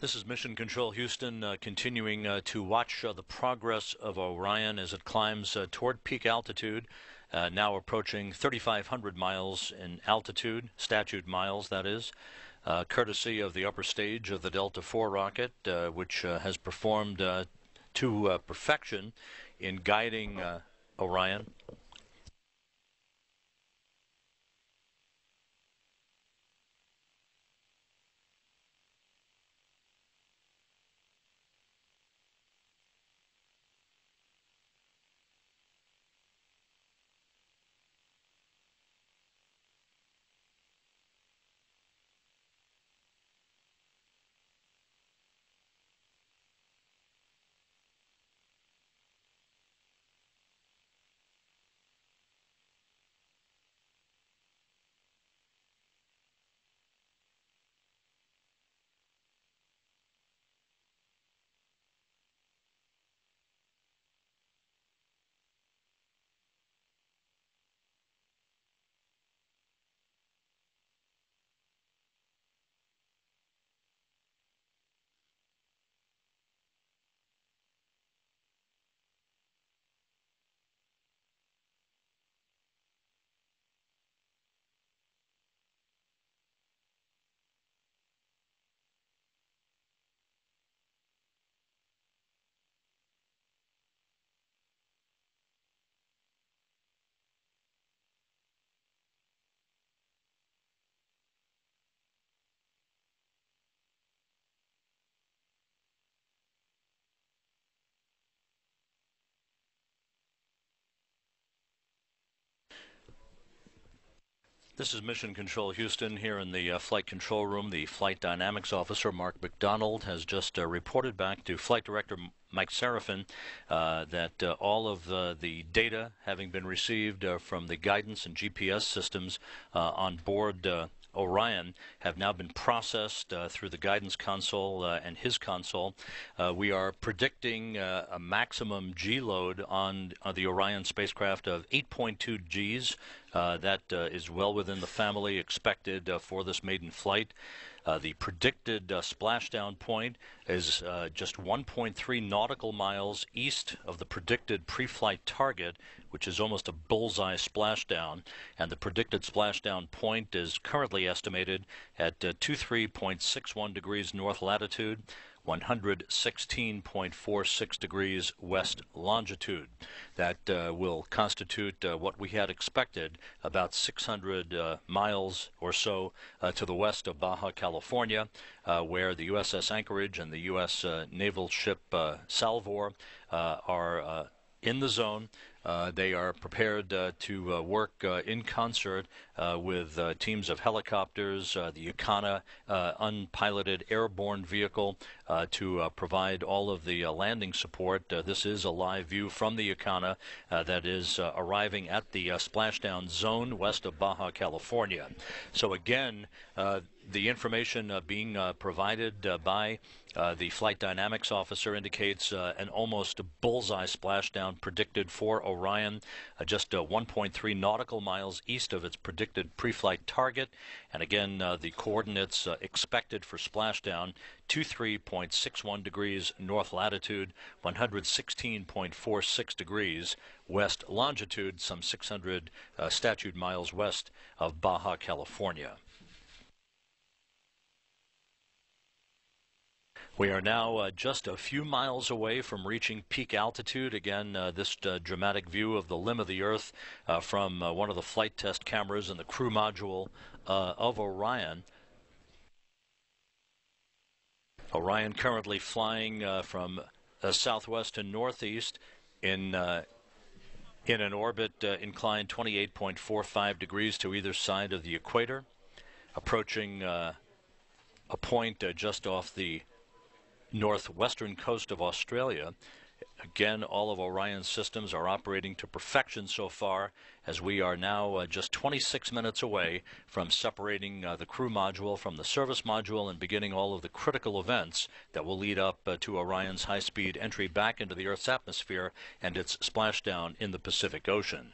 This is Mission Control Houston, uh, continuing uh, to watch uh, the progress of Orion as it climbs uh, toward peak altitude. Uh, now approaching 3,500 miles in altitude, statute miles, that is, uh, courtesy of the upper stage of the Delta IV rocket, which has performed to perfection in guiding Orion This is Mission Control Houston here in the uh, flight control room. The flight dynamics officer, Mark McDonald, has just uh, reported back to flight director Mike Sarafin uh, that uh, all of the data having been received uh, from the guidance and GPS systems uh, on board Orion have now been processed uh, through the guidance console uh, and his console. Uh, we are predicting a maximum G load on, the Orion spacecraft of 8.2 Gs uh, that uh, is well within the family expected uh, for this maiden flight. Uh, the predicted uh, splashdown point is uh, just 1.3 nautical miles east of the predicted pre-flight target, which is almost a bullseye splashdown. And the predicted splashdown point is currently estimated at 23.61 degrees north latitude 116.46 degrees west longitude. That uh, will constitute uh, what we had expected about 600 uh, miles or so uh, to the west of Baja California, uh, where the USS Anchorage and the U.S. Uh, naval ship Salvor are in the zone. Uh, they are prepared uh, to uh, work uh, in concert uh, with uh, teams of helicopters, the Ikhana unpiloted airborne vehicle, to provide all of the landing support. this is a live view from the Ikhana that is arriving at the splashdown zone west of Baja California. So again, the information uh, being uh, provided uh, by the flight dynamics officer indicates an almost bullseye splashdown predicted for Orion, just 1.3 nautical miles east of its predicted pre-flight target. And again, the coordinates expected for splashdown 23.61 degrees north latitude, 116.46 degrees west longitude, some 600 uh, statute miles west of Baja California. We are now uh, just a few miles away from reaching peak altitude. Again, uh, this uh, dramatic view of the limb of the Earth uh, from uh, one of the flight test cameras in the crew module uh, of Orion. Orion currently flying from southwest to northeast in in an orbit inclined 28.45 degrees to either side of the equator, approaching a point just off the northwestern coast of Australia. Again, all of Orion's systems are operating to perfection so far, as we are now uh, just 26 minutes away from separating uh, the crew module from the service module and beginning all of the critical events that will lead up uh, to Orion's high speed entry back into the Earth's atmosphere and its splashdown in the Pacific Ocean.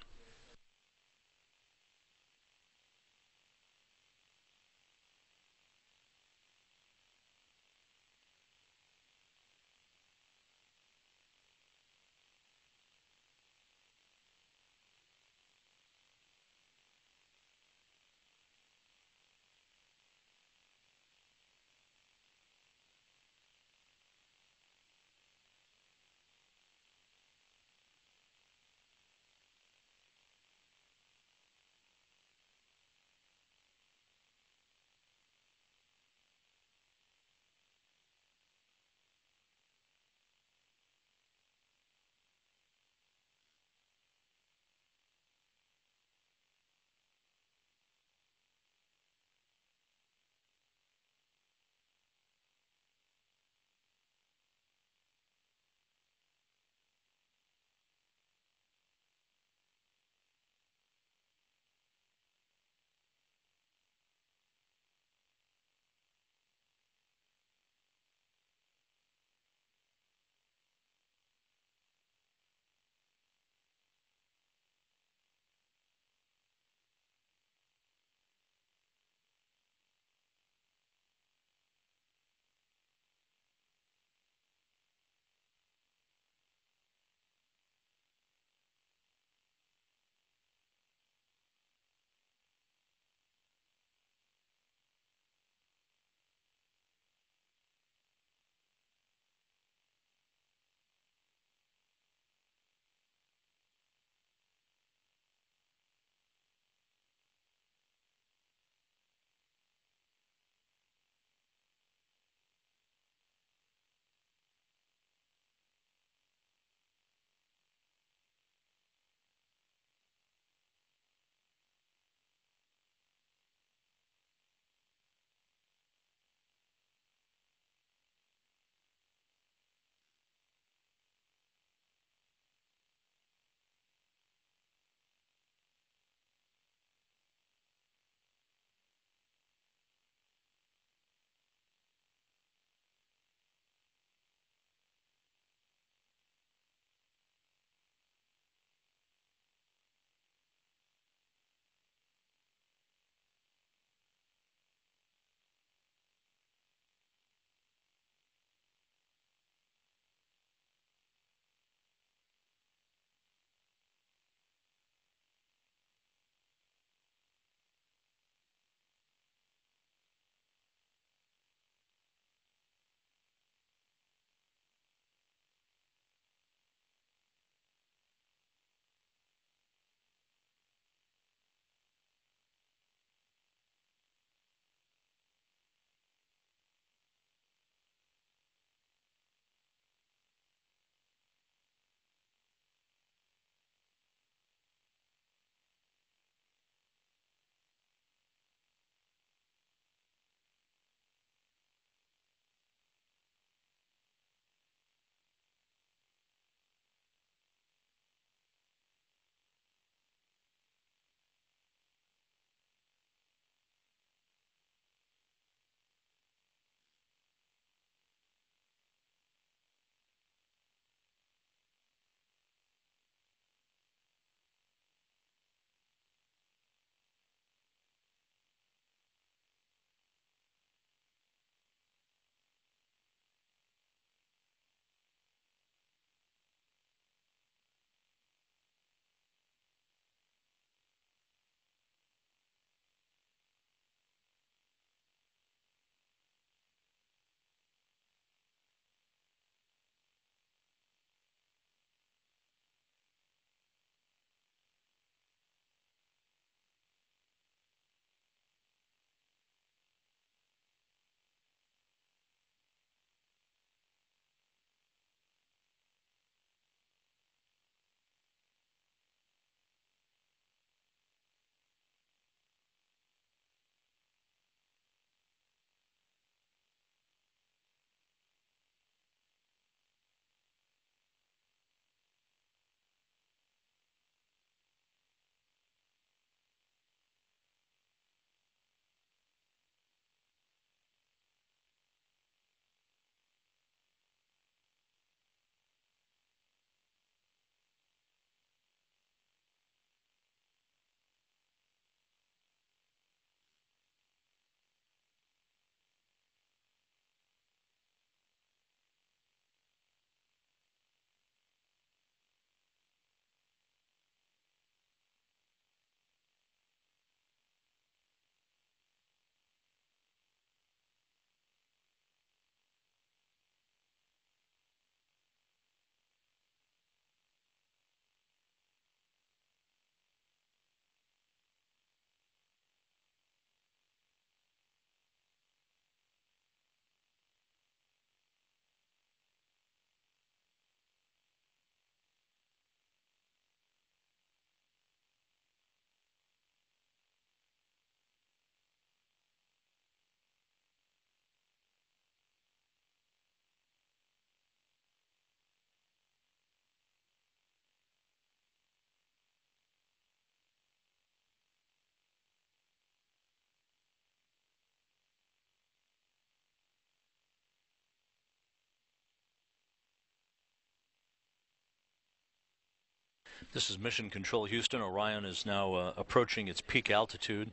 This is Mission Control Houston. Orion is now uh, approaching its peak altitude.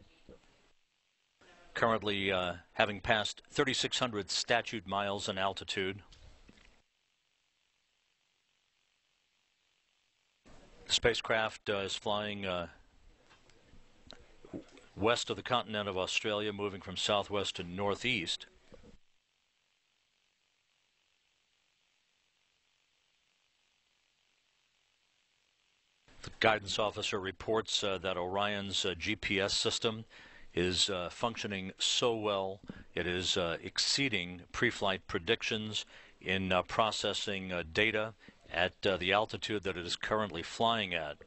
Currently uh, having passed 3,600 statute miles in altitude. The spacecraft uh, is flying uh, west of the continent of Australia, moving from southwest to northeast. The guidance officer reports uh, that Orion's uh, GPS system is uh, functioning so well, it is uh, exceeding pre flight predictions in uh, processing uh, data at the altitude that it is currently flying at.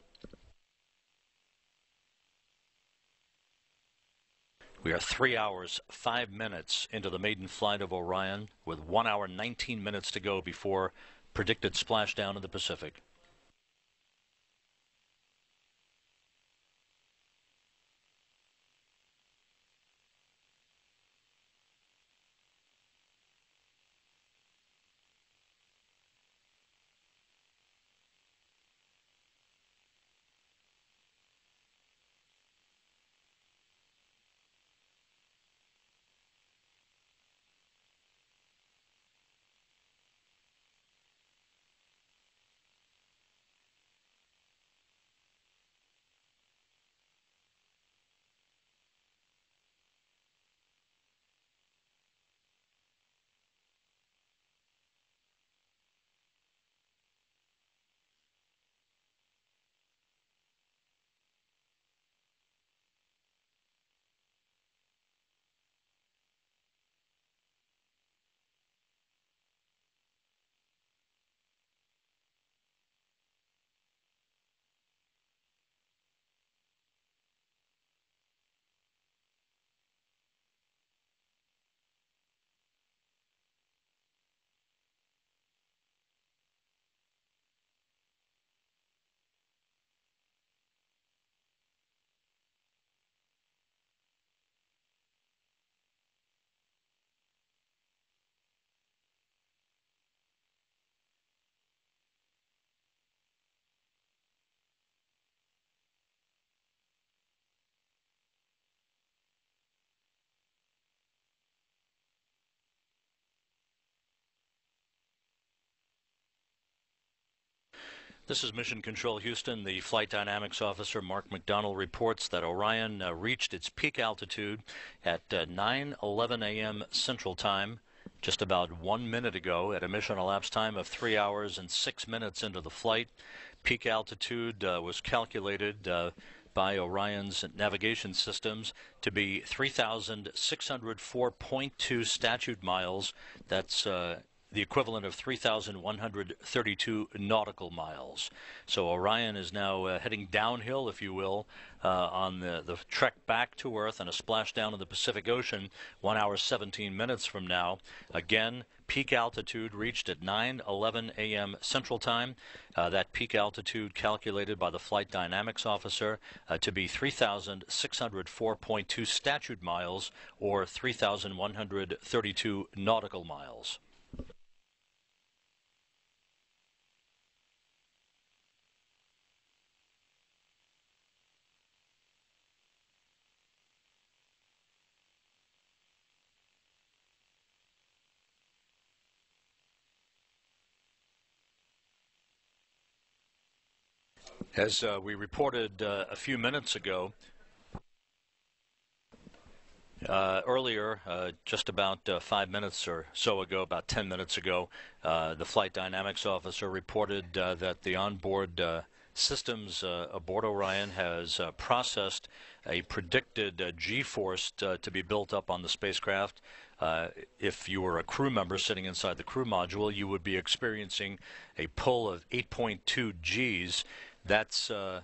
We are three hours, five minutes into the maiden flight of Orion, with one hour, 19 minutes to go before predicted splashdown in the Pacific. This is Mission Control Houston. The Flight Dynamics Officer, Mark McDonnell reports that Orion uh, reached its peak altitude at uh, 9:11 a.m. Central Time, just about one minute ago, at a mission elapsed time of three hours and six minutes into the flight. Peak altitude uh, was calculated uh, by Orion's navigation systems to be 3,604.2 statute miles. That's uh, the equivalent of 3,132 nautical miles. So Orion is now uh, heading downhill, if you will, uh, on the, the trek back to Earth and a splashdown in the Pacific Ocean one hour 17 minutes from now. Again, peak altitude reached at 9:11 a.m. Central Time. Uh, that peak altitude calculated by the flight dynamics officer uh, to be 3,604.2 statute miles or 3,132 nautical miles. As uh, we reported uh, a few minutes ago, uh, earlier, uh, just about uh, five minutes or so ago, about 10 minutes ago, uh, the flight dynamics officer reported that the onboard systems aboard Orion has processed a predicted G-force to be built up on the spacecraft. if you were a crew member sitting inside the crew module, you would be experiencing a pull of 8.2 Gs that's uh,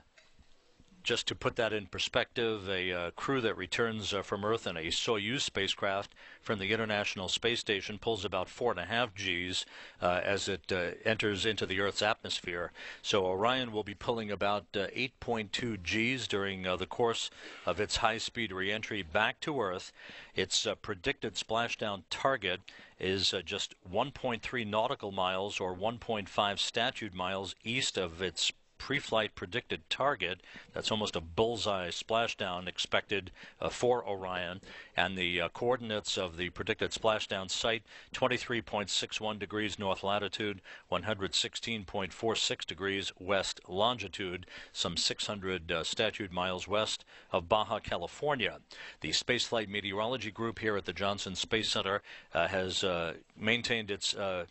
just to put that in perspective, a uh, crew that returns uh, from Earth in a Soyuz spacecraft from the International Space Station pulls about four and a half Gs uh, as it uh, enters into the Earth's atmosphere. So Orion will be pulling about uh, 8.2 Gs during the course of its high-speed reentry back to Earth. Its predicted splashdown target is just 1.3 nautical miles or 1.5 statute miles east of its pre-flight predicted target. That's almost a bullseye splashdown expected uh, for Orion. And the uh, coordinates of the predicted splashdown site 23.61 degrees north latitude, 116.46 degrees west longitude, some 600 uh, statute miles west of Baja California. The Spaceflight Meteorology Group here at the Johnson Space Center uh, has uh, maintained its uh,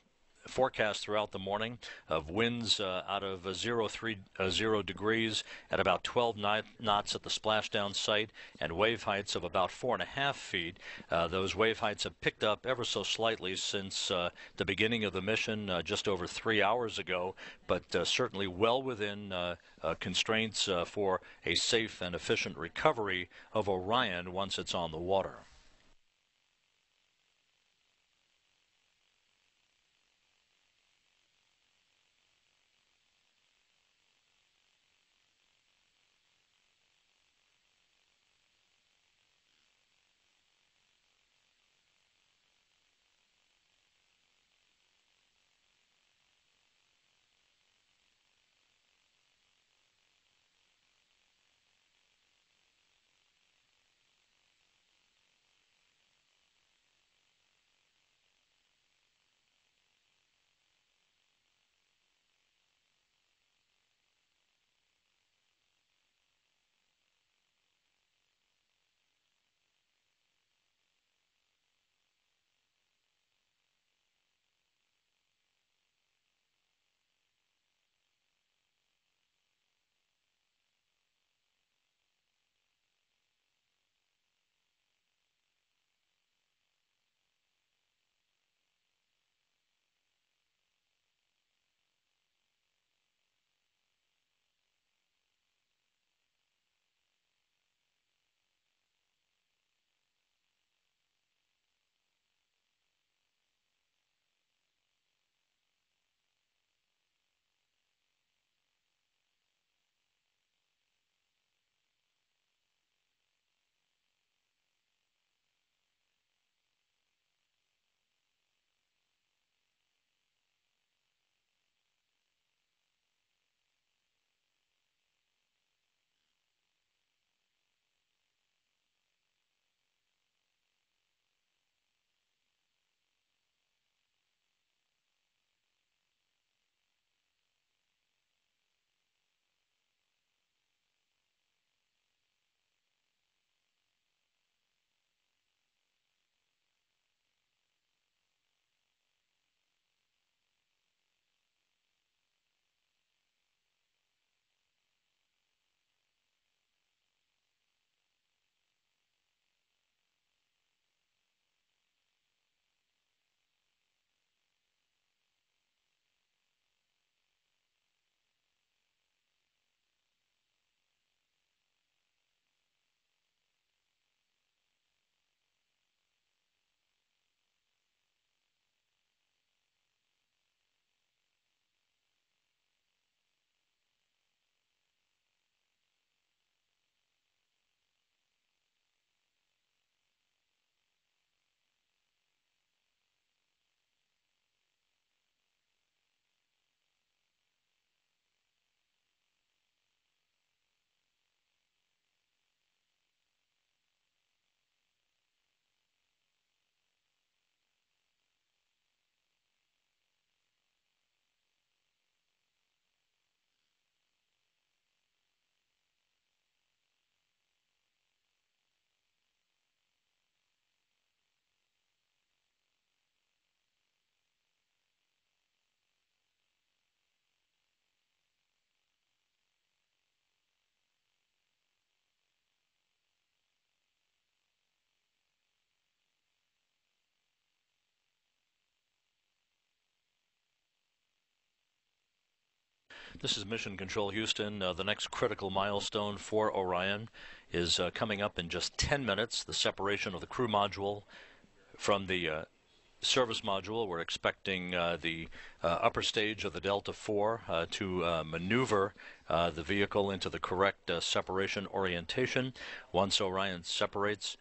forecast throughout the morning of winds uh, out of uh, zero, three, uh, zero degrees at about 12 knots at the splashdown site and wave heights of about four and a half feet. Uh, those wave heights have picked up ever so slightly since uh, the beginning of the mission uh, just over three hours ago, but certainly well within constraints for a safe and efficient recovery of Orion once it's on the water. This is Mission Control Houston. Uh, the next critical milestone for Orion is uh, coming up in just 10 minutes the separation of the crew module from the uh, service module. We're expecting uh, the uh, upper stage of the Delta IV uh, to maneuver the vehicle into the correct separation orientation. Once Orion separates,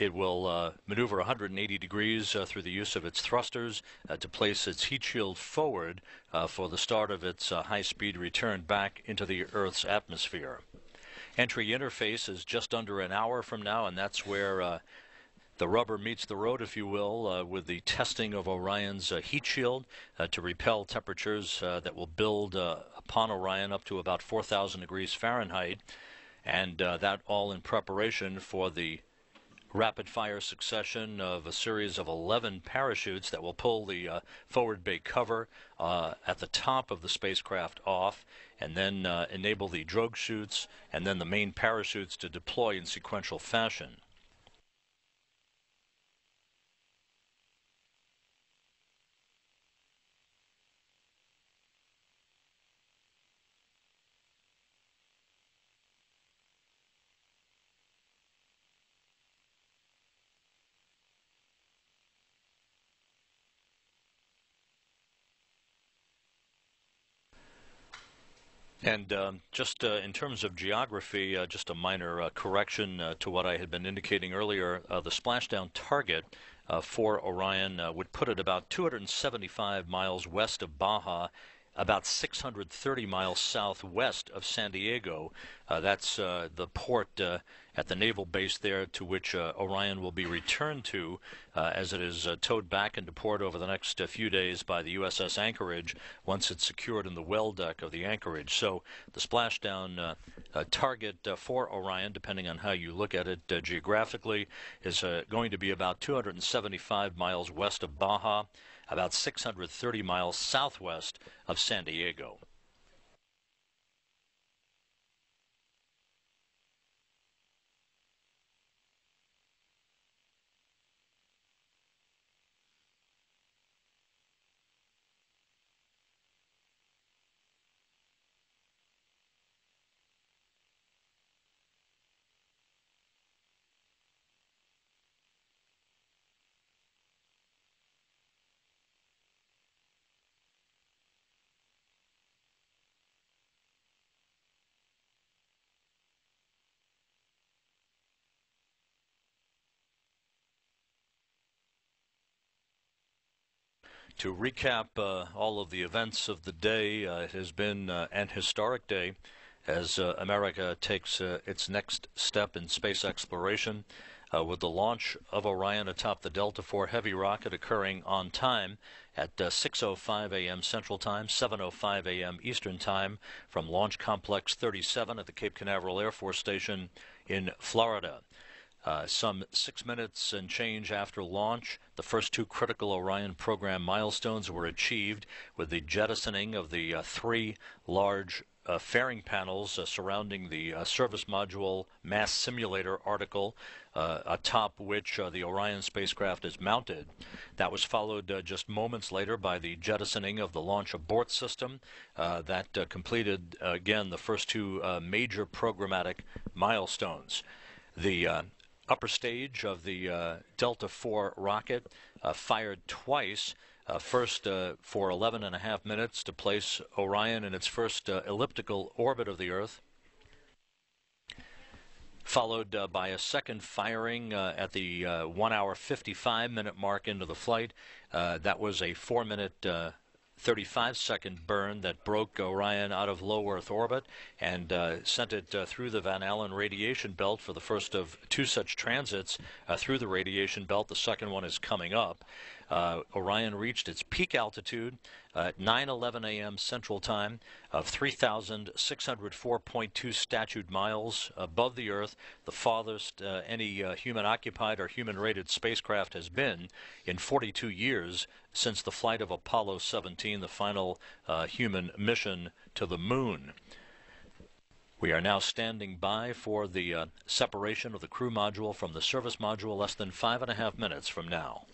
it will uh, maneuver 180 degrees uh, through the use of its thrusters uh, to place its heat shield forward uh, for the start of its uh, high speed return back into the Earth's atmosphere. Entry interface is just under an hour from now, and that's where uh, the rubber meets the road, if you will, with the testing of Orion's heat shield to repel temperatures that will build upon Orion up to about 4,000 degrees Fahrenheit, and that all in preparation for the rapid fire succession of a series of 11 parachutes that will pull the uh, forward bay cover uh, at the top of the spacecraft off and then uh, enable the drogue chutes and then the main parachutes to deploy in sequential fashion. And um, just uh, in terms of geography, uh, just a minor uh, correction uh, to what I had been indicating earlier. Uh, the splashdown target uh, for Orion would put it about 275 miles west of Baja about 630 miles southwest of San Diego. Uh, that's uh, the port uh, at the naval base there to which uh, Orion will be returned to uh, as it is towed back into port over the next few days by the USS Anchorage once it's secured in the well deck of the Anchorage. So the splashdown target for Orion, depending on how you look at it geographically, is going to be about 275 miles west of Baja about 630 miles southwest of San Diego. To recap uh, all of the events of the day, uh, it has been uh, an historic day as uh, America takes uh, its next step in space exploration uh, with the launch of Orion atop the Delta IV Heavy rocket occurring on time at 6.05 a.m. Central Time, 7.05 a.m. Eastern Time from Launch Complex 37 at the Cape Canaveral Air Force Station in Florida. Uh, some six minutes and change after launch, the first two critical Orion program milestones were achieved with the jettisoning of the uh, three large uh, fairing panels uh, surrounding the uh, service module mass simulator article, atop which the Orion spacecraft is mounted. That was followed just moments later by the jettisoning of the launch abort system that completed, again, the first two major programmatic milestones. The upper stage of the uh, Delta IV rocket, uh, fired twice. Uh, first uh, for 11 and a half minutes to place Orion in its first uh, elliptical orbit of the Earth, followed uh, by a second firing at the 1 hour 55 minute mark into the flight. that was a 4 minute 35 second burn that broke Orion out of low Earth orbit and uh, sent it uh, through the Van Allen radiation belt for the first of two such transits uh, through the radiation belt. The second one is coming up. Uh, Orion reached its peak altitude at 9:11 a.m. Central Time of 3,604.2 statute miles above the Earth, the farthest uh, any uh, human-occupied or human-rated spacecraft has been in 42 years since the flight of Apollo 17, the final uh, human mission to the Moon. We are now standing by for the uh, separation of the crew module from the service module less than five and a half minutes from now.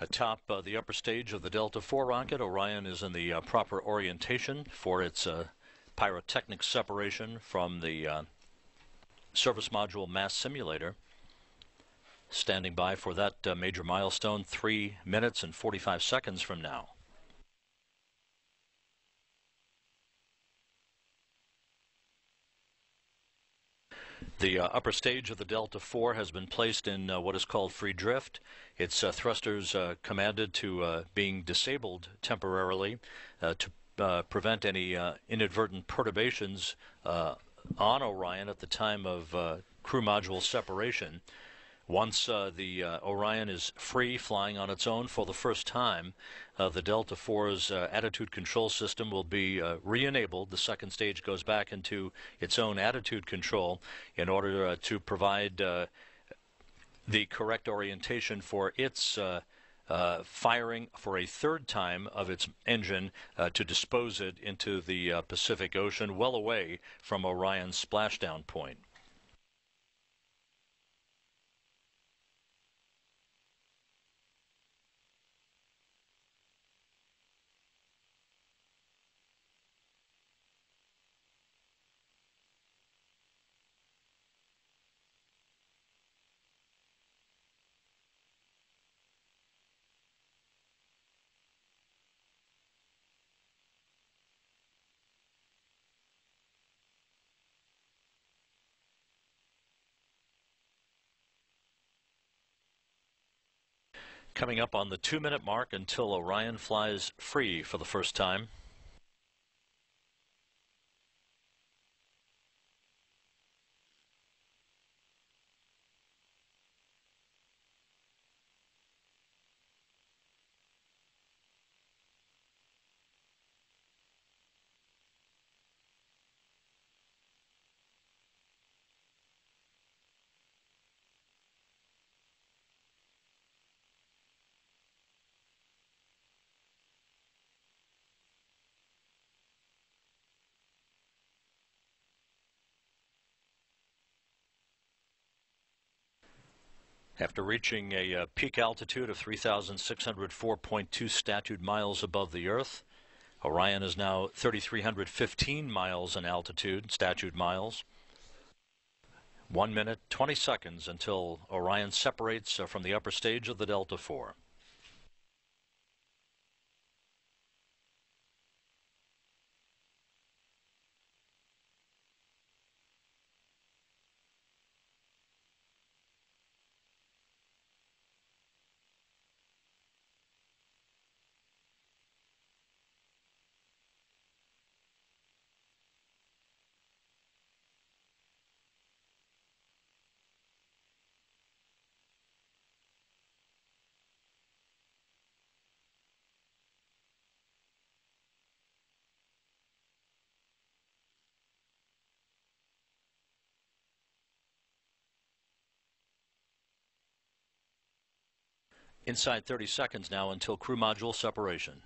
Atop uh, the upper stage of the Delta IV rocket, Orion is in the uh, proper orientation for its uh, pyrotechnic separation from the uh, service module mass simulator. Standing by for that uh, major milestone, three minutes and 45 seconds from now. The uh, upper stage of the Delta IV has been placed in uh, what is called free drift. Its uh, thrusters uh, commanded to uh, being disabled temporarily uh, to prevent any inadvertent perturbations on Orion at the time of crew module separation. Once uh, the uh, Orion is free, flying on its own for the first time, uh, the Delta IV's uh, attitude control system will be uh, re-enabled. The second stage goes back into its own attitude control in order uh, to provide the correct orientation for its firing for a third time of its engine to dispose it into the Pacific Ocean, well away from Orion's splashdown point. Coming up on the two minute mark until Orion flies free for the first time. After reaching a uh, peak altitude of 3,604.2 statute miles above the Earth, Orion is now 3,315 miles in altitude, statute miles. One minute, 20 seconds until Orion separates uh, from the upper stage of the Delta IV. Inside 30 seconds now until crew module separation.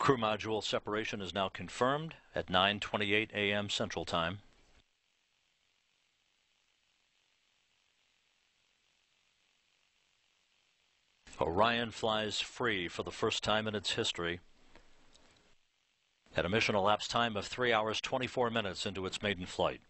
Crew module separation is now confirmed at 9:28 a.m. Central Time. Orion flies free for the first time in its history at a mission elapsed time of 3 hours 24 minutes into its maiden flight.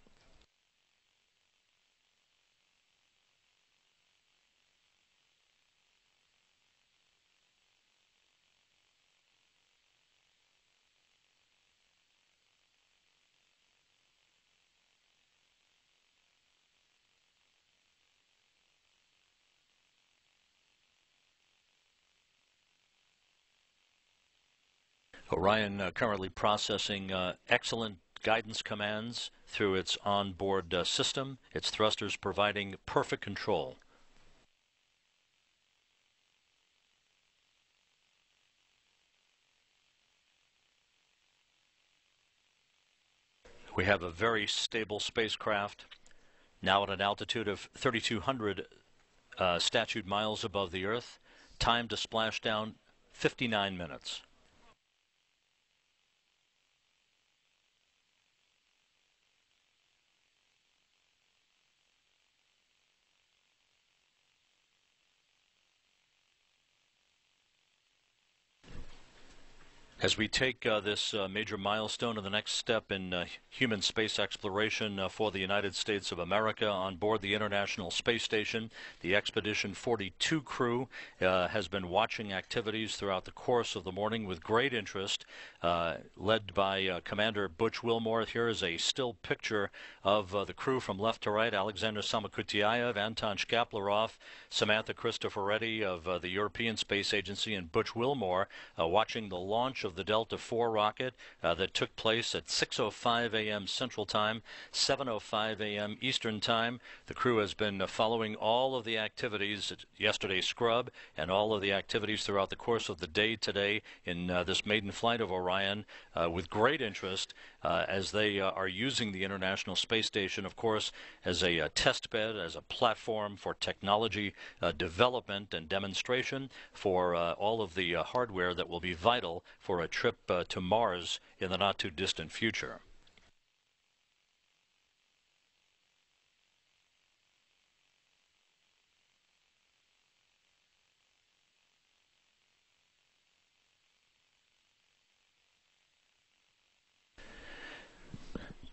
Orion uh, currently processing uh, excellent guidance commands through its onboard uh, system, its thrusters providing perfect control. We have a very stable spacecraft, now at an altitude of 3,200 uh, statute miles above the Earth. Time to splash down 59 minutes. As we take uh, this uh, major milestone and the next step in uh, human space exploration uh, for the United States of America on board the International Space Station, the Expedition 42 crew uh, has been watching activities throughout the course of the morning with great interest, uh, led by Commander Butch Wilmore. Here is a still picture of the crew from left to right Alexander Samokutyaev, Anton Shkaplerov, Samantha Cristoforetti of the European Space Agency, and Butch Wilmore watching the launch of the Delta IV rocket uh, that took place at 6:05 a.m. Central Time, 7:05 a.m. Eastern Time. The crew has been uh, following all of the activities at yesterday's scrub and all of the activities throughout the course of the day today in uh, this maiden flight of Orion uh, with great interest uh, as they uh, are using the International Space Station, of course, as a test bed, as a platform for technology development and demonstration for all of the hardware that will be vital for a trip uh, to Mars in the not too distant future.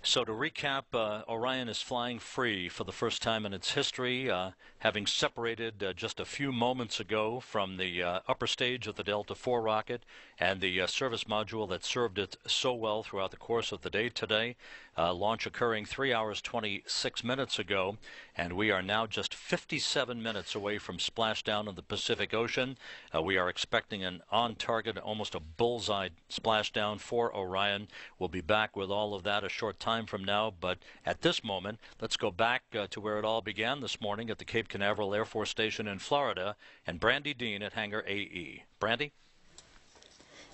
So to recap, uh, Orion is flying free for the first time in its history, uh, having separated uh, just a few moments ago from the uh, upper stage of the Delta IV rocket and the uh, service module that served it so well throughout the course of the day today. Uh, launch occurring 3 hours 26 minutes ago, and we are now just 57 minutes away from splashdown in the Pacific Ocean. we are expecting an on target, almost a bullseye splashdown for Orion. We'll be back with all of that a short time time from now. But at this moment, let's go back uh, to where it all began this morning at the Cape Canaveral Air Force Station in Florida and Brandy Dean at Hangar AE. Brandy?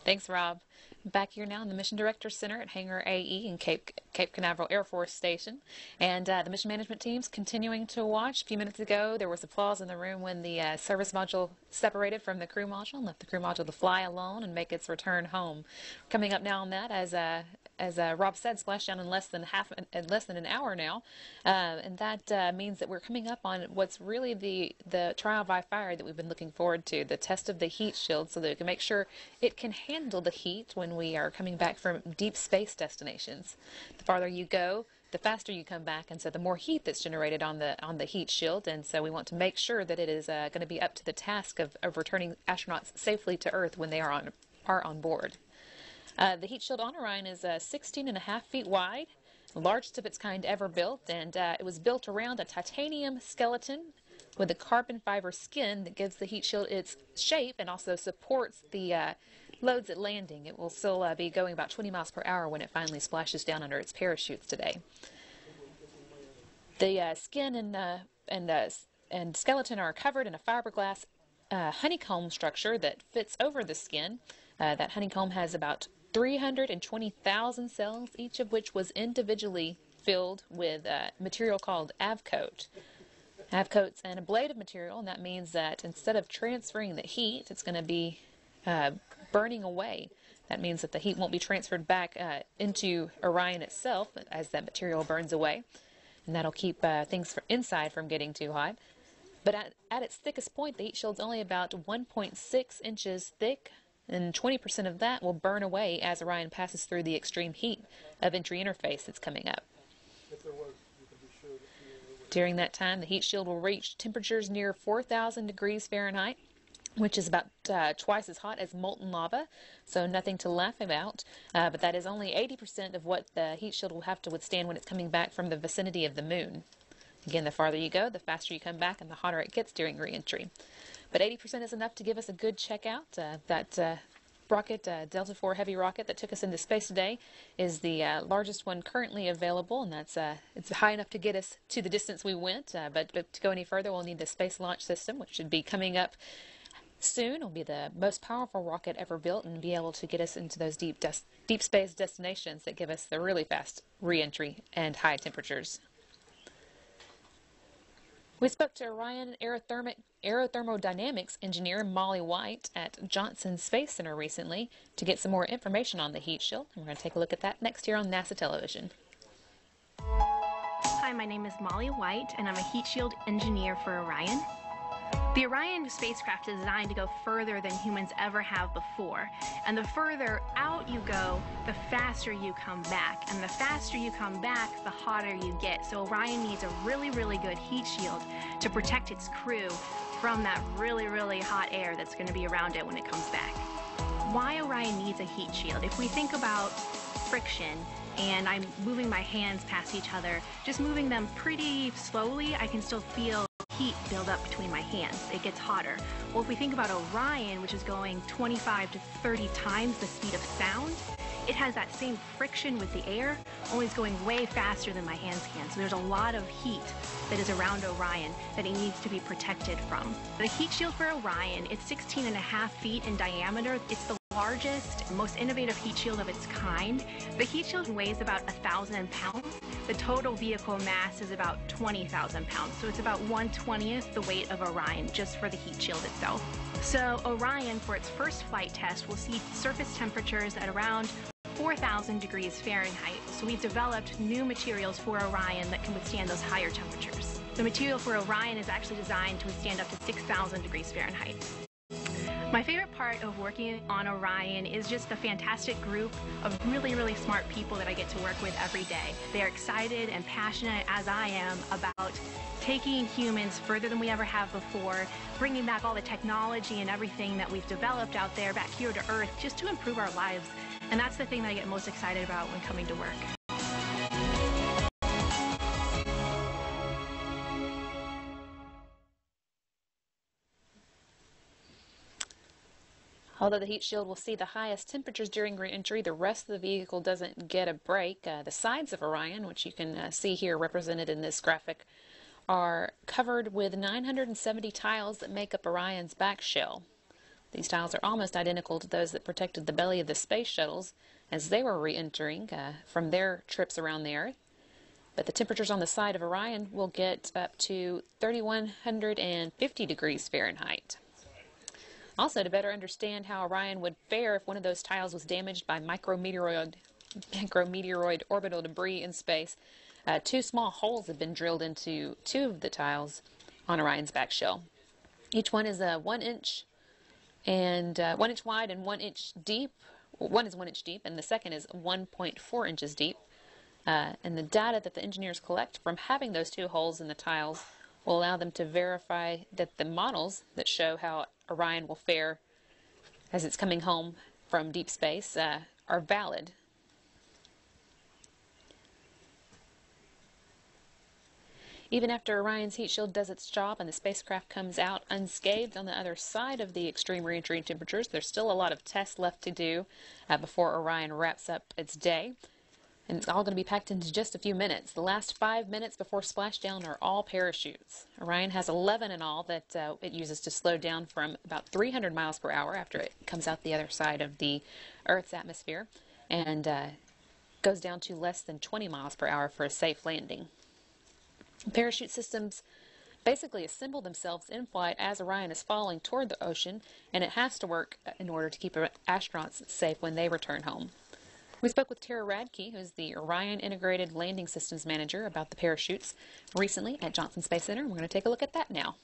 Thanks, Rob. Back here now in the Mission Director Center at Hangar AE in Cape Cape Canaveral Air Force Station, and uh, the mission management team's continuing to watch. A few minutes ago, there was applause in the room when the uh, service module separated from the crew module and left the crew module to fly alone and make its return home. Coming up now on that, as uh, as uh, Rob said, splashdown in less than half, in less than an hour now, uh, and that uh, means that we're coming up on what's really the the trial by fire that we've been looking forward to, the test of the heat shield, so that we can make sure it can handle the heat when we are coming back from deep space destinations. The farther you go, the faster you come back, and so the more heat that's generated on the on the heat shield, and so we want to make sure that it is uh, going to be up to the task of, of returning astronauts safely to Earth when they are on are on board. Uh, the heat shield on Orion is uh, 16 and a half feet wide, largest of its kind ever built, and uh, it was built around a titanium skeleton with a carbon fiber skin that gives the heat shield its shape and also supports the uh, loads at landing. It will still uh, be going about 20 miles per hour when it finally splashes down under its parachutes today. The uh, skin and and and skeleton are covered in a fiberglass honeycomb structure that fits over the skin. that honeycomb has about 320,000 cells, each of which was individually filled with a material called Avcoat. Avcoat's an ablative material, and that means that instead of transferring the heat, it's going to be uh, burning away. That means that the heat won't be transferred back uh, into Orion itself as that material burns away, and that'll keep uh, things inside from getting too hot. But at, at its thickest point, the heat shield's only about 1.6 inches thick, and 20% of that will burn away as Orion passes through the extreme heat of entry interface that's coming up. During that time, the heat shield will reach temperatures near 4,000 degrees Fahrenheit, which is about uh, twice as hot as molten lava, so nothing to laugh about. Uh, but that is only 80% of what the heat shield will have to withstand when it's coming back from the vicinity of the moon. Again, the farther you go, the faster you come back and the hotter it gets during reentry. But 80% is enough to give us a good checkout. Uh, that uh, rocket, uh, Delta IV Heavy rocket that took us into space today, is the uh, largest one currently available, and that's uh, it's high enough to get us to the distance we went. Uh, but, but to go any further, we'll need the Space Launch System, which should be coming up soon. It'll be the most powerful rocket ever built and be able to get us into those deep deep space destinations that give us the really fast reentry and high temperatures. We spoke to Orion aerothermodynamics engineer Molly White at Johnson Space Center recently to get some more information on the heat shield. And we're going to take a look at that next year on NASA television. Hi, my name is Molly White, and I'm a heat shield engineer for Orion. The Orion spacecraft is designed to go further than humans ever have before. And the further out you go, the faster you come back. And the faster you come back, the hotter you get. So Orion needs a really, really good heat shield to protect its crew from that really, really hot air that's going to be around it when it comes back. Why Orion needs a heat shield? If we think about friction and I'm moving my hands past each other, just moving them pretty slowly, I can still feel heat build up between my hands. It gets hotter. Well, if we think about Orion, which is going 25 to 30 times the speed of sound, it has that same friction with the air, only it's going way faster than my hands can. So there's a lot of heat that is around Orion that it needs to be protected from. The heat shield for Orion, it's 16 and a half feet in diameter. It's the largest, most innovative heat shield of its kind. The heat shield weighs about a thousand pounds. The total vehicle mass is about 20,000 pounds, so it's about 1/20th the weight of Orion just for the heat shield itself. So Orion, for its first flight test, will see surface temperatures at around 4,000 degrees Fahrenheit. So we've developed new materials for Orion that can withstand those higher temperatures. The material for Orion is actually designed to withstand up to 6,000 degrees Fahrenheit. My favorite part of working on Orion is just the fantastic group of really, really smart people that I get to work with every day. They're excited and passionate, as I am, about taking humans further than we ever have before, bringing back all the technology and everything that we've developed out there back here to Earth just to improve our lives. And that's the thing that I get most excited about when coming to work. Although the heat shield will see the highest temperatures during reentry, the rest of the vehicle doesn't get a break. Uh, the sides of Orion, which you can uh, see here represented in this graphic, are covered with 970 tiles that make up Orion's back shell. These tiles are almost identical to those that protected the belly of the space shuttles as they were re-entering uh, from their trips around the Earth. But the temperatures on the side of Orion will get up to 3150 degrees Fahrenheit. Also, to better understand how Orion would fare if one of those tiles was damaged by micrometeoroid, micrometeoroid orbital debris in space, uh, two small holes have been drilled into two of the tiles on Orion's back shell. Each one is a one inch and uh, one inch wide and one inch deep. One is one inch deep, and the second is 1.4 inches deep. Uh, and the data that the engineers collect from having those two holes in the tiles will allow them to verify that the models that show how Orion will fare as it's coming home from deep space uh, are valid. Even after Orion's heat shield does its job and the spacecraft comes out unscathed on the other side of the extreme reentry temperatures, there's still a lot of tests left to do uh, before Orion wraps up its day and it's all going to be packed into just a few minutes. The last five minutes before splashdown are all parachutes. Orion has 11 in all that uh, it uses to slow down from about 300 miles per hour after it comes out the other side of the Earth's atmosphere and uh, goes down to less than 20 miles per hour for a safe landing. Parachute systems basically assemble themselves in flight as Orion is falling toward the ocean, and it has to work in order to keep astronauts safe when they return home. We spoke with Tara Radke, who's the Orion Integrated Landing Systems Manager, about the parachutes recently at Johnson Space Center. We're going to take a look at that now.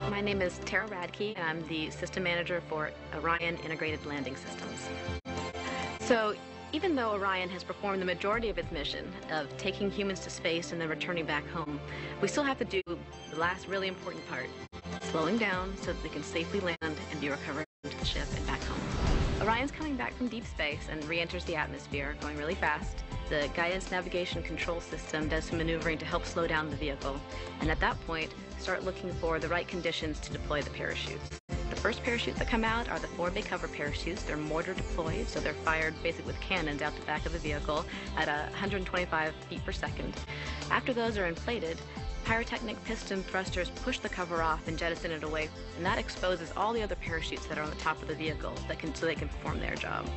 My name is Tara Radke, I'm the System Manager for Orion Integrated Landing Systems. So, even though Orion has performed the majority of its mission of taking humans to space and then returning back home, we still have to do the last really important part, slowing down so that they can safely land and be recovered to the ship and back home. Orion's coming back from deep space and re-enters the atmosphere, going really fast. The guidance navigation control system does some maneuvering to help slow down the vehicle, and at that point, start looking for the right conditions to deploy the parachutes. First parachutes that come out are the four big cover parachutes. They're mortar deployed, so they're fired basically with cannons out the back of the vehicle at 125 feet per second. After those are inflated, Pyrotechnic piston thrusters push the cover off and jettison it away, and that exposes all the other parachutes that are on the top of the vehicle that can, so they can perform their job.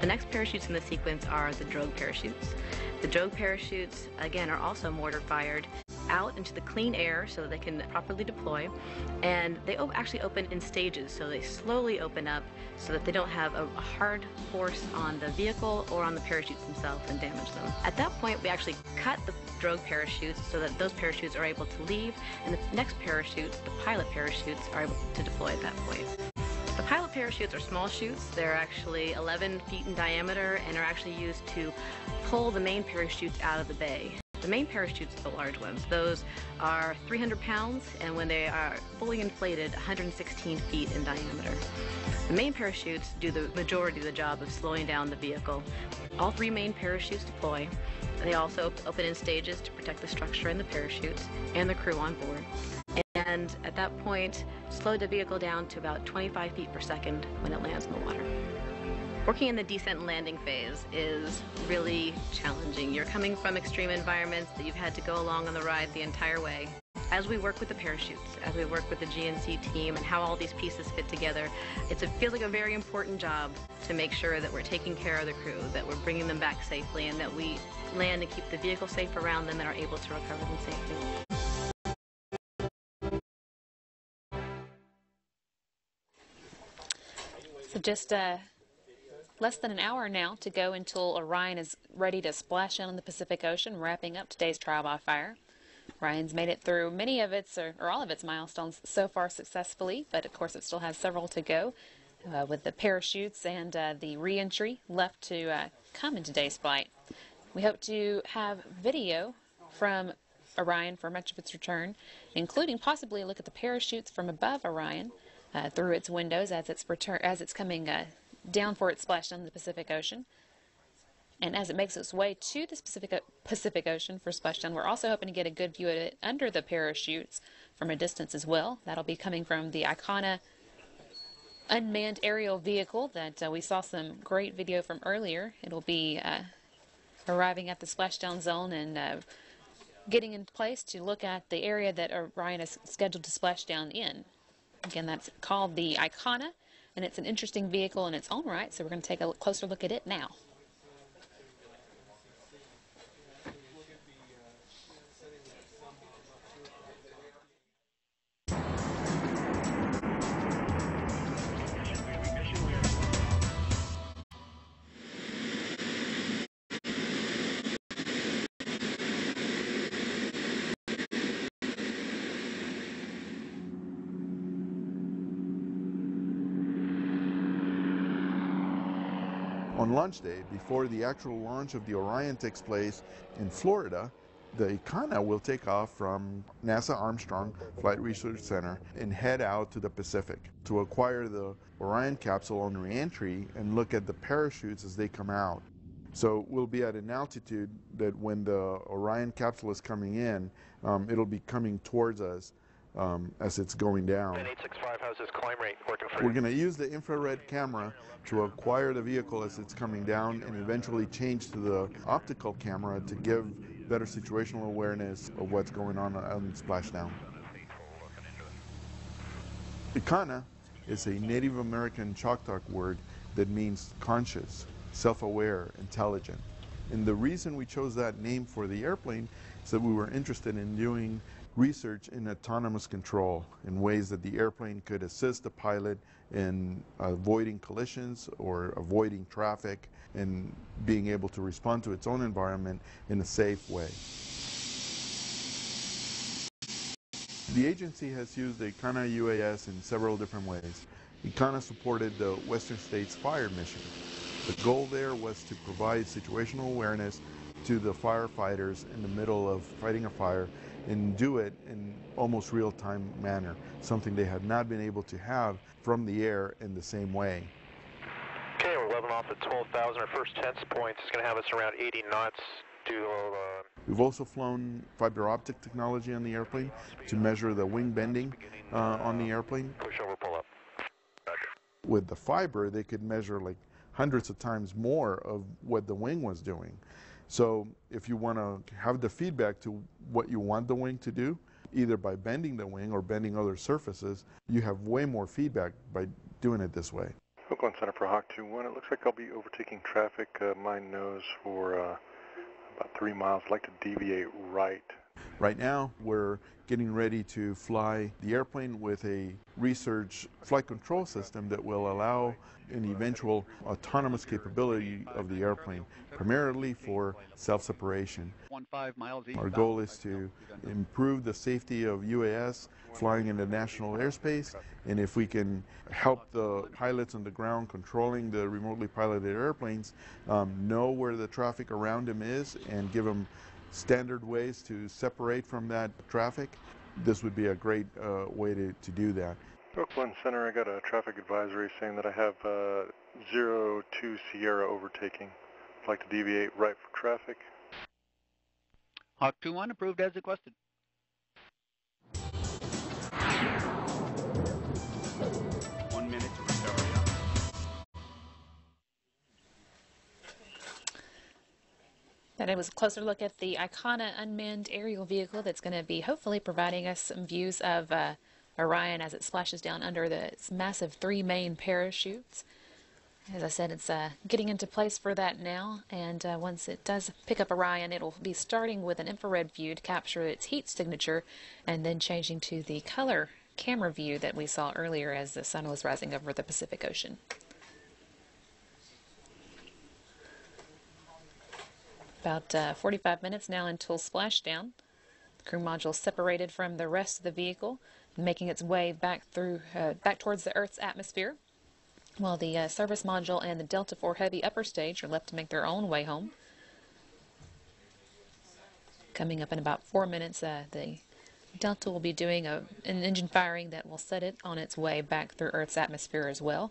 The next parachutes in the sequence are the drogue parachutes. The drogue parachutes, again, are also mortar fired. Out into the clean air so that they can properly deploy. And they actually open in stages, so they slowly open up so that they don't have a, hard force on the vehicle or on the parachutes themselves and damage them. At that point, we actually cut the drogue parachutes so that those parachutes are able to leave, and the next parachute, the pilot parachutes, are able to deploy at that point. The pilot parachutes are small chutes. They're actually 11 feet in diameter and are actually used to pull the main parachutes out of the bay. The main parachutes are the large ones. Those are 300 pounds, and when they are fully inflated, 116 feet in diameter. The main parachutes do the majority of the job of slowing down the vehicle. All three main parachutes deploy. And they also open in stages to protect the structure and the parachutes and the crew on board. And at that point, slow the vehicle down to about 25 feet per second when it lands in the water. Working in the descent and landing phase is really challenging. You're coming from extreme environments that you've had to go along on the ride the entire way. As we work with the parachutes, as we work with the GNC team and how all these pieces fit together, it feels like a very important job to make sure that we're taking care of the crew, that we're bringing them back safely, and that we land and keep the vehicle safe around them and are able to recover them safely. So just uh, less than an hour now to go until Orion is ready to splash out in the Pacific Ocean, wrapping up today's trial by fire. Orion's made it through many of its, or, or all of its milestones so far successfully, but of course it still has several to go. Uh, with the parachutes and uh, the reentry left to uh, come in today's flight. We hope to have video from Orion for much of its return, including possibly a look at the parachutes from above Orion uh, through its windows as it's return as it's coming uh, down for its splashdown in the Pacific Ocean. And as it makes its way to the Pacific, Pacific Ocean for splashdown, we're also hoping to get a good view of it under the parachutes from a distance as well. That'll be coming from the Ikhana unmanned aerial vehicle that uh, we saw some great video from earlier. It'll be uh, arriving at the splashdown zone and uh, getting in place to look at the area that Orion is scheduled to splash down in. Again, that's called the Ikhana, and it's an interesting vehicle in its own right, so we're going to take a closer look at it now. Launch day, before the actual launch of the Orion takes place in Florida, the Ikhana will take off from NASA Armstrong Flight Research Center and head out to the Pacific to acquire the Orion capsule on reentry and look at the parachutes as they come out. So we'll be at an altitude that when the Orion capsule is coming in, um, it'll be coming towards us um, as it's going down. 865, how's this climb rate working for We're going to use the infrared camera to acquire the vehicle as it's coming down and eventually change to the optical camera to give better situational awareness of what's going on on splashdown. Ikhana is a Native American Choctaw word that means conscious, self-aware, intelligent. And the reason we chose that name for the airplane is that we were interested in doing research in autonomous control in ways that the airplane could assist the pilot in avoiding collisions or avoiding traffic and being able to respond to its own environment in a safe way. The agency has used the Ikhana UAS in several different ways. Ikhana supported the Western States Fire mission. The goal there was to provide situational awareness to the firefighters in the middle of fighting a fire and do it in almost real-time manner, something they had not been able to have from the air in the same way. Okay, we're leveling off at 12,000. Our first tense point is going to have us around 80 knots. Do uh, We've also flown fiber optic technology on the airplane to measure the wing bending uh, on the airplane. push over, pull up. Roger. With the fiber, they could measure like hundreds of times more of what the wing was doing. So if you want to have the feedback to what you want the wing to do, either by bending the wing or bending other surfaces, you have way more feedback by doing it this way. Oakland Center for Hawk 2-1. It looks like I'll be overtaking traffic. Uh, my nose for uh, about three miles. I'd like to deviate right Right now, we're getting ready to fly the airplane with a research flight control system that will allow an eventual autonomous capability of the airplane, primarily for self-separation. Our goal is to improve the safety of UAS flying in the national airspace, and if we can help the pilots on the ground controlling the remotely piloted airplanes um, know where the traffic around them is and give them standard ways to separate from that traffic, this would be a great uh, way to, to do that. Oakland Center, I got a traffic advisory saying that I have uh, 02 Sierra overtaking. I'd like to deviate right for traffic. Hawk 2-1 approved as requested. That it was a closer look at the Ikhana unmanned aerial vehicle that's going to be hopefully providing us some views of uh, Orion as it splashes down under the its massive three main parachutes. As I said, it's uh, getting into place for that now, and uh, once it does pick up Orion, it'll be starting with an infrared view to capture its heat signature, and then changing to the color camera view that we saw earlier as the sun was rising over the Pacific Ocean. About uh, 45 minutes now until splashdown. The crew module separated from the rest of the vehicle, making its way back through uh, back towards the Earth's atmosphere, while the uh, service module and the Delta IV Heavy upper stage are left to make their own way home. Coming up in about four minutes, uh, the Delta will be doing a, an engine firing that will set it on its way back through Earth's atmosphere as well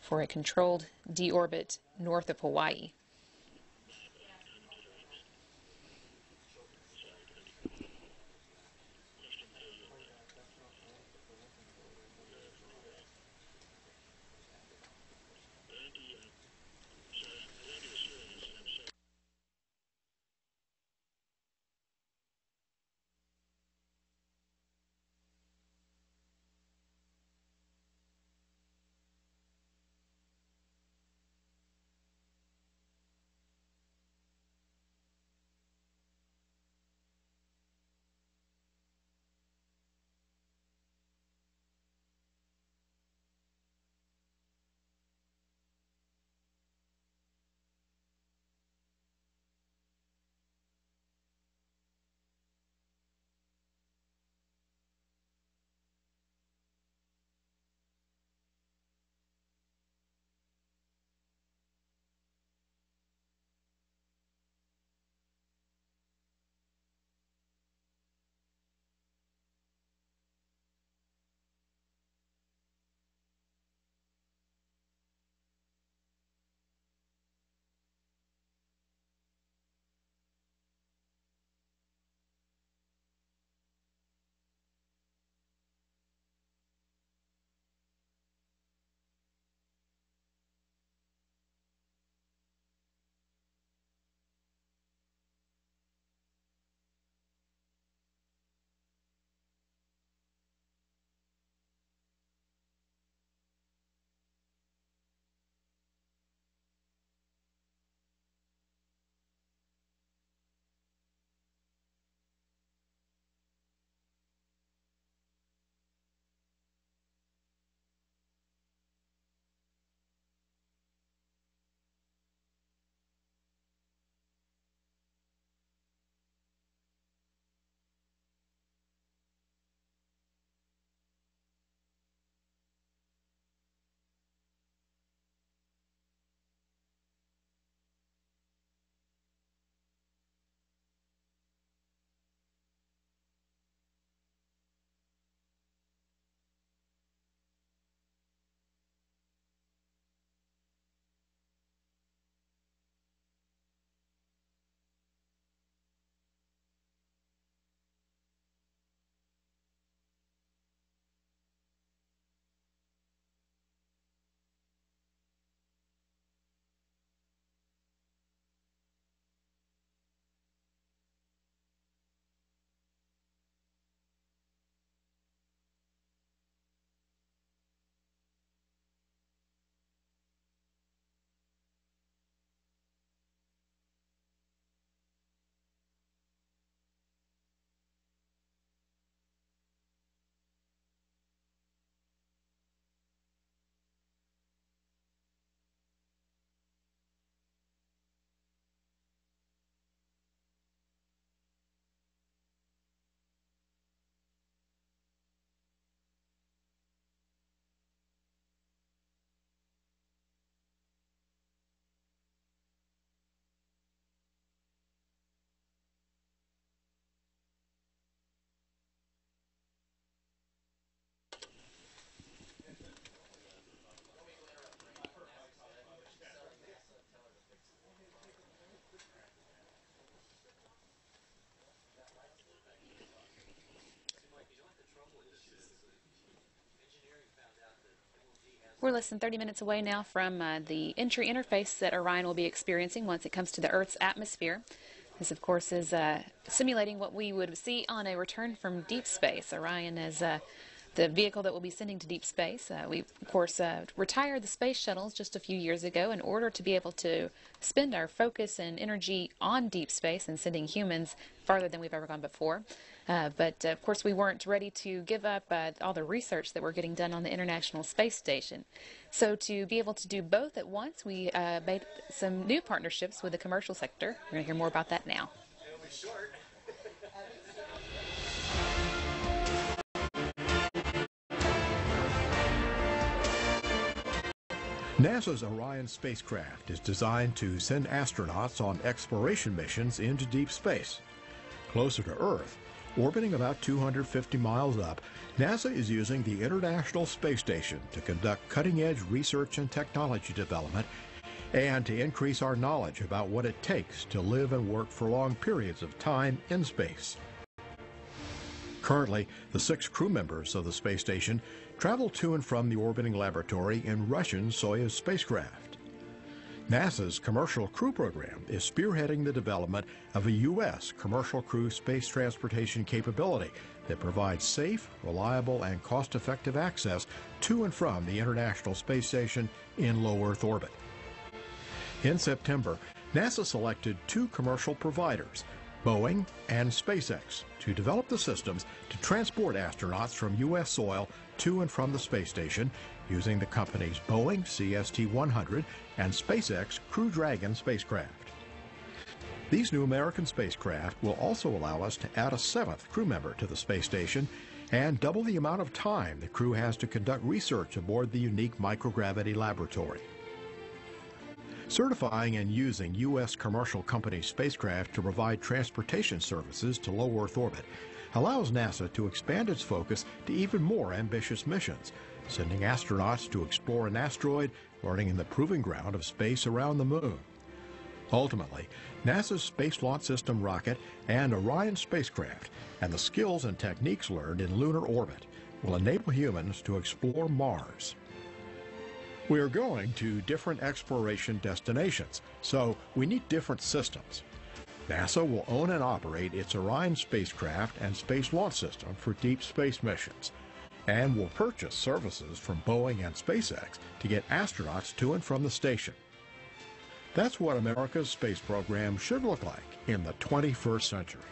for a controlled deorbit north of Hawaii. We're less than 30 minutes away now from uh, the entry interface that Orion will be experiencing once it comes to the Earth's atmosphere. This, of course, is uh, simulating what we would see on a return from deep space. Orion is uh, the vehicle that we'll be sending to deep space. Uh, we, of course, uh, retired the space shuttles just a few years ago in order to be able to spend our focus and energy on deep space and sending humans farther than we've ever gone before. Uh, but uh, of course, we weren't ready to give up uh, all the research that we're getting done on the International Space Station. So, to be able to do both at once, we uh, made some new partnerships with the commercial sector. We're going to hear more about that now. NASA's Orion spacecraft is designed to send astronauts on exploration missions into deep space. Closer to Earth, orbiting about 250 miles up, NASA is using the International Space Station to conduct cutting edge research and technology development and to increase our knowledge about what it takes to live and work for long periods of time in space. Currently, the six crew members of the space station travel to and from the orbiting laboratory in Russian Soyuz spacecraft. NASA's Commercial Crew Program is spearheading the development of a U.S. commercial crew space transportation capability that provides safe, reliable, and cost effective access to and from the International Space Station in low Earth orbit. In September, NASA selected two commercial providers, Boeing and SpaceX, to develop the systems to transport astronauts from U.S. soil to and from the space station using the company's Boeing CST 100 and SpaceX Crew Dragon spacecraft. These new American spacecraft will also allow us to add a seventh crew member to the space station and double the amount of time the crew has to conduct research aboard the unique microgravity laboratory. Certifying and using U.S. commercial company spacecraft to provide transportation services to low Earth orbit allows NASA to expand its focus to even more ambitious missions, sending astronauts to explore an asteroid, learning in the proving ground of space around the moon. Ultimately, NASA's Space Launch System rocket and Orion spacecraft and the skills and techniques learned in lunar orbit will enable humans to explore Mars. We are going to different exploration destinations, so we need different systems. NASA will own and operate its Orion spacecraft and Space Launch System for deep space missions, and will purchase services from Boeing and SpaceX to get astronauts to and from the station. That's what America's space program should look like in the 21st century.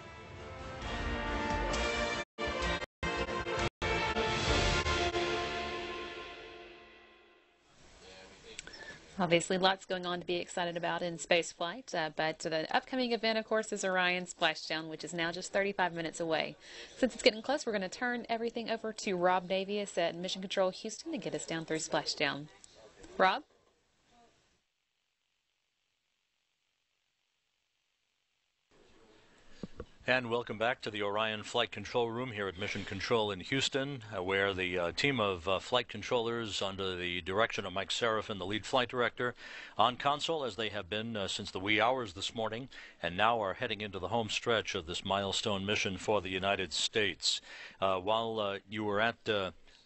Obviously, lots going on to be excited about in spaceflight, uh, but the upcoming event, of course, is Orion Splashdown, which is now just 35 minutes away. Since it's getting close, we're going to turn everything over to Rob Navias at Mission Control Houston to get us down through Splashdown. Rob? And welcome back to the Orion Flight Control Room here at Mission Control in Houston, uh, where the uh, team of uh, flight controllers, under the direction of Mike Sarafin, the lead flight director, on console as they have been uh, since the wee hours this morning, and now are heading into the home stretch of this milestone mission for the United States. Uh, while uh, you were at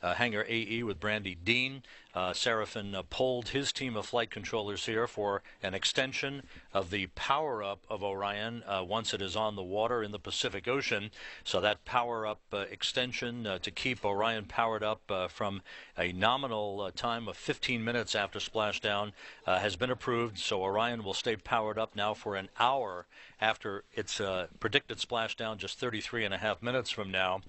Hangar AE with Brandy Dean. Uh, Sarafin uh, polled his team of flight controllers here for an extension of the power up of Orion uh, once it is on the water in the Pacific Ocean. So that power up uh, extension uh, to keep Orion powered up from a nominal time of 15 minutes after splashdown has been approved. So Orion will stay powered up now for an hour after its predicted splashdown just 33 and a half minutes from now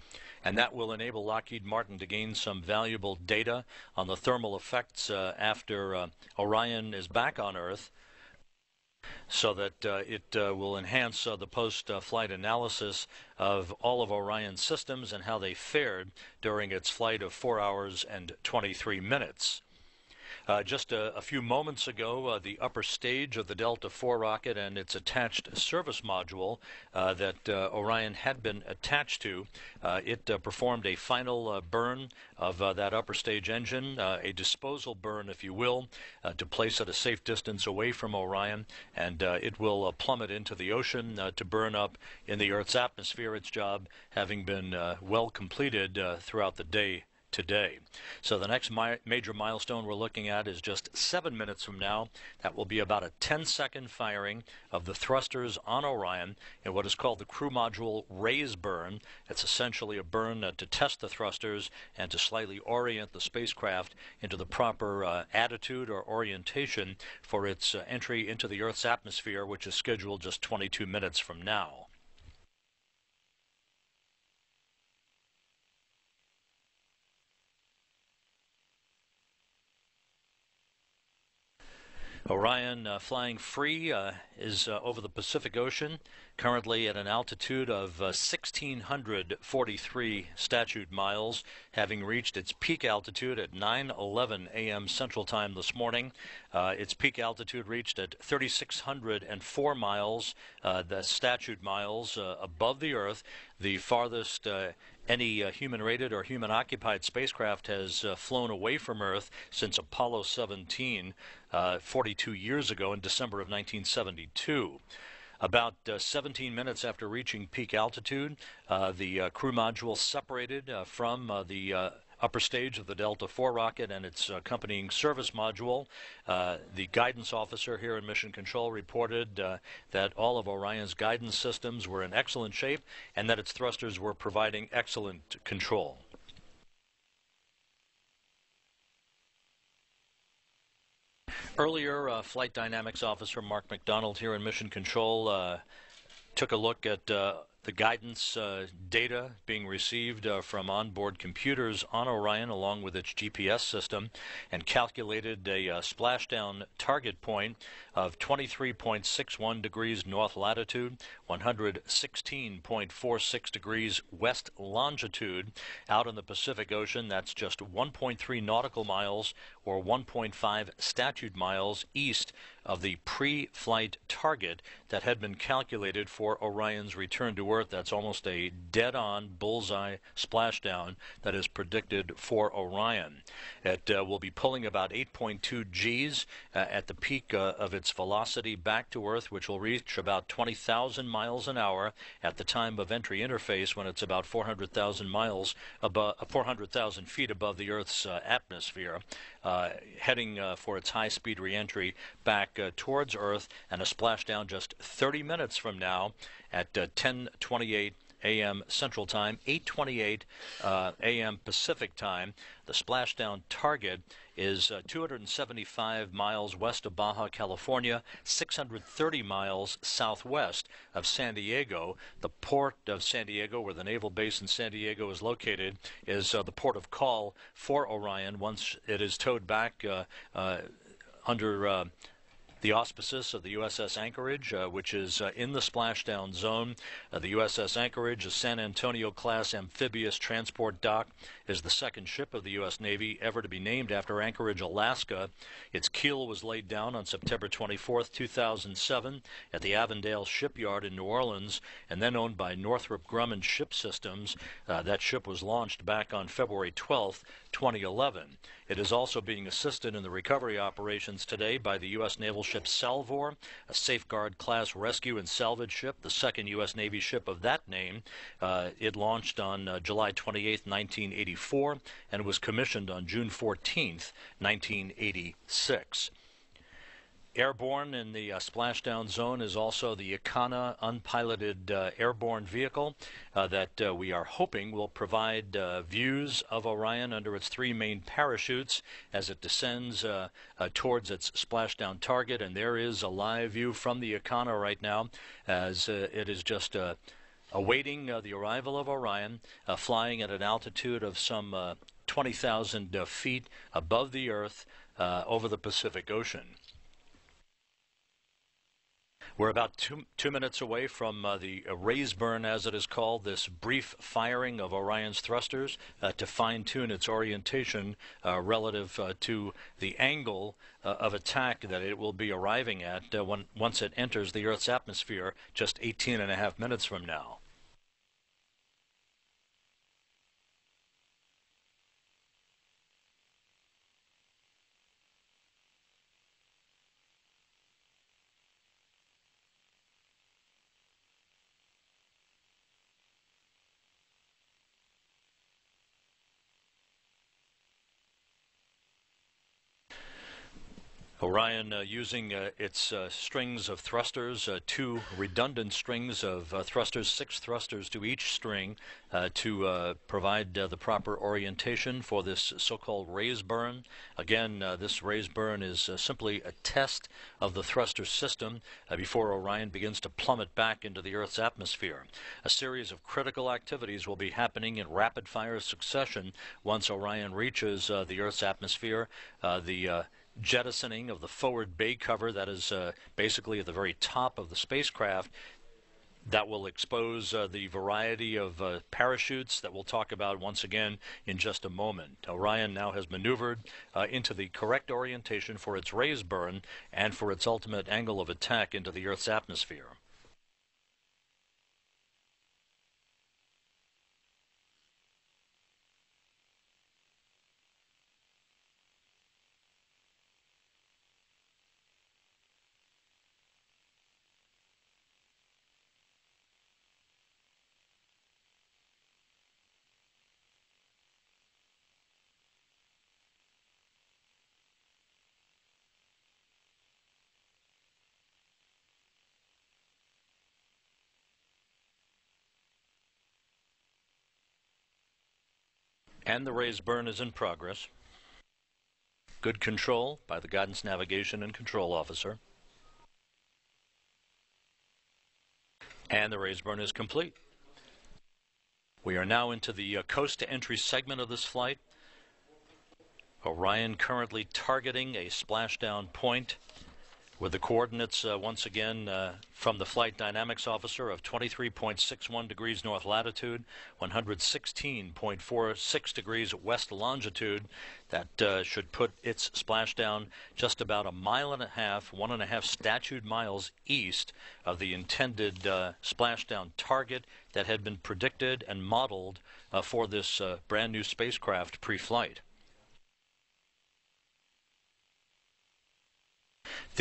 and that will enable Lockheed Martin to gain some valuable data on the thermal effects uh, after uh, Orion is back on Earth so that uh, it uh, will enhance uh, the post-flight analysis of all of Orion's systems and how they fared during its flight of 4 hours and 23 minutes. Uh, just a, a, few moments ago, uh, the upper stage of the Delta IV rocket and its attached service module uh, that uh, Orion had been attached to, uh, it uh, performed a final burn of that upper stage engine, a disposal burn, if you will, to place at a safe distance away from Orion, and it will plummet into the ocean to burn up in the Earth's atmosphere. Its job having been well completed throughout the day today. So the next mi- major milestone we're looking at is just seven minutes from now. That will be about a 10 second firing of the thrusters on Orion in what is called the crew module raise burn. It's essentially a burn uh, to test the thrusters and to slightly orient the spacecraft into the proper uh, attitude or orientation for its uh, entry into the Earth's atmosphere, which is scheduled just 22 minutes from now. Orion uh, flying free uh, is uh, over the Pacific Ocean, currently at an altitude of 1,643 uh, statute miles, having reached its peak altitude at 9:11 a.m. Central Time this morning. Uh, its peak altitude reached at 3,604 miles, uh, the statute miles above the Earth, the farthest any uh, human rated or human occupied spacecraft has uh, flown away from Earth since Apollo 17 uh, 42 years ago in December of 1972. About uh, 17 minutes after reaching peak altitude, uh, the uh, crew module separated from the upper stage of the Delta IV rocket and its accompanying service module. Uh, the guidance officer here in Mission Control reported uh, that all of Orion's guidance systems were in excellent shape and that its thrusters were providing excellent control. Earlier, uh, Flight Dynamics Officer Mark McDonald here in Mission Control uh, took a look at uh, the guidance uh, data being received uh, from onboard computers on Orion along with its GPS system and calculated a uh, splashdown target point of 23.61 degrees north latitude, 116.46 degrees west longitude out in the Pacific Ocean. That's just 1.3 nautical miles or 1.5 statute miles east of the pre flight target that had been calculated for Orion's return to Earth. That's almost a dead on bullseye splashdown that is predicted for Orion. It uh, will be pulling about 8.2 Gs uh, at the peak uh, of its velocity back to Earth, which will reach about 20,000 miles an hour at the time of entry interface when it's about 400,000 miles above, 400,000 feet above the Earth's uh, atmosphere. Uh, heading uh, for its high speed reentry back uh, towards Earth and a splashdown just 30 minutes from now at 1028 a.m. Central Time, 8:28 uh, a.m. Pacific Time. The splashdown target is uh, 275 miles west of Baja California, 630 miles southwest of San Diego. The port of San Diego, where the naval base in San Diego is located, is uh, the port of call for Orion once it is towed back uh, uh, under uh, the auspices of the USS Anchorage, uh, which is uh, in the splashdown zone. Uh, the USS Anchorage, a San Antonio class amphibious transport dock, is the second ship of the U.S. Navy ever to be named after Anchorage, Alaska. Its keel was laid down on September 24, 2007, at the Avondale Shipyard in New Orleans, and then owned by Northrop Grumman Ship Systems. Uh, that ship was launched back on February 12, 2011. It is also being assisted in the recovery operations today by the U.S. naval ship Salvor, a Safeguard class rescue and salvage ship, the second U.S. Navy ship of that name. Uh, it launched on uh, July 28, 1984, and was commissioned on June 14, 1986. Airborne in the uh, splashdown zone is also the Ikhana unpiloted uh, airborne vehicle uh, that uh, we are hoping will provide uh, views of Orion under its three main parachutes as it descends uh, towards its splashdown target. And there is a live view from the Ikhana right now as it is just awaiting the arrival of Orion, flying at an altitude of some 20,000 feet above the Earth over the Pacific Ocean. We're about two, two minutes away from uh, the uh, raise burn, as it is called, this brief firing of Orion's thrusters uh, to fine tune its orientation uh, relative uh, to the angle uh, of attack that it will be arriving at when, once it enters the Earth's atmosphere just 18 and a half minutes from now. Orion uh, using uh, its uh, strings of thrusters, uh, two redundant strings of uh, thrusters, six thrusters to each string uh, to provide the proper orientation for this so-called raise burn. Again, this raise burn is simply a test of the thruster system before Orion begins to plummet back into the Earth's atmosphere. A series of critical activities will be happening in rapid-fire succession once Orion reaches the Earth's atmosphere. the jettisoning of the forward bay cover that is uh, basically at the very top of the spacecraft that will expose uh, the variety of uh, parachutes that we'll talk about once again in just a moment. Orion now has maneuvered uh, into the correct orientation for its raise burn and for its ultimate angle of attack into the Earth's atmosphere. And the raise burn is in progress. Good control by the Guidance Navigation and Control Officer. And the raise burn is complete. We are now into the uh, coast to entry segment of this flight. Orion currently targeting a splashdown point with the coordinates uh, once again uh, from the flight dynamics officer of 23.61 degrees north latitude, 116.46 degrees west longitude. That uh, should put its splashdown just about a mile and a half, one and a half statute miles east of the intended uh, splashdown target that had been predicted and modeled uh, for this uh, brand new spacecraft pre flight.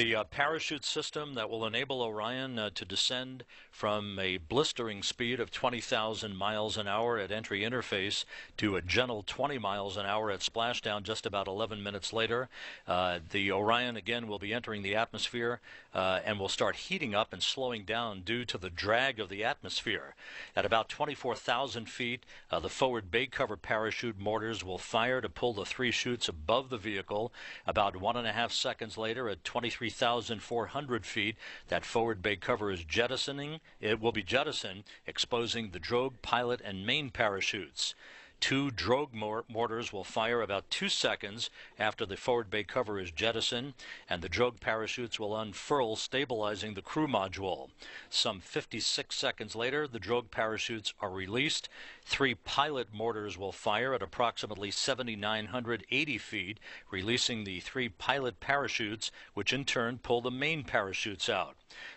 The uh, parachute system that will enable Orion uh, to descend from a blistering speed of 20,000 miles an hour at entry interface to a gentle 20 miles an hour at splashdown just about 11 minutes later. Uh, the Orion again will be entering the atmosphere uh, and will start heating up and slowing down due to the drag of the atmosphere. At about 24,000 feet, uh, the forward bay cover parachute mortars will fire to pull the three chutes above the vehicle. About one and a half seconds later, at 23,400 feet. That forward bay cover is jettisoning. It will be jettisoned, exposing the drogue, pilot, and main parachutes. Two drogue mortars will fire about two seconds after the forward bay cover is jettisoned, and the drogue parachutes will unfurl, stabilizing the crew module. Some 56 seconds later, the drogue parachutes are released. Three pilot mortars will fire at approximately 7,980 feet, releasing the three pilot parachutes, which in turn pull the main parachutes out.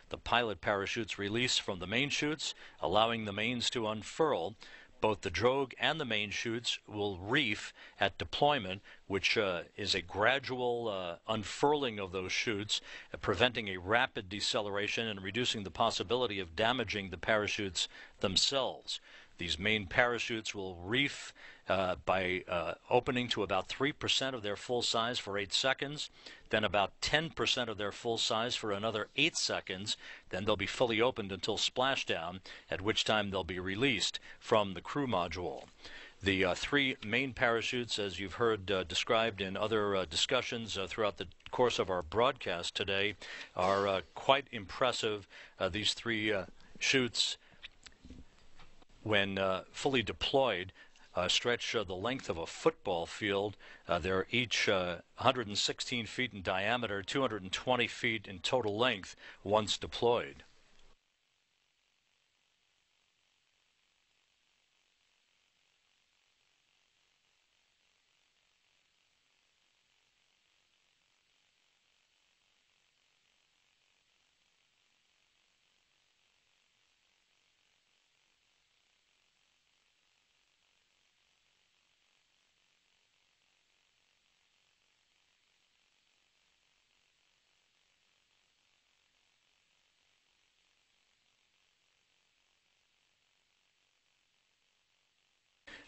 The pilot parachutes release from the main chutes, allowing the mains to unfurl. Both the drogue and the main chutes will reef at deployment, which uh, is a gradual uh, unfurling of those chutes, uh, preventing a rapid deceleration and reducing the possibility of damaging the parachutes themselves. These main parachutes will reef uh, by uh, opening to about 3% of their full size for 8 seconds, then about 10% of their full size for another 8 seconds, then they'll be fully opened until splashdown, at which time they'll be released from the crew module. The uh, three main parachutes, as you've heard uh, described in other uh, discussions uh, throughout the course of our broadcast today, are uh, quite impressive. Uh, these three chutes, when fully deployed, stretch uh, the length of a football field. Uh, they're each 116 feet in diameter, 220 feet in total length once deployed.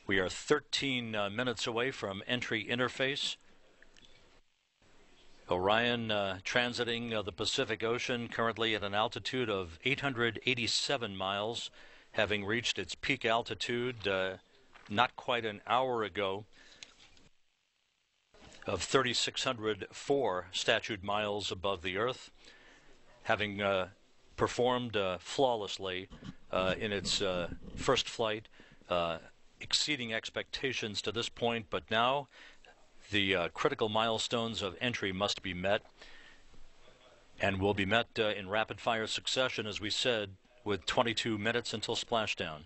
We are 13 uh, minutes away from entry interface. Orion uh, transiting uh, the Pacific Ocean currently at an altitude of 887 miles, having reached its peak altitude uh, not quite an hour ago of 3,604 statute miles above the Earth, having uh, performed uh, flawlessly in its first flight, exceeding expectations to this point, but now the uh, critical milestones of entry must be met and will be met uh, in rapid fire succession, as we said, with 22 minutes until splashdown.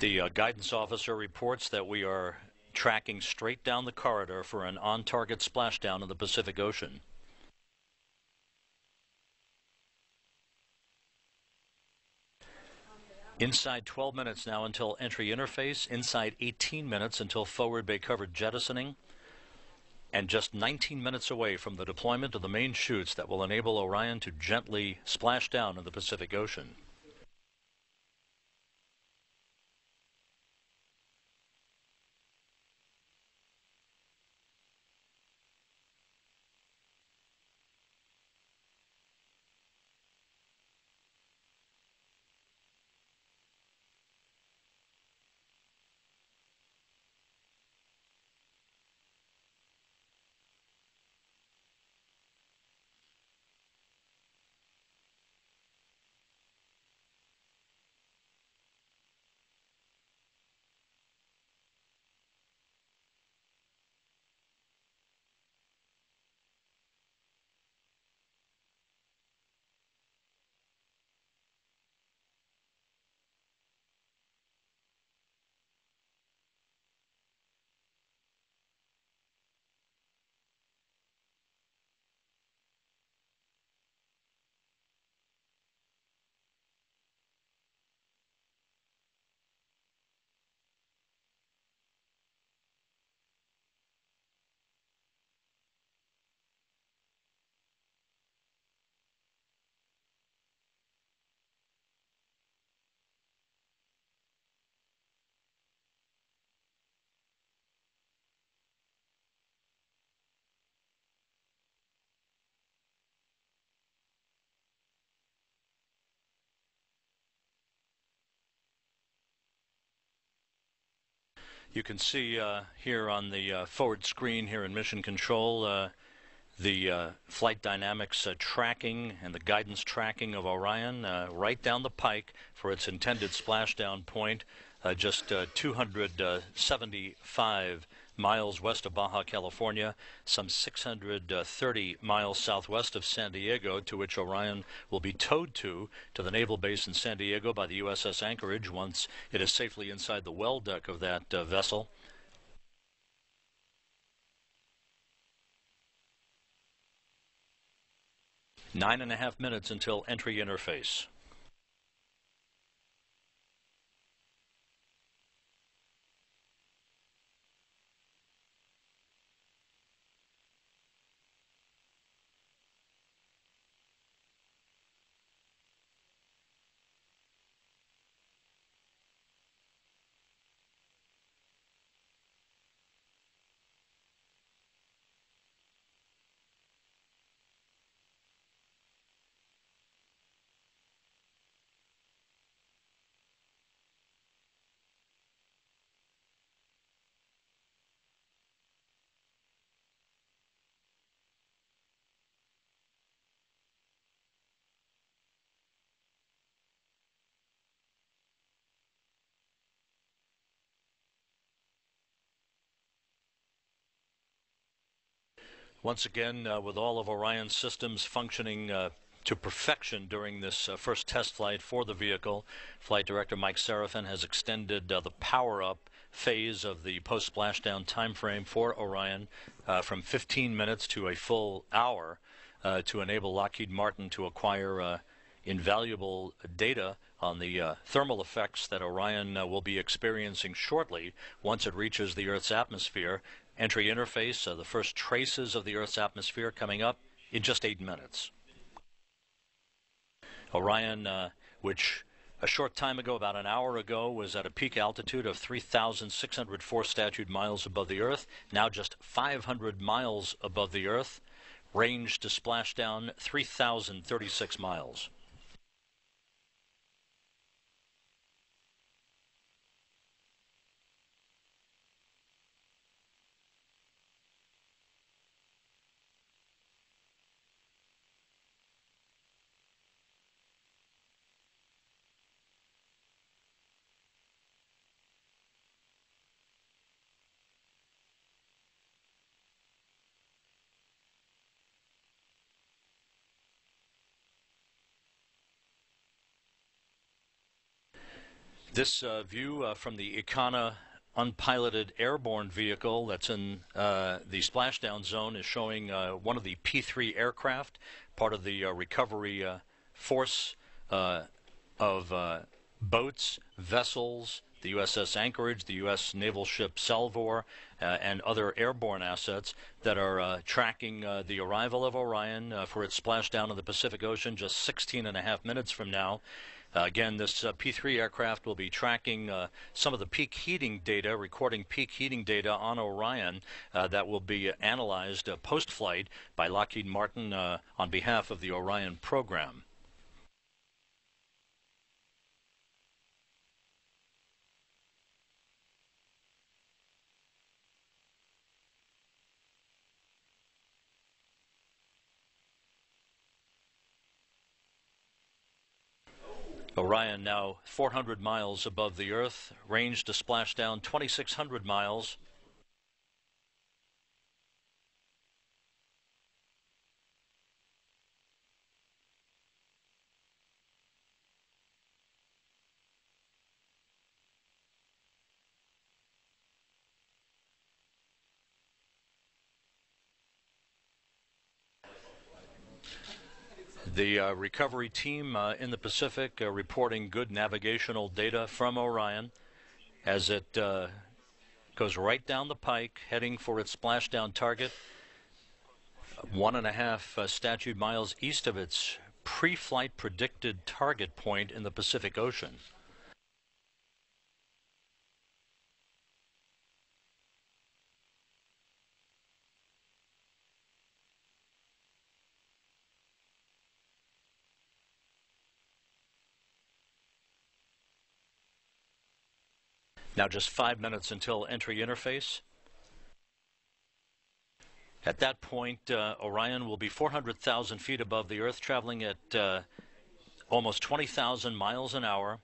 The uh, guidance officer reports that we are tracking straight down the corridor for an on target splashdown in the Pacific Ocean. Inside 12 minutes now until entry interface, inside 18 minutes until forward bay covered jettisoning, and just 19 minutes away from the deployment of the main chutes that will enable Orion to gently splash down in the Pacific Ocean. You can see uh, here on the uh, forward screen here in Mission Control uh, the uh, flight dynamics uh, tracking and the guidance tracking of Orion uh, right down the pike for its intended splashdown point, just 275 miles west of Baja California, some 630 miles southwest of San Diego, to which Orion will be towed to, to the naval base in San Diego by the USS Anchorage once it is safely inside the well deck of that uh, vessel. Nine and a half minutes until entry interface. Once again, uh, with all of Orion's systems functioning uh, to perfection during this uh, first test flight for the vehicle, Flight Director Mike Sarafin has extended uh, the power-up phase of the post-splashdown time frame for Orion uh, from 15 minutes to a full hour uh, to enable Lockheed Martin to acquire invaluable data on the uh, thermal effects that Orion uh, will be experiencing shortly once it reaches the Earth's atmosphere entry interface, uh, the first traces of the Earth's atmosphere coming up in just eight minutes. Orion uh, which a short time ago, about an hour ago, was at a peak altitude of 3,604 statute miles above the Earth, now just 500 miles above the Earth, range to splash down 3,036 miles. This uh, view uh, from the Ikhana unpiloted airborne vehicle that's in uh, the splashdown zone is showing uh, one of the P-3 aircraft, part of the uh, recovery uh, force of boats, vessels, the USS Anchorage, the U.S. naval ship Salvor, and other airborne assets that are tracking the arrival of Orion for its splashdown in the Pacific Ocean just 16 and a half minutes from now. Uh, again, this uh, P3 aircraft will be tracking uh, some of the peak heating data, recording peak heating data on Orion that will be analyzed uh, post flight by Lockheed Martin on behalf of the Orion program. Orion now 400 miles above the Earth, range to splash down 2,600 miles. The uh, recovery team uh, in the Pacific uh, reporting good navigational data from Orion as it uh, goes right down the pike, heading for its splashdown target, one and a half uh, statute miles east of its pre flight predicted target point in the Pacific Ocean. Now just five minutes until entry interface. At that point, uh, Orion will be 400,000 feet above the Earth, traveling at uh, almost 20,000 miles an hour.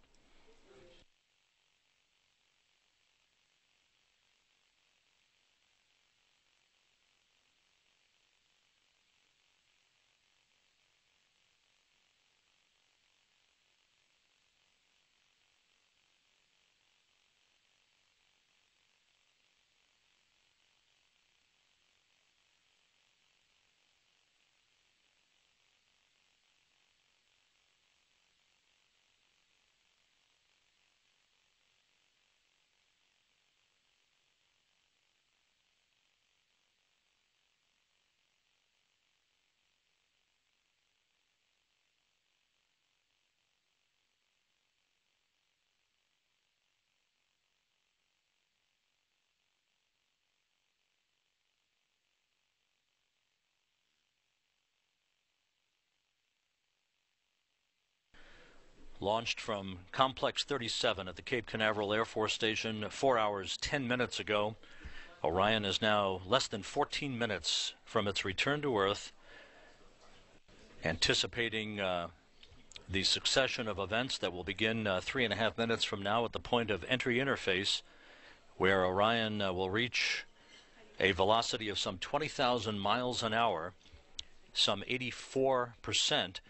Launched from Complex 37 at the Cape Canaveral Air Force Station four hours, 10 minutes ago. Orion is now less than 14 minutes from its return to Earth, anticipating uh, the succession of events that will begin uh, three and a half minutes from now at the point of entry interface, where Orion uh, will reach a velocity of some 20,000 miles an hour, some 84 percent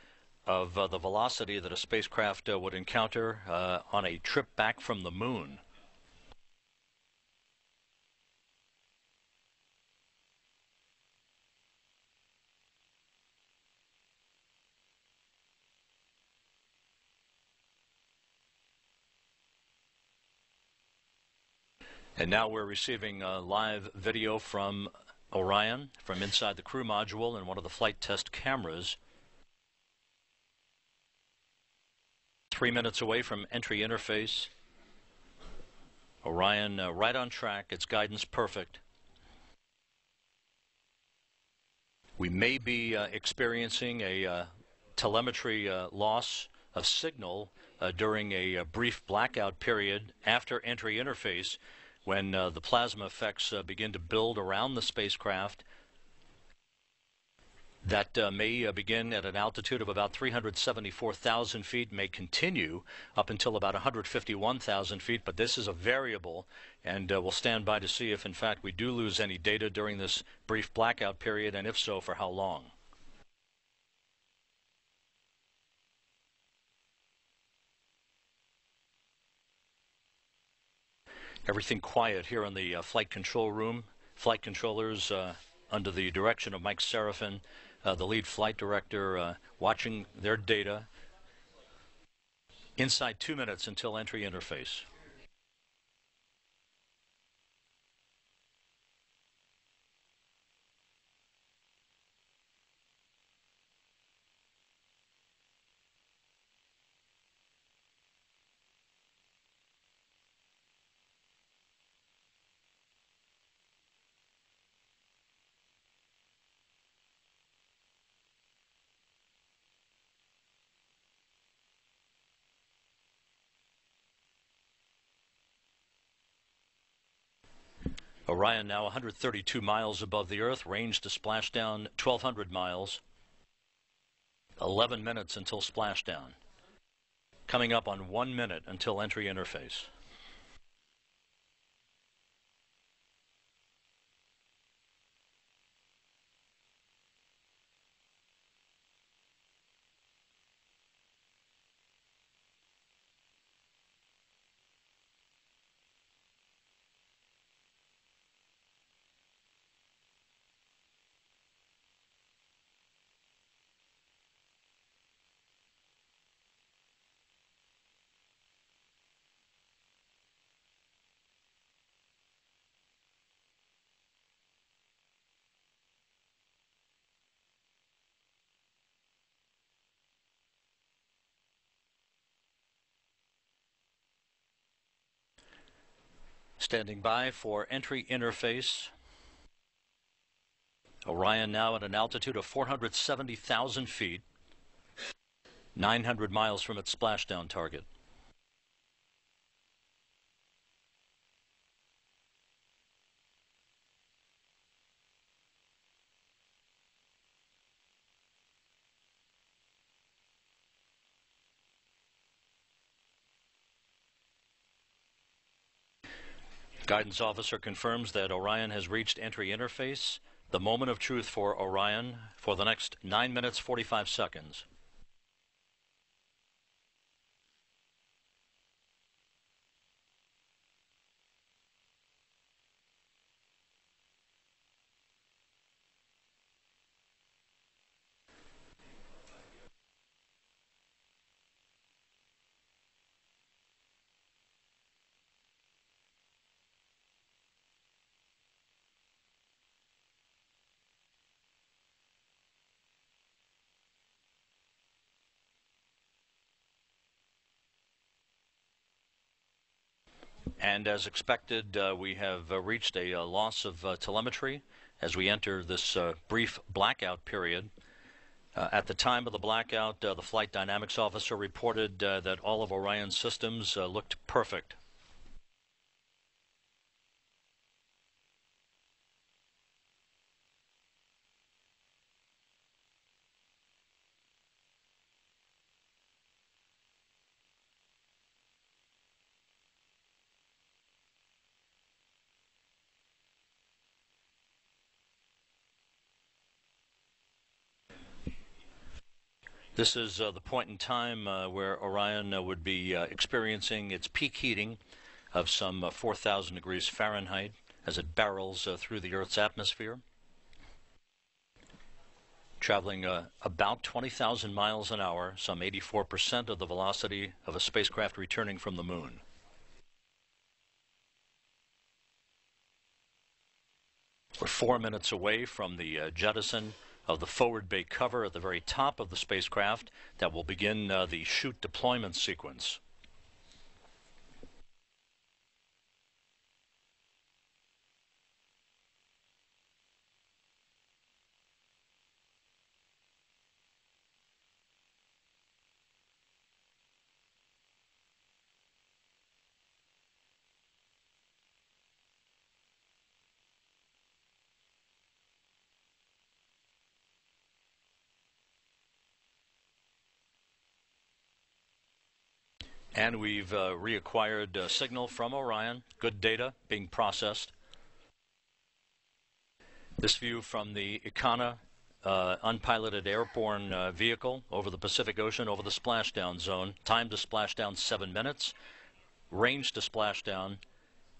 of uh, the velocity that a spacecraft uh, would encounter uh, on a trip back from the moon. And now we're receiving a live video from Orion from inside the crew module and one of the flight test cameras three minutes away from entry interface. Orion uh, right on track, its guidance perfect. We may be uh, experiencing a uh, telemetry uh, loss of signal uh, during a, a, brief blackout period after entry interface when uh, the plasma effects begin to build around the spacecraft that uh, may uh, begin at an altitude of about 374,000 feet, may continue up until about 151,000 feet, but this is a variable, and uh, we'll stand by to see if, in fact, we do lose any data during this brief blackout period, and if so, for how long. Everything quiet here in the uh, flight control room. Flight controllers uh, under the direction of Mike Sarafin the lead flight director, uh, watching their data inside two minutes until entry interface. Orion now 132 miles above the Earth, range to splashdown 1,200 miles. 11 minutes until splashdown. Coming up on one minute until entry interface. Standing by for entry interface. Orion now at an altitude of 470,000 feet, 900 miles from its splashdown target. Guidance officer confirms that Orion has reached entry interface. The moment of truth for Orion for the next 9 minutes 45 seconds. And as expected, uh, we have uh, reached a, uh, loss of uh, telemetry as we enter this uh, brief blackout period. Uh, at the time of the blackout, the flight dynamics officer reported that all of Orion's systems looked perfect. This is uh, the point in time uh, where Orion uh, would be uh, experiencing its peak heating of some uh, 4,000 degrees Fahrenheit as it barrels uh, through the Earth's atmosphere, traveling about 20,000 miles an hour, some 84% of the velocity of a spacecraft returning from the moon. We're four minutes away from the jettison of the forward bay cover at the very top of the spacecraft that will begin uh, the chute deployment sequence. And we've uh, reacquired uh, signal from Orion, good data being processed. This view from the Ikhana uh, unpiloted airborne uh, vehicle over the Pacific Ocean, over the splashdown zone. Time to splashdown seven minutes. Range to splashdown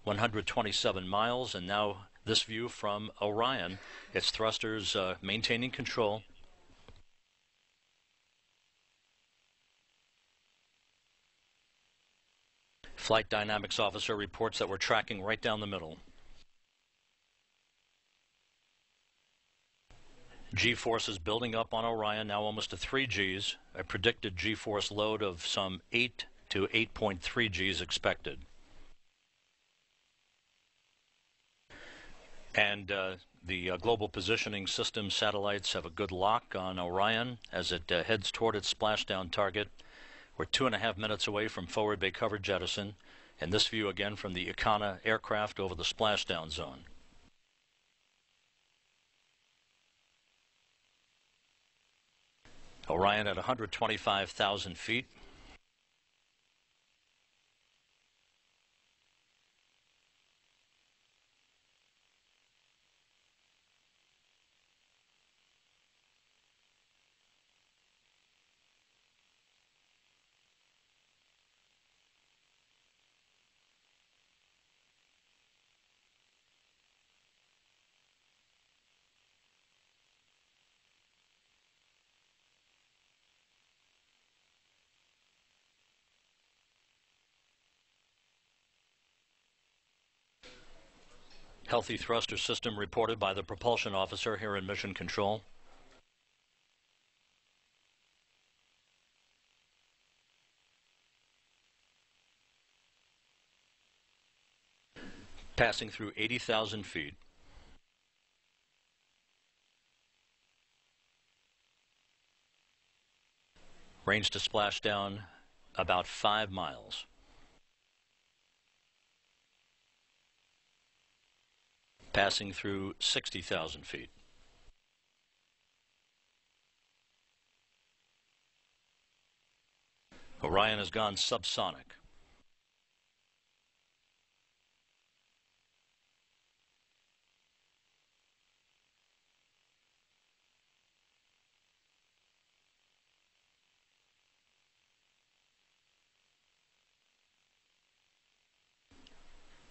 127 miles. And now this view from Orion, its thrusters uh, maintaining control. Flight Dynamics Officer reports that we're tracking right down the middle. G-force is building up on Orion, now almost to 3 Gs. A predicted G-force load of some 8 to 8.3 Gs expected. And uh, the uh, global positioning system satellites have a good lock on Orion as it uh, heads toward its splashdown target. We're two and a half minutes away from forward bay cover jettison, and this view again from the Ikhana aircraft over the splashdown zone. Orion at 125,000 feet. Healthy thruster system reported by the propulsion officer here in Mission Control. Passing through 80,000 feet. Range to splashdown about five miles. Passing through 60,000 feet. Orion has gone subsonic.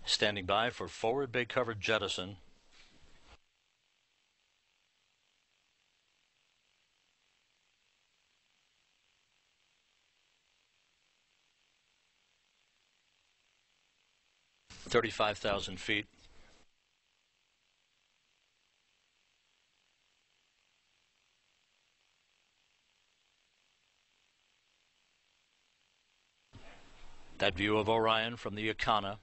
Standing by for forward bay cover jettison. Thirty-five thousand feet. That view of Orion from the Ikhana.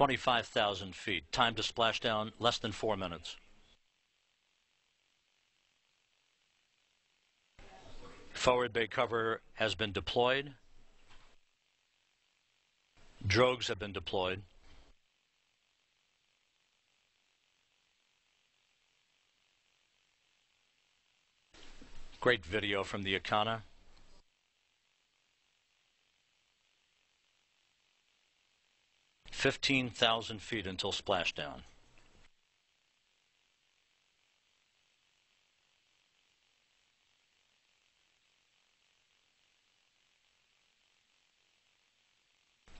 25,000 feet. Time to splash down less than four minutes. Forward bay cover has been deployed. Drogues have been deployed. Great video from the Ikhana. 15,000 feet until splashdown.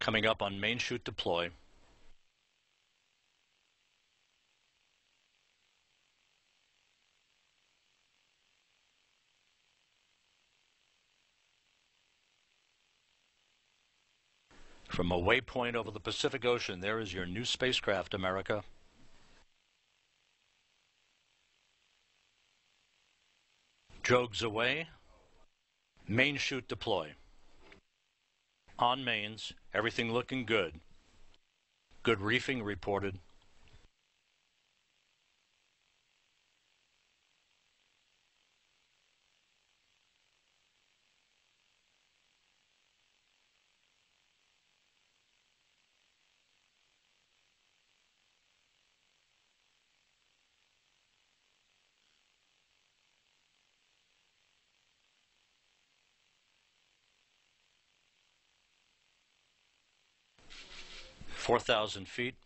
Coming up on main chute deploy. From a waypoint over the Pacific Ocean, there is your new spacecraft, America. Jogs away. Main chute deploy. On mains, everything looking good. Good reefing reported. 4,000 feet.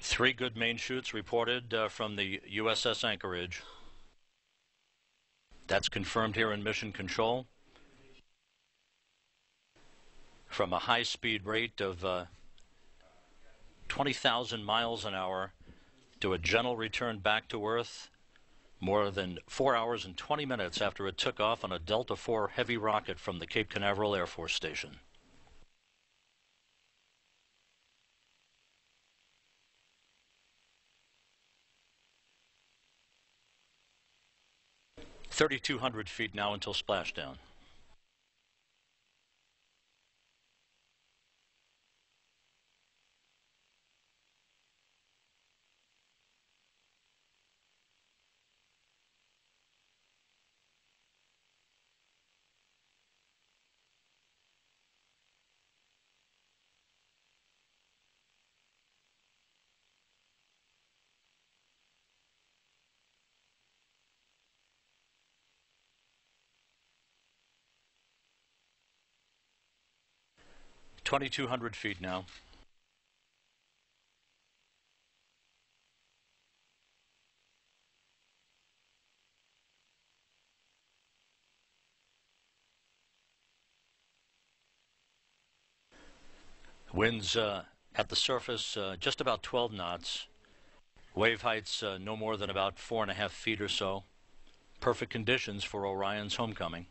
Three good main chutes reported uh, from the USS Anchorage. That's confirmed here in Mission Control. From a high speed rate of uh, 20,000 miles an hour to a gentle return back to Earth more than four hours and 20 minutes after it took off on a Delta IV heavy rocket from the Cape Canaveral Air Force Station. Thirty-two hundred feet now until splashdown. 2,200 feet now. Winds uh, at the surface uh, just about 12 knots. Wave heights uh, no more than about four and a half feet or so. Perfect conditions for Orion's homecoming.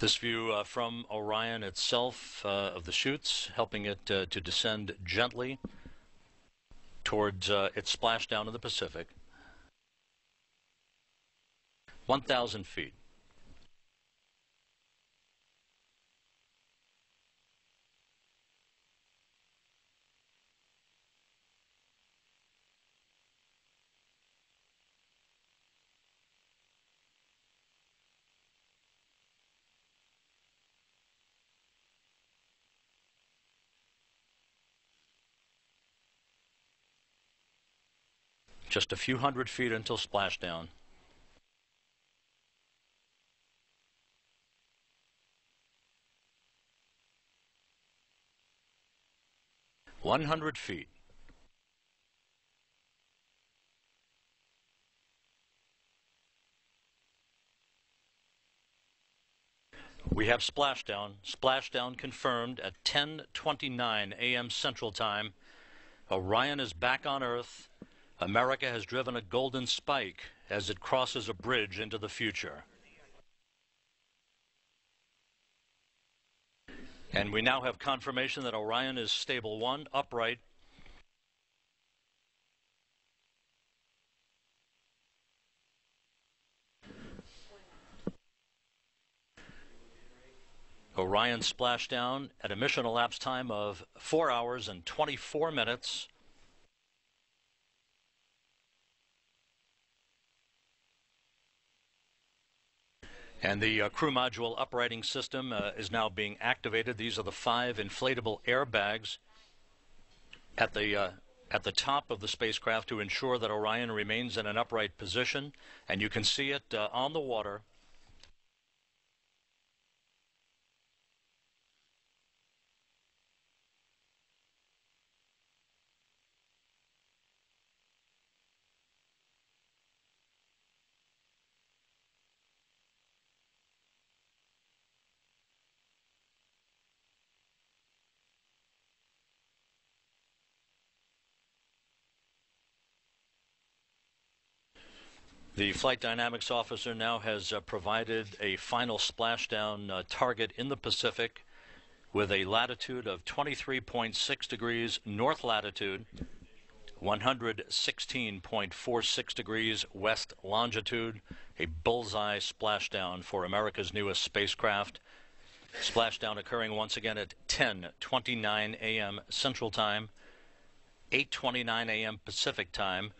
This view uh, from Orion itself uh, of the chutes, helping it uh, to descend gently towards uh, its splashdown in the Pacific. 1,000 feet. Just a few hundred feet until splashdown. One hundred feet. We have splashdown. Splashdown confirmed at 10:29 a.m. Central Time. Orion is back on Earth. America has driven a golden spike as it crosses a bridge into the future. And we now have confirmation that Orion is stable one, upright. Orion splashed down at a mission elapsed time of 4 hours and 24 minutes. And the uh, crew module uprighting system uh, is now being activated. These are the five inflatable airbags at the uh, at the top of the spacecraft to ensure that Orion remains in an upright position. And you can see it uh, on the water. The flight dynamics officer now has uh, provided a final splashdown uh, target in the Pacific with a latitude of 23.6 degrees north latitude, 116.46 degrees west longitude, a bullseye splashdown for America's newest spacecraft. Splashdown occurring once again at 10:29 a.m. Central Time, 8:29 a.m. Pacific Time,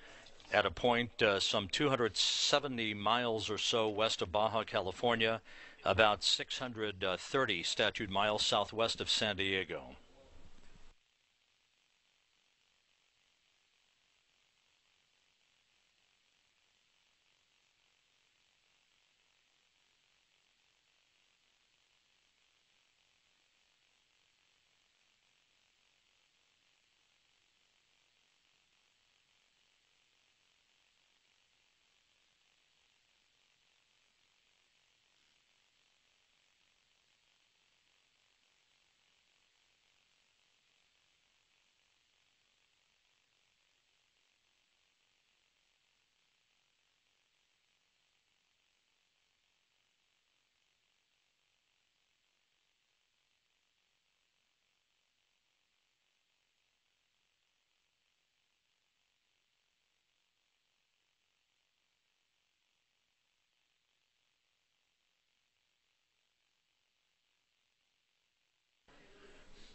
at a point uh, some 270 miles or so west of Baja California, about 630 statute miles southwest of San Diego.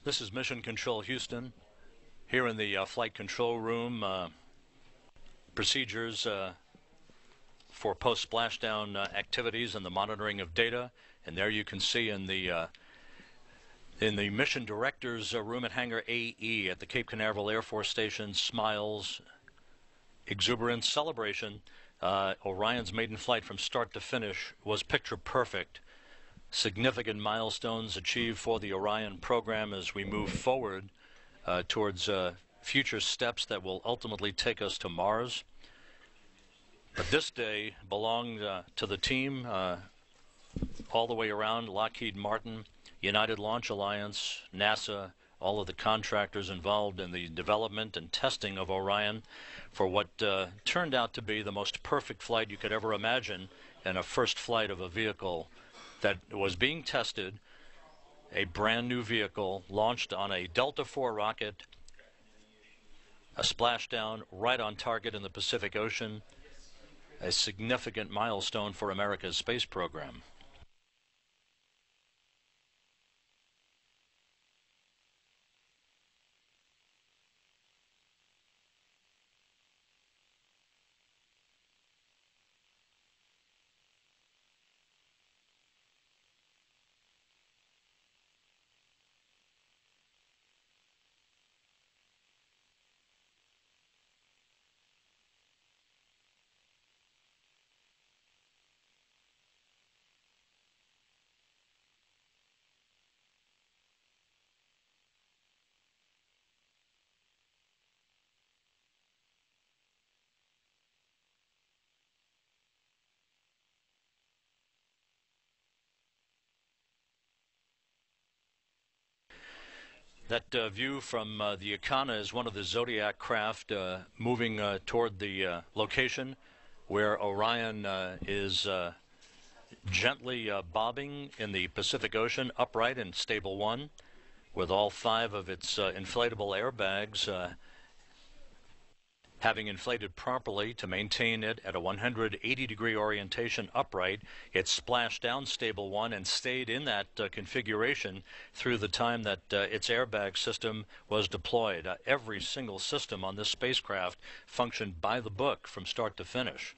This is Mission Control Houston. Here in the uh, flight control room, uh, procedures uh, for post splashdown uh, activities and the monitoring of data. And there you can see in the uh, in the mission director's uh, room at Hangar AE at the Cape Canaveral Air Force Station, smiles, exuberance, celebration. Orion's maiden flight from start to finish was picture perfect significant milestones achieved for the Orion program as we move forward uh, towards uh, future steps that will ultimately take us to Mars. But this day belonged uh, to the team uh, all the way around Lockheed Martin, United Launch Alliance, NASA, all of the contractors involved in the development and testing of Orion for what uh, turned out to be the most perfect flight you could ever imagine in a first flight of a vehicle that was being tested, a brand new vehicle launched on a Delta IV rocket, a splashdown right on target in the Pacific Ocean, a significant milestone for America's space program. That uh, view from uh, the Ikhana is one of the Zodiac craft uh, moving uh, toward the uh, location where Orion uh, is gently bobbing in the Pacific Ocean, upright in stable one, with all five of its inflatable airbags Having inflated properly to maintain it at a 180 degree orientation upright, it splashed down stable one and stayed in that uh, configuration through the time that uh, its airbag system was deployed. Uh, every single system on this spacecraft functioned by the book from start to finish.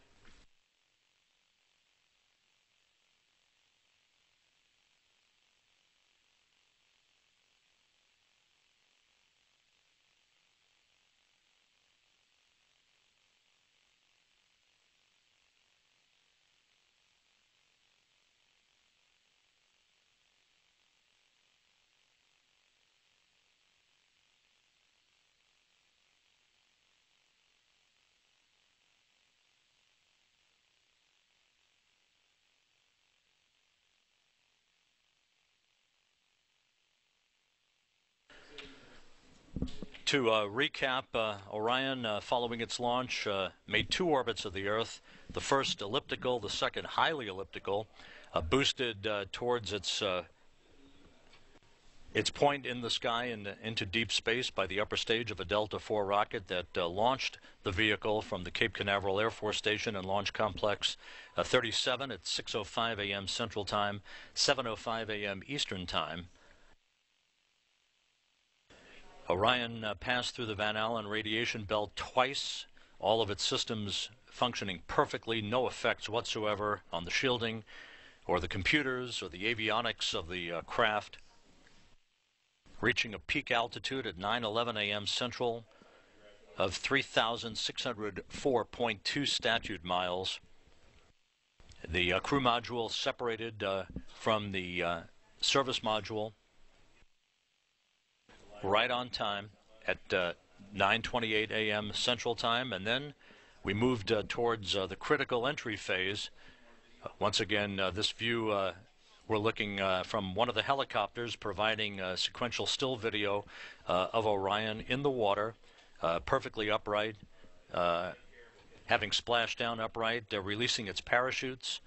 To uh, recap, uh, Orion, uh, following its launch, uh, made two orbits of the Earth. The first elliptical, the second highly elliptical, uh, boosted uh, towards its its point in the sky and into deep space by the upper stage of a Delta IV rocket that launched the vehicle from the Cape Canaveral Air Force Station and Launch Complex 37 at 6:05 a.m. Central Time, 7:05 a.m. Eastern Time. Orion uh, passed through the Van Allen radiation belt twice, all of its systems functioning perfectly, no effects whatsoever on the shielding or the computers or the avionics of the uh, craft. Reaching a peak altitude at 9:11 a.m. Central of 3,604.2 statute miles. The uh, crew module separated uh, from the uh, service module right on time at 9:28 uh, a.m. Central Time, and then we moved uh, towards uh, the critical entry phase. once again, this view we're looking uh, from one of the helicopters providing sequential still video uh, of Orion in the water, uh, perfectly upright, having splashed down upright, releasing its parachutes,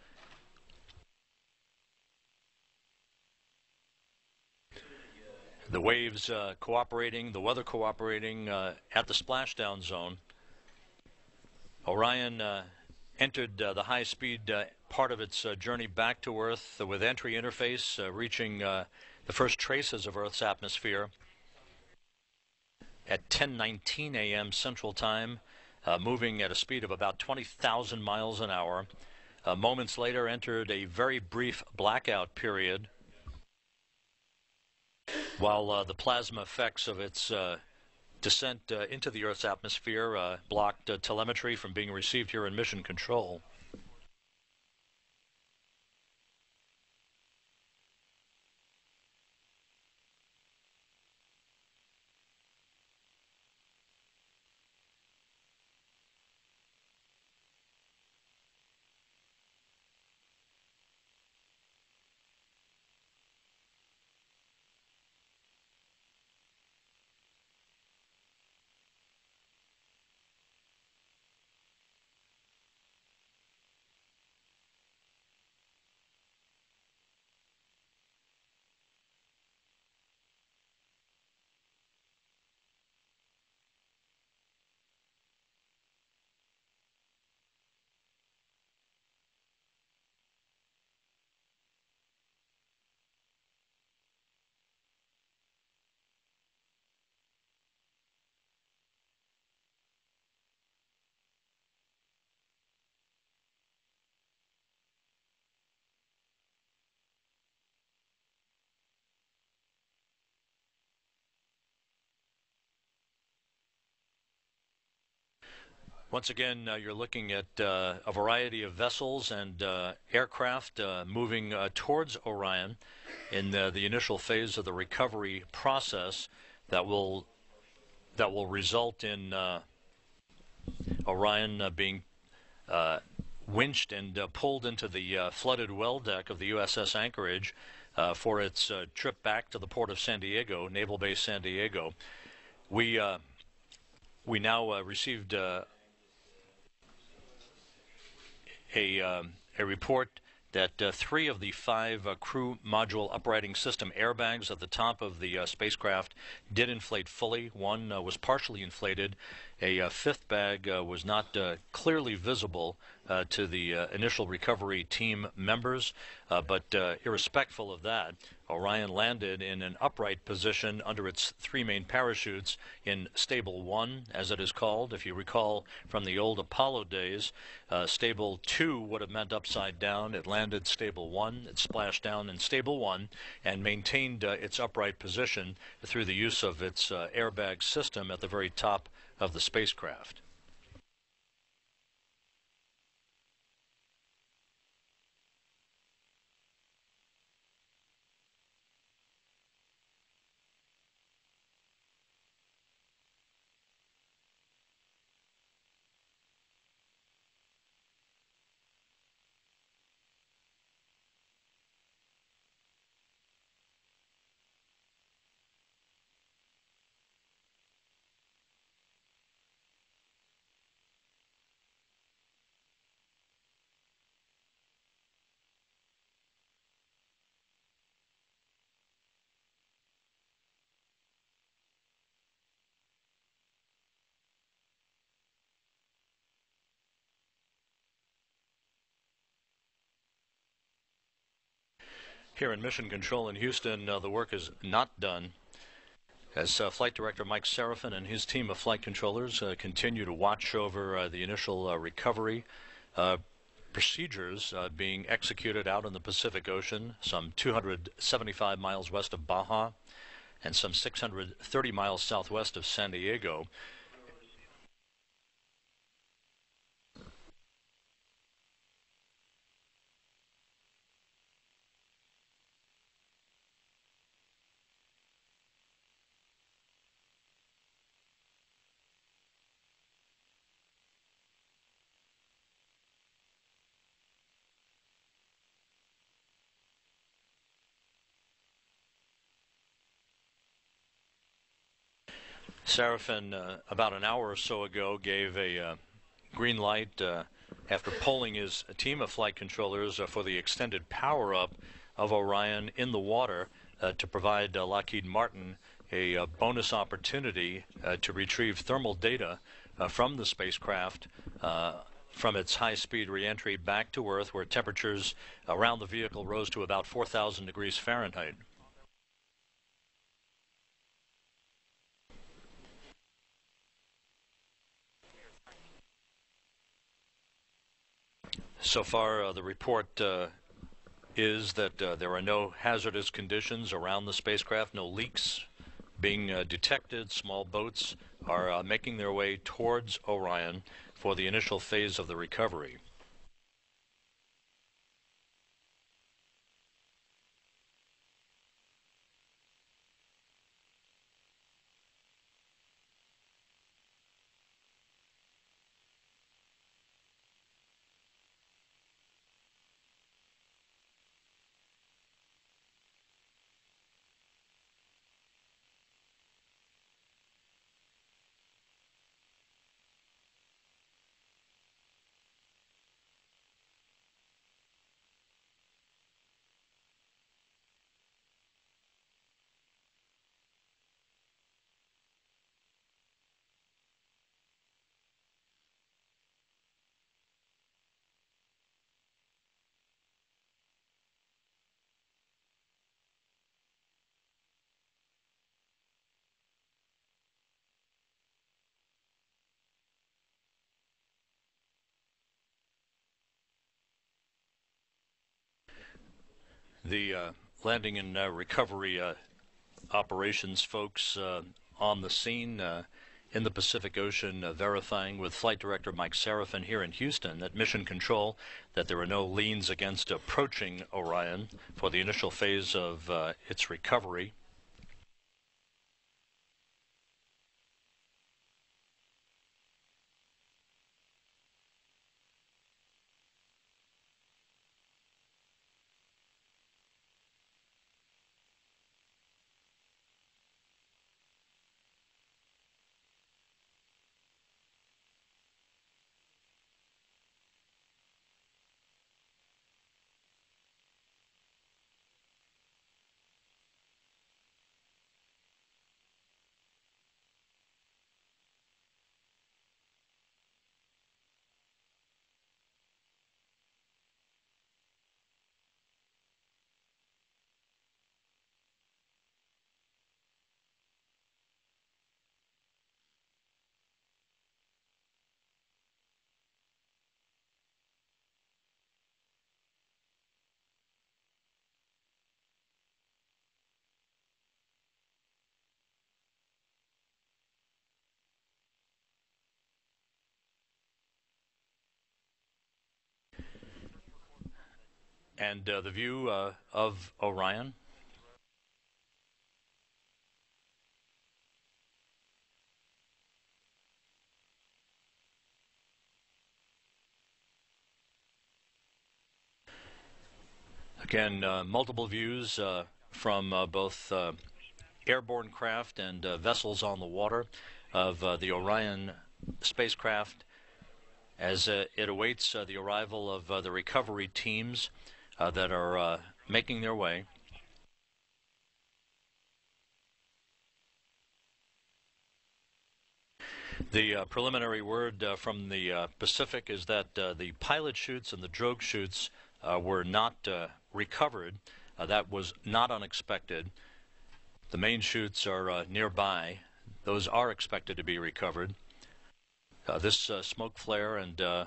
the waves uh, cooperating, the weather cooperating uh, at the splashdown zone. Orion uh, entered uh, the high speed uh, part of its uh, journey back to Earth with entry interface, reaching the first traces of Earth's atmosphere at 10:19 a.m. Central Time, moving at a speed of about 20,000 miles an hour. moments later, entered a very brief blackout period while uh, the plasma effects of its uh, descent uh, into the Earth's atmosphere uh, blocked uh, telemetry from being received here in Mission Control. Once again, uh, you're looking at uh, a variety of vessels and uh, aircraft uh, moving uh, towards Orion in the, the, initial phase of the recovery process that will that will result in uh, Orion being winched and pulled into the flooded well deck of the USS Anchorage for its trip back to the port of San Diego, Naval Base San Diego. We we now received a, um, a report that uh, three of the five uh, crew module uprighting system airbags at the top of the uh, spacecraft did inflate fully. One uh, was partially inflated. A uh, fifth bag uh, was not clearly visible to the initial recovery team members, but irrespectful of that, Orion landed in an upright position under its three main parachutes in Stable 1, as it is called. If you recall from the old Apollo days, uh, Stable 2 would have meant upside down. It landed Stable 1, it splashed down in Stable 1, and maintained uh, its upright position through the use of its uh, airbag system at the very top of the spacecraft. Here in Mission Control in Houston, uh, the work is not done. As uh, Flight Director Mike Sarafin and his team of flight controllers uh, continue to watch over uh, the initial uh, recovery uh, procedures being executed out in the Pacific Ocean, some 275 miles west of Baja and some 630 miles southwest of San Diego. Sarafin, uh, about an hour or so ago, gave a uh, green light uh, after polling his team of flight controllers uh, for the extended power up of Orion in the water uh, to provide Lockheed Martin a bonus opportunity to retrieve thermal data from the spacecraft from its high speed reentry back to Earth, where temperatures around the vehicle rose to about 4,000 degrees Fahrenheit. So far, uh, the report uh, is that uh, there are no hazardous conditions around the spacecraft, no leaks being uh, detected. Small boats are uh, making their way towards Orion for the initial phase of the recovery. The uh, landing and uh, recovery uh, operations folks uh, on the scene uh, in the Pacific Ocean, verifying with Flight Director Mike Sarafin here in Houston at Mission Control that there are no leans against approaching Orion for the initial phase of its recovery. And uh, the view uh, of Orion. Again, uh, multiple views uh, from uh, both uh, airborne craft and vessels on the water of the Orion spacecraft as it awaits the arrival of the recovery teams that are uh, making their way. The uh, preliminary word uh, from the uh, Pacific is that uh, the pilot chutes and the drogue chutes were not recovered Uh, that was not unexpected. The main chutes are uh, nearby. Those are expected to be recovered. Uh, this uh, smoke flare and uh,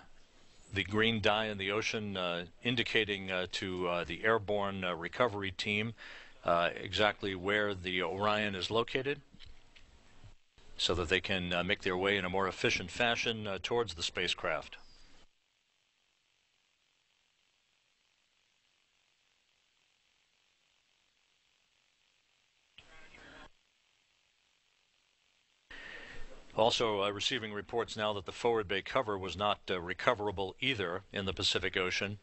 the green dye in the ocean uh, indicating uh, to uh, the airborne uh, recovery team exactly where the Orion is located so that they can make their way in a more efficient fashion towards the spacecraft. Also uh, receiving reports now that the forward bay cover was not uh, recoverable either in the Pacific Ocean.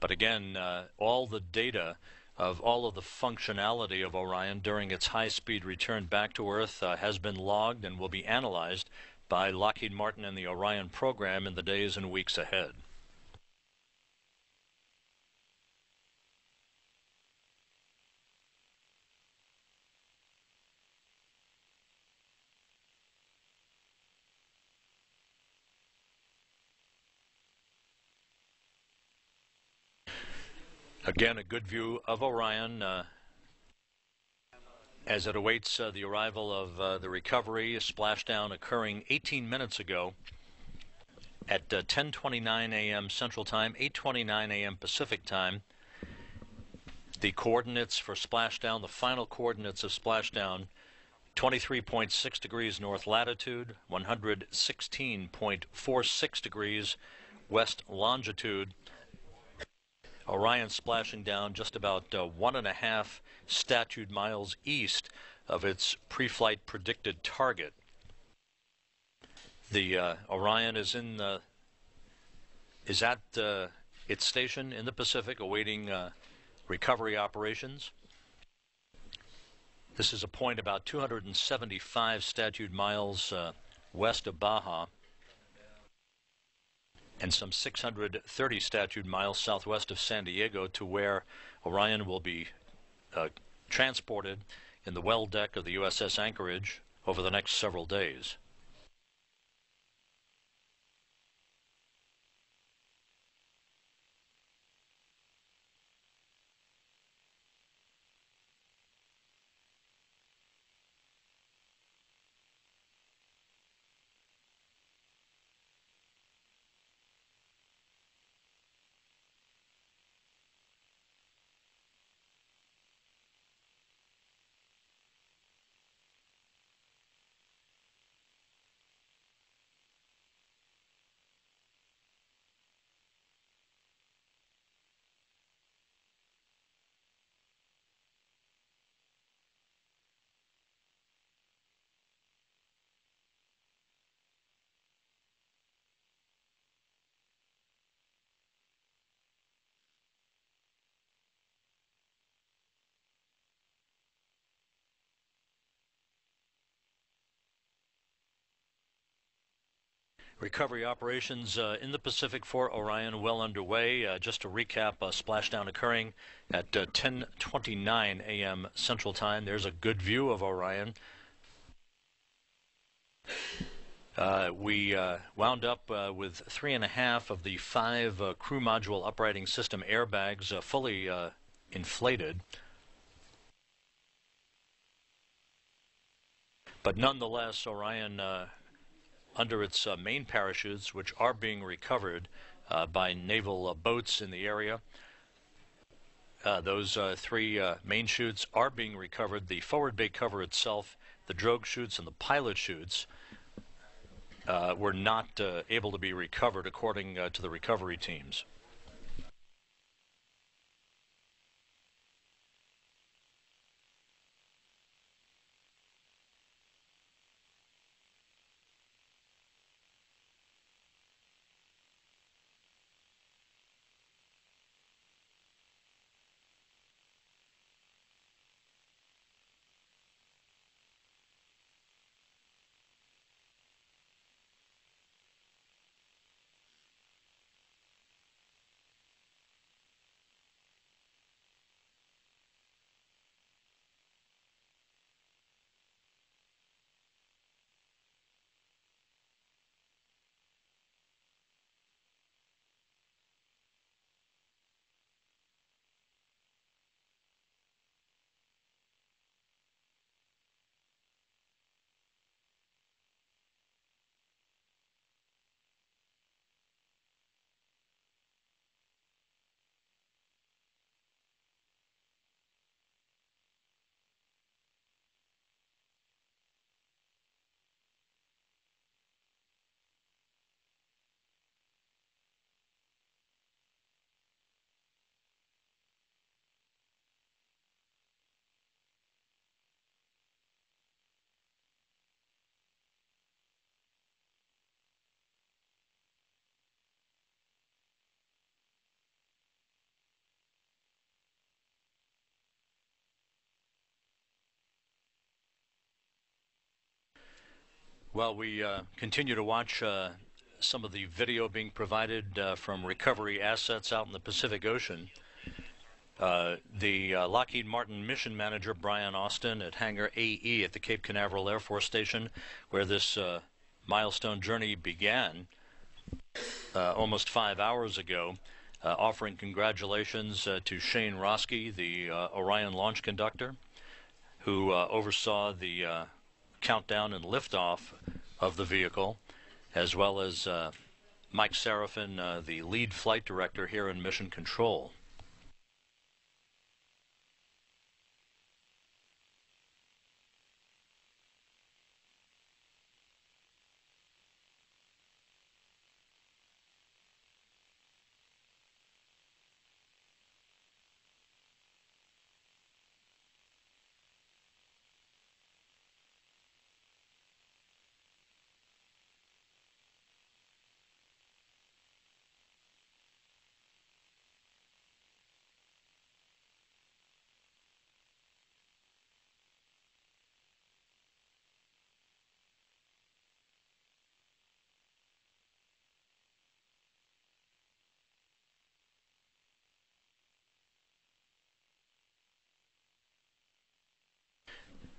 But again, uh, all the data of all of the functionality of Orion during its high speed return back to Earth uh, has been logged and will be analyzed by Lockheed Martin and the Orion program in the days and weeks ahead. Again, a good view of Orion uh, as it awaits uh, the arrival of uh, the recovery, splashdown occurring 18 minutes ago at 10:29 uh, a.m. Central Time, 8:29 a.m. Pacific Time. The coordinates for splashdown, the final coordinates of splashdown, 23.6 degrees north latitude, 116.46 degrees west longitude. Orion splashing down just about uh, one and a half statute miles east of its pre-flight predicted target. The uh, Orion is in the is at uh, its station in the Pacific awaiting uh, recovery operations. This is a point about 275 statute miles uh, west of Baja and some 630 statute miles southwest of San Diego to where Orion will be uh, transported in the well deck of the USS Anchorage over the next several days. Recovery operations uh, in the Pacific for Orion well underway. Uh, just to recap, a splashdown occurring at 10:29 uh, a.m. Central Time. There's a good view of Orion. Uh, we uh, wound up uh, with three and a half of the five crew module uprighting system airbags fully inflated. But nonetheless, Orion under its uh, main parachutes, which are being recovered uh, by naval uh, boats in the area. Those three main chutes are being recovered. The forward bay cover itself, the drogue chutes, and the pilot chutes were not able to be recovered according to the recovery teams. Well, we uh, continue to watch uh, some of the video being provided uh, from recovery assets out in the Pacific Ocean. Uh, the uh, Lockheed Martin mission manager, Brian Austin, at Hangar AE at the Cape Canaveral Air Force Station, where this uh, milestone journey began almost five hours ago, offering congratulations to Shane Roski, the Orion launch conductor, who oversaw the countdown and liftoff of the vehicle, as well as uh, Mike Sarafin, uh, the lead flight director here in Mission Control.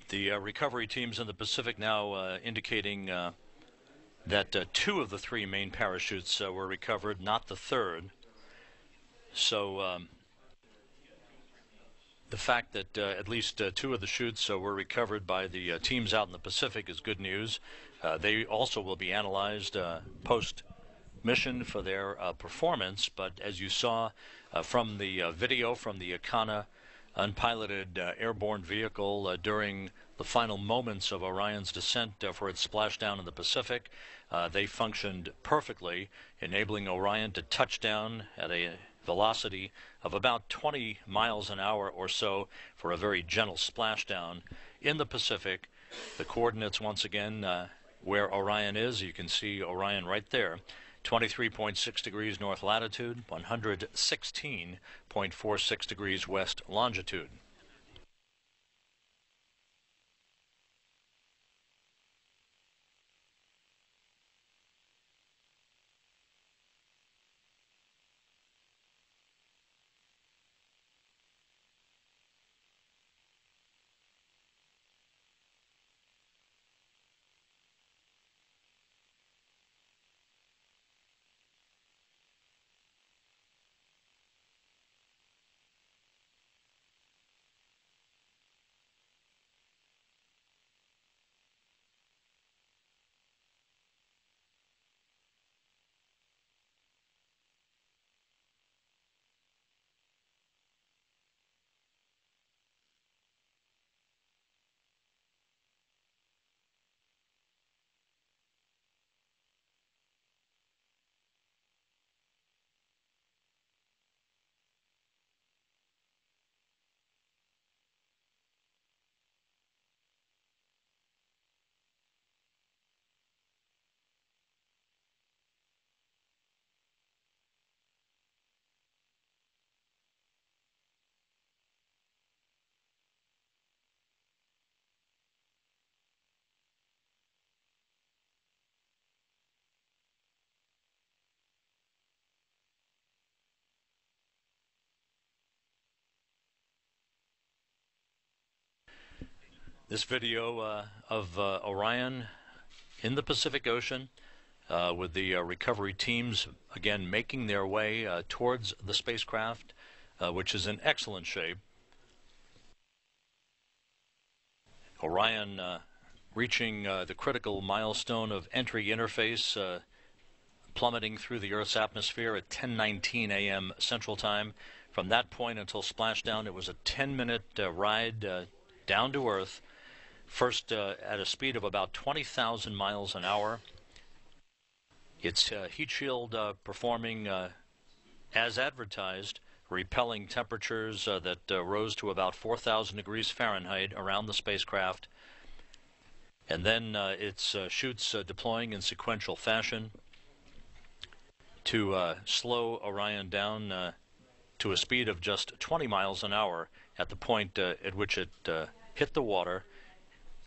The uh, recovery teams in the Pacific now uh, indicating uh, that uh, two of the three main parachutes uh, were recovered, not the third. So um, the fact that uh, at least two of the chutes were recovered by the teams out in the Pacific is good news. they also will be analyzed post mission for their performance, but as you saw from the video from the Ikhana unpiloted uh, airborne vehicle uh, during the final moments of Orion's descent uh, for its splashdown in the Pacific. Uh, they functioned perfectly, enabling Orion to touch down at a velocity of about 20 miles an hour or so for a very gentle splashdown in the Pacific. The coordinates, once again, uh, where Orion is, you can see Orion right there. 23.6 degrees north latitude, 116.46 degrees west longitude. This video uh, of uh, Orion in the Pacific Ocean uh, with the uh, recovery teams again making their way uh, towards the spacecraft, uh, which is in excellent shape. Orion reaching the critical milestone of entry interface, plummeting through the Earth's atmosphere at 10:19 a.m. Central Time. From that point until splashdown, it was a 10-minute ride down to Earth First, uh, at a speed of about 20,000 miles an hour. Its uh, heat shield uh, performing uh, as advertised, repelling temperatures uh, that uh, rose to about 4,000 degrees Fahrenheit around the spacecraft. And then its chutes deploying in sequential fashion to slow Orion down to a speed of just 20 miles an hour at the point at which it hit the water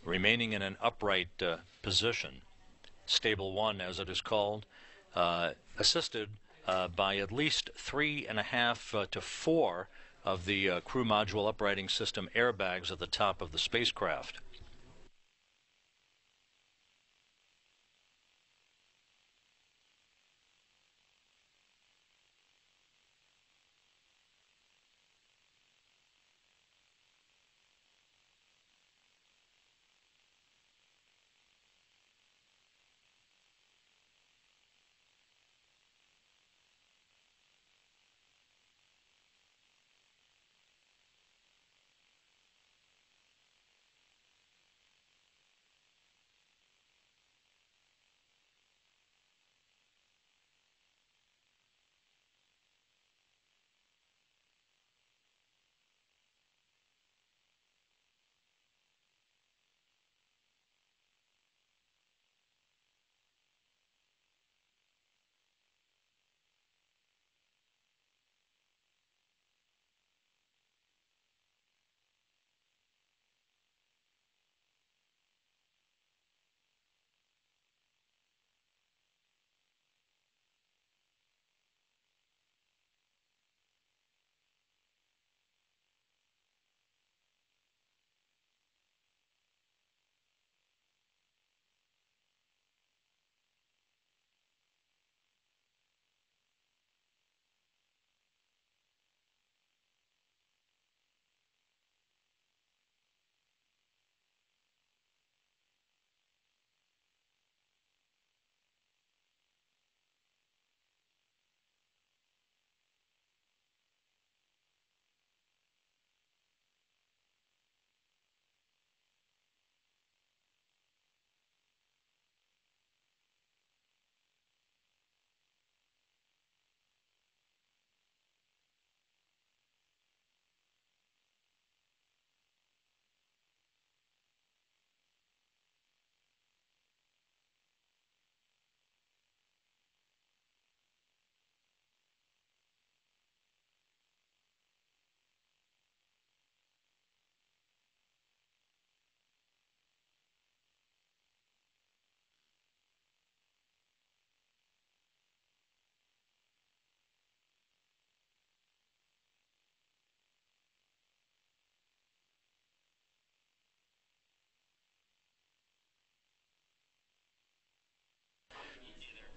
remaining in an upright uh, position. Stable 1 as it is called, uh, assisted uh, by at least three and a half uh, to four of the uh, crew module uprighting system airbags at the top of the spacecraft.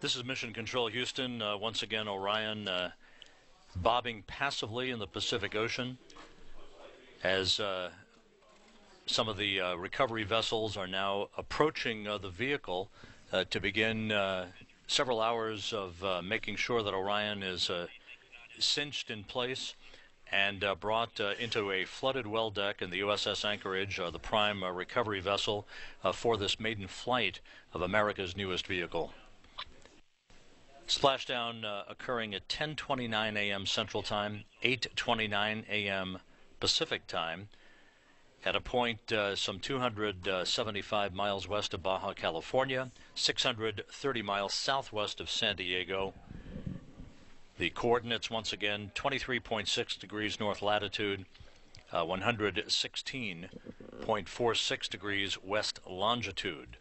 This is Mission Control Houston. Uh, once again, Orion uh, bobbing passively in the Pacific Ocean as uh, some of the uh, recovery vessels are now approaching uh, the vehicle uh, to begin several hours of making sure that Orion is cinched in place and brought into a flooded well deck in the USS Anchorage, the prime recovery vessel for this maiden flight of America's newest vehicle. Splashdown uh, occurring at 10:29 a.m. Central Time, 8:29 a.m. Pacific Time, at a point uh, some 275 miles west of Baja California, 630 miles southwest of San Diego. The coordinates once again 23.6 degrees north latitude, uh, 116.46 degrees west longitude.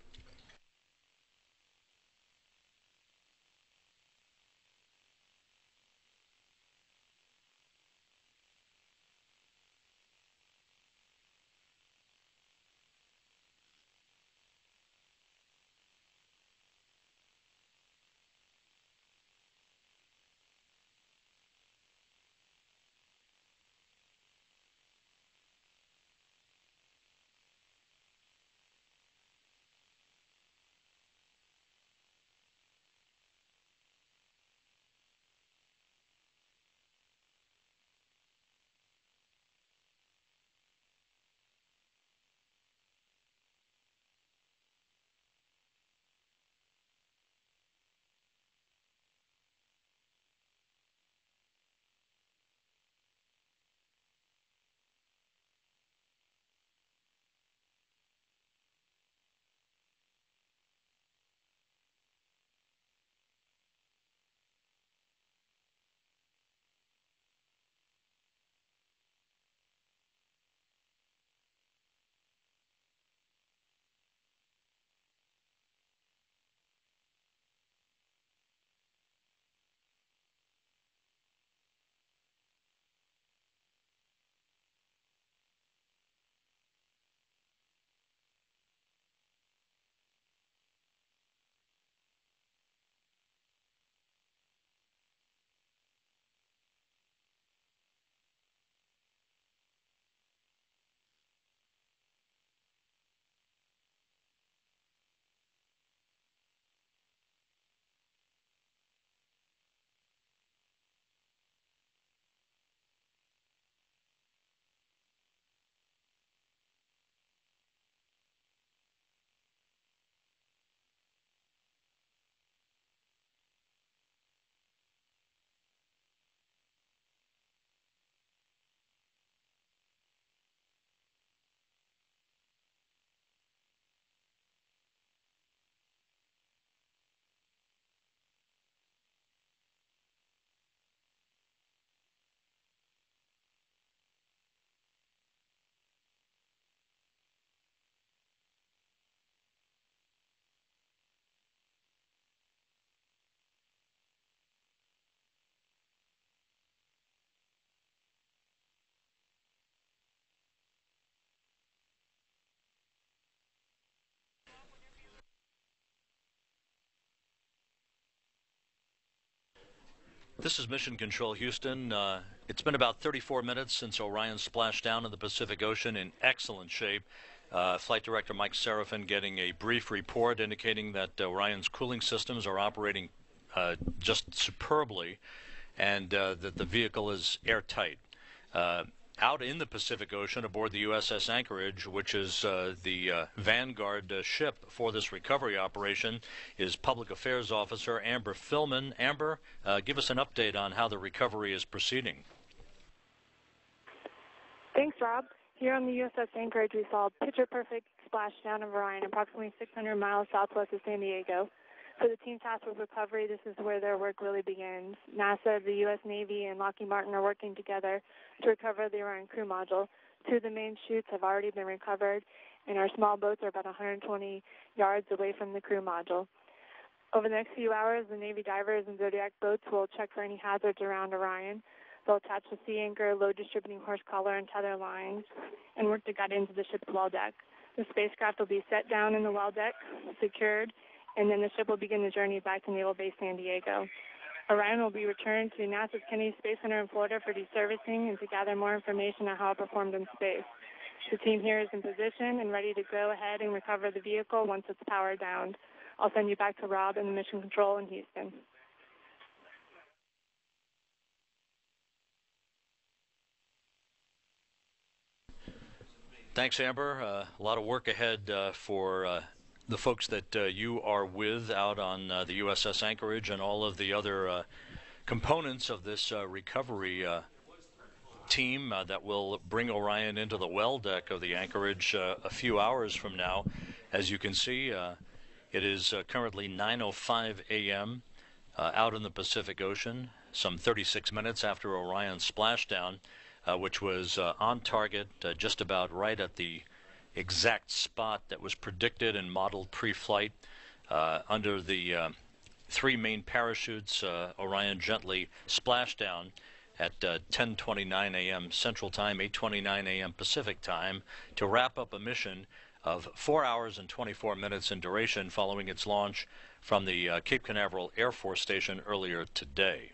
This is Mission Control Houston. Uh, it's been about 34 minutes since Orion splashed down in the Pacific Ocean in excellent shape. Uh, Flight Director Mike Sarafin getting a brief report indicating that Orion's cooling systems are operating uh, just superbly and uh, that the vehicle is airtight. Out in the Pacific Ocean aboard the USS Anchorage, which is uh, the uh, vanguard uh, ship for this recovery operation, is Public Affairs Officer Amber Philman. Amber, uh, give us an update on how the recovery is proceeding. Thanks, Rob. Here on the USS Anchorage, we saw a picture-perfect splashdown of Orion, approximately 600 miles southwest of San Diego. For the team tasked with recovery, this is where their work really begins. NASA, the U.S. Navy, and Lockheed Martin are working together to recover the Orion crew module. Two of the main chutes have already been recovered, and our small boats are about 120 yards away from the crew module. Over the next few hours, the Navy divers and Zodiac boats will check for any hazards around Orion. They'll attach the sea anchor, load distributing horse collar, and tether lines, and work to gut into the ship's well deck. The spacecraft will be set down in the well deck, secured, and then the ship will begin the journey back to Naval Base San Diego. Orion will be returned to NASA's Kennedy Space Center in Florida for deservicing and to gather more information on how it performed in space. The team here is in position and ready to go ahead and recover the vehicle once it's powered down. I'll send you back to Rob in the Mission Control in Houston. Thanks, Amber. Uh, a lot of work ahead uh, for uh, the folks that uh, you are with out on uh, the USS Anchorage and all of the other uh, components of this uh, recovery uh, team uh, that will bring Orion into the well deck of the Anchorage a few hours from now. As you can see, it is currently 9:05 a.m. out in the Pacific Ocean, some 36 minutes after Orion's splashdown, which was on target, just about right at the exact spot that was predicted and modeled pre-flight uh, under the uh, three main parachutes. Uh, Orion gently splashed down at 10:29 uh, a.m. Central Time, 8:29 a.m. Pacific Time, to wrap up a mission of four hours and 24 minutes in duration following its launch from the uh, Cape Canaveral Air Force Station earlier today.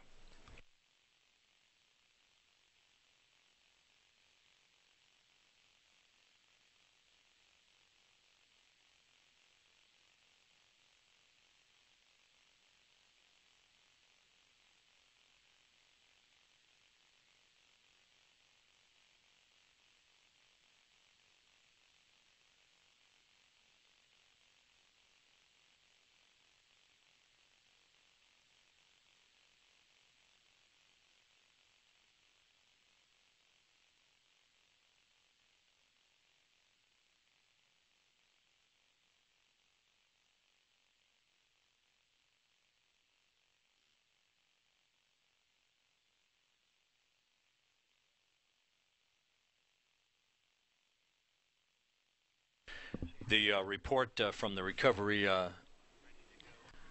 The uh, report uh, from the recovery uh,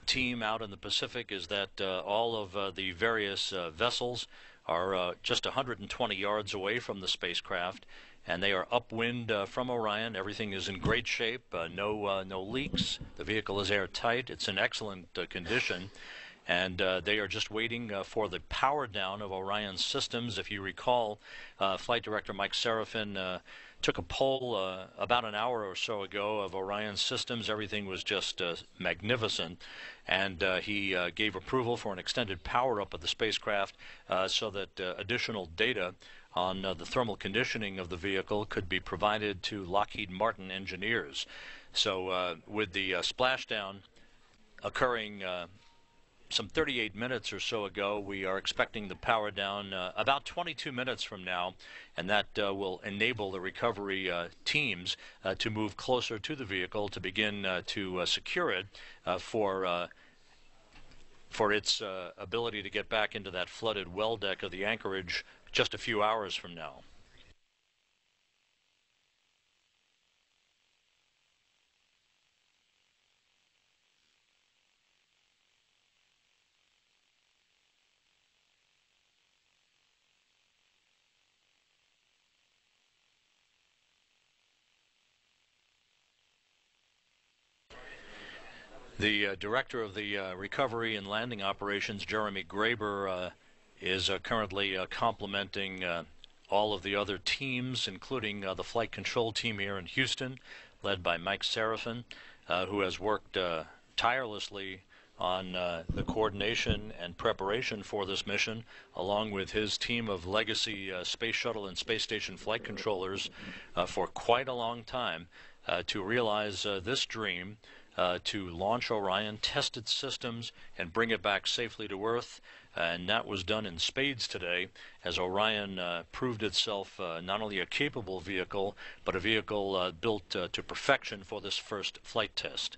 team out in the Pacific is that uh, all of uh, the various uh, vessels are just 120 yards away from the spacecraft, and they are upwind from Orion. Everything is in great shape. no, no leaks. The vehicle is airtight. It's in excellent condition and uh, they are just waiting uh, for the power down of Orion's systems. If you recall, uh, Flight Director Mike Sarafin took a poll uh, about an hour or so ago of Orion Systems. Everything was just uh, magnificent. And uh, he uh, gave approval for an extended power up of the spacecraft uh, so that uh, additional data on the thermal conditioning of the vehicle could be provided to Lockheed Martin engineers. So, with the splashdown occurring some 38 minutes or so ago. We are expecting the power down uh, about 22 minutes from now, and that uh, will enable the recovery uh, teams uh, to move closer to the vehicle to begin uh, to secure it for for its ability to get back into that flooded well deck of the anchorage just a few hours from now. The uh, director of the uh, recovery and landing operations, Jeremy Graeber, uh, is uh, currently uh, complementing uh, all of the other teams, including the flight control team here in Houston, led by Mike Sarafin, who has worked tirelessly on the coordination and preparation for this mission, along with his team of legacy space shuttle and space station flight controllers for quite a long time to realize this dream. To launch Orion, test its systems, and bring it back safely to Earth and that was done in spades today as Orion uh, proved itself uh, not only a capable vehicle, but a vehicle uh, built uh, to perfection for this first flight test.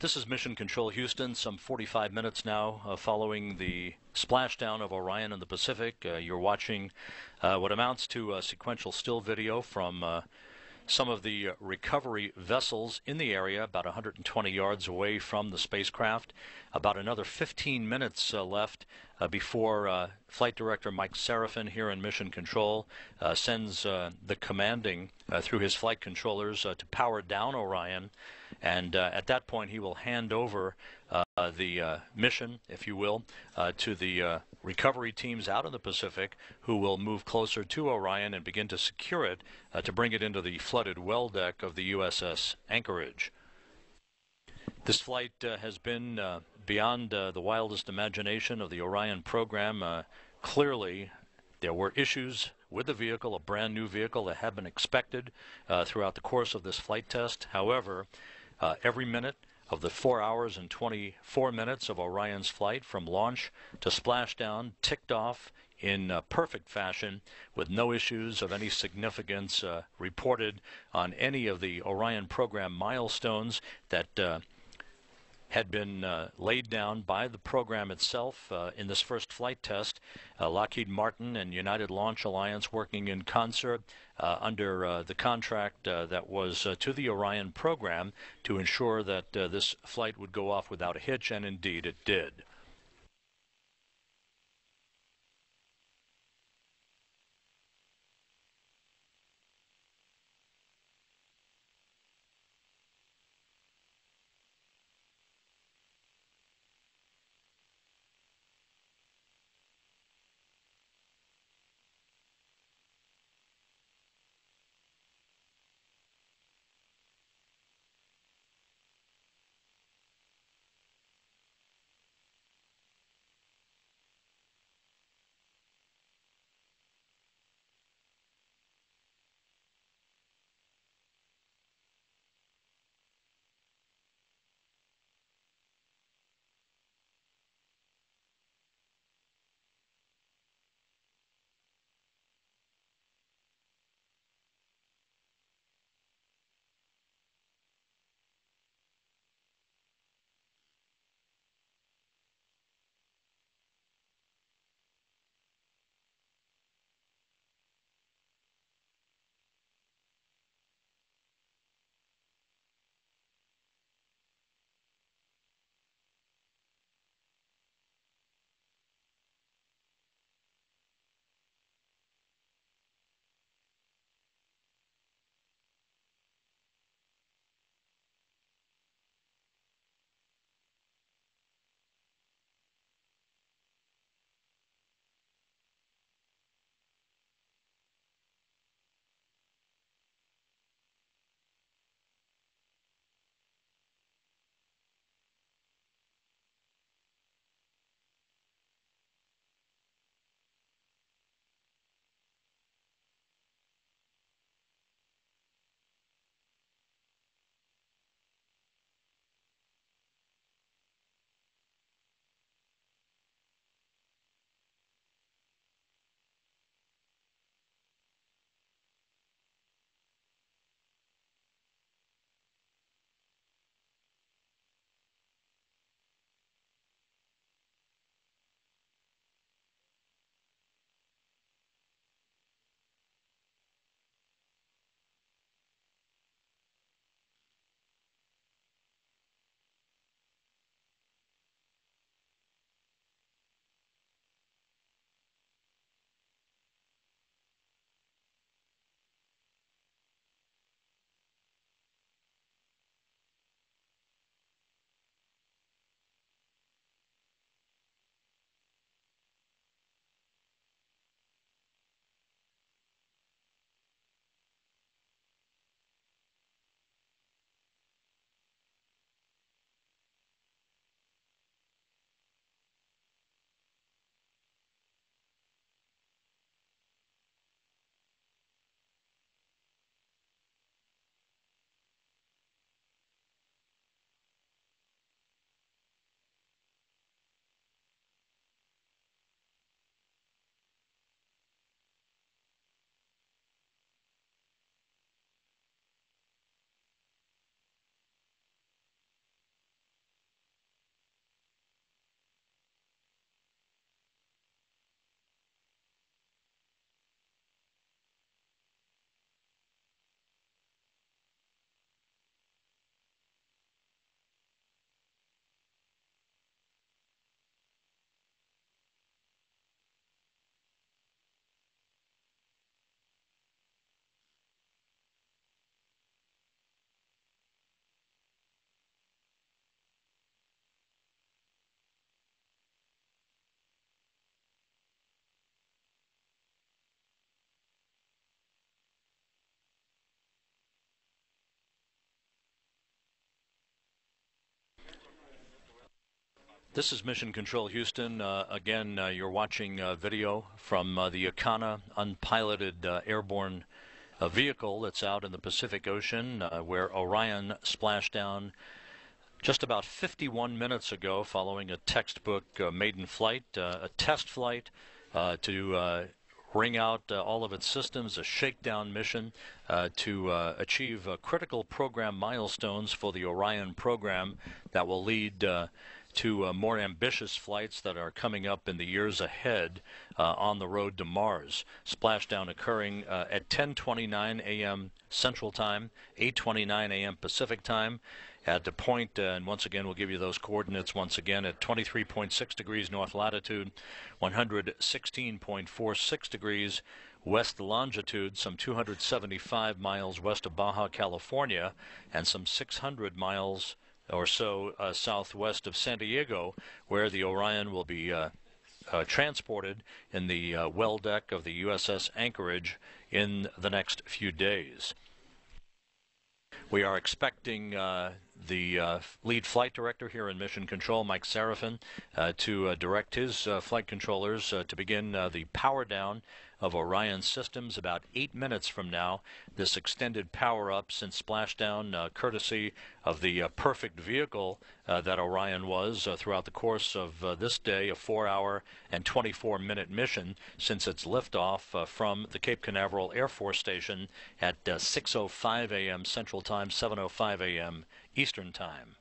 This is Mission Control Houston, some 45 minutes now uh, following the splashdown of Orion in the Pacific. Uh, you're watching uh, what amounts to a sequential still video from uh, some of the recovery vessels in the area, about 120 yards away from the spacecraft. About another 15 minutes uh, left uh, before Flight Director Mike Sarafin here in Mission Control sends the commanding through his flight controllers to power down Orion. And at that point, he will hand over the mission, if you will, to the recovery teams out in the Pacific who will move closer to Orion and begin to secure it to bring it into the flooded well deck of the USS Anchorage. This flight uh, has been uh, beyond uh, the wildest imagination of the Orion program. Uh, clearly, there were issues with the vehicle, a brand new vehicle that had been expected uh, throughout the course of this flight test. However, uh, every minute of the 4 hours and 24 minutes of Orion's flight from launch to splashdown ticked off in uh, perfect fashion with no issues of any significance uh, reported on any of the Orion program milestones that uh, had been uh, laid down by the program itself uh, in this first flight test. Uh, Lockheed Martin and United Launch Alliance working in concert uh, under uh, the contract uh, that was to the Orion program to ensure that this flight would go off without a hitch, and indeed it did. This is Mission Control Houston. Uh, again, uh, you're watching uh, video from uh, the Ikhana unpiloted uh, airborne vehicle that's out in the Pacific Ocean where Orion splashed down just about 51 minutes ago following a textbook maiden flight, a test flight to ring out uh, all of its systems, a shakedown mission uh, to uh, achieve critical program milestones for the Orion program that will lead to uh, more ambitious flights that are coming up in the years ahead uh, on the road to Mars. Splashdown occurring uh, at 10:29 a.m. Central Time, 8:29 a.m. Pacific Time. At the point, uh, and once again, we'll give you those coordinates once again at 23.6 degrees north latitude, 116.46 degrees west longitude, some 275 miles west of Baja California, and some 600 miles or so uh, southwest of San Diego, where the Orion will be uh, uh, transported in the uh, well deck of the USS Anchorage in the next few days. We are expecting uh, the uh, lead flight director here in Mission Control, Mike Sarafin, to direct his flight controllers to begin the power down of Orion systems about eight minutes from now. This extended power up since splashdown, uh, courtesy of the uh, perfect vehicle uh, that Orion was uh, throughout the course of uh, this day, a four hour and 24 minute mission since its liftoff uh, from the Cape Canaveral Air Force Station at 6.05 a.m. Central Time, 7.05 a.m. Eastern Time.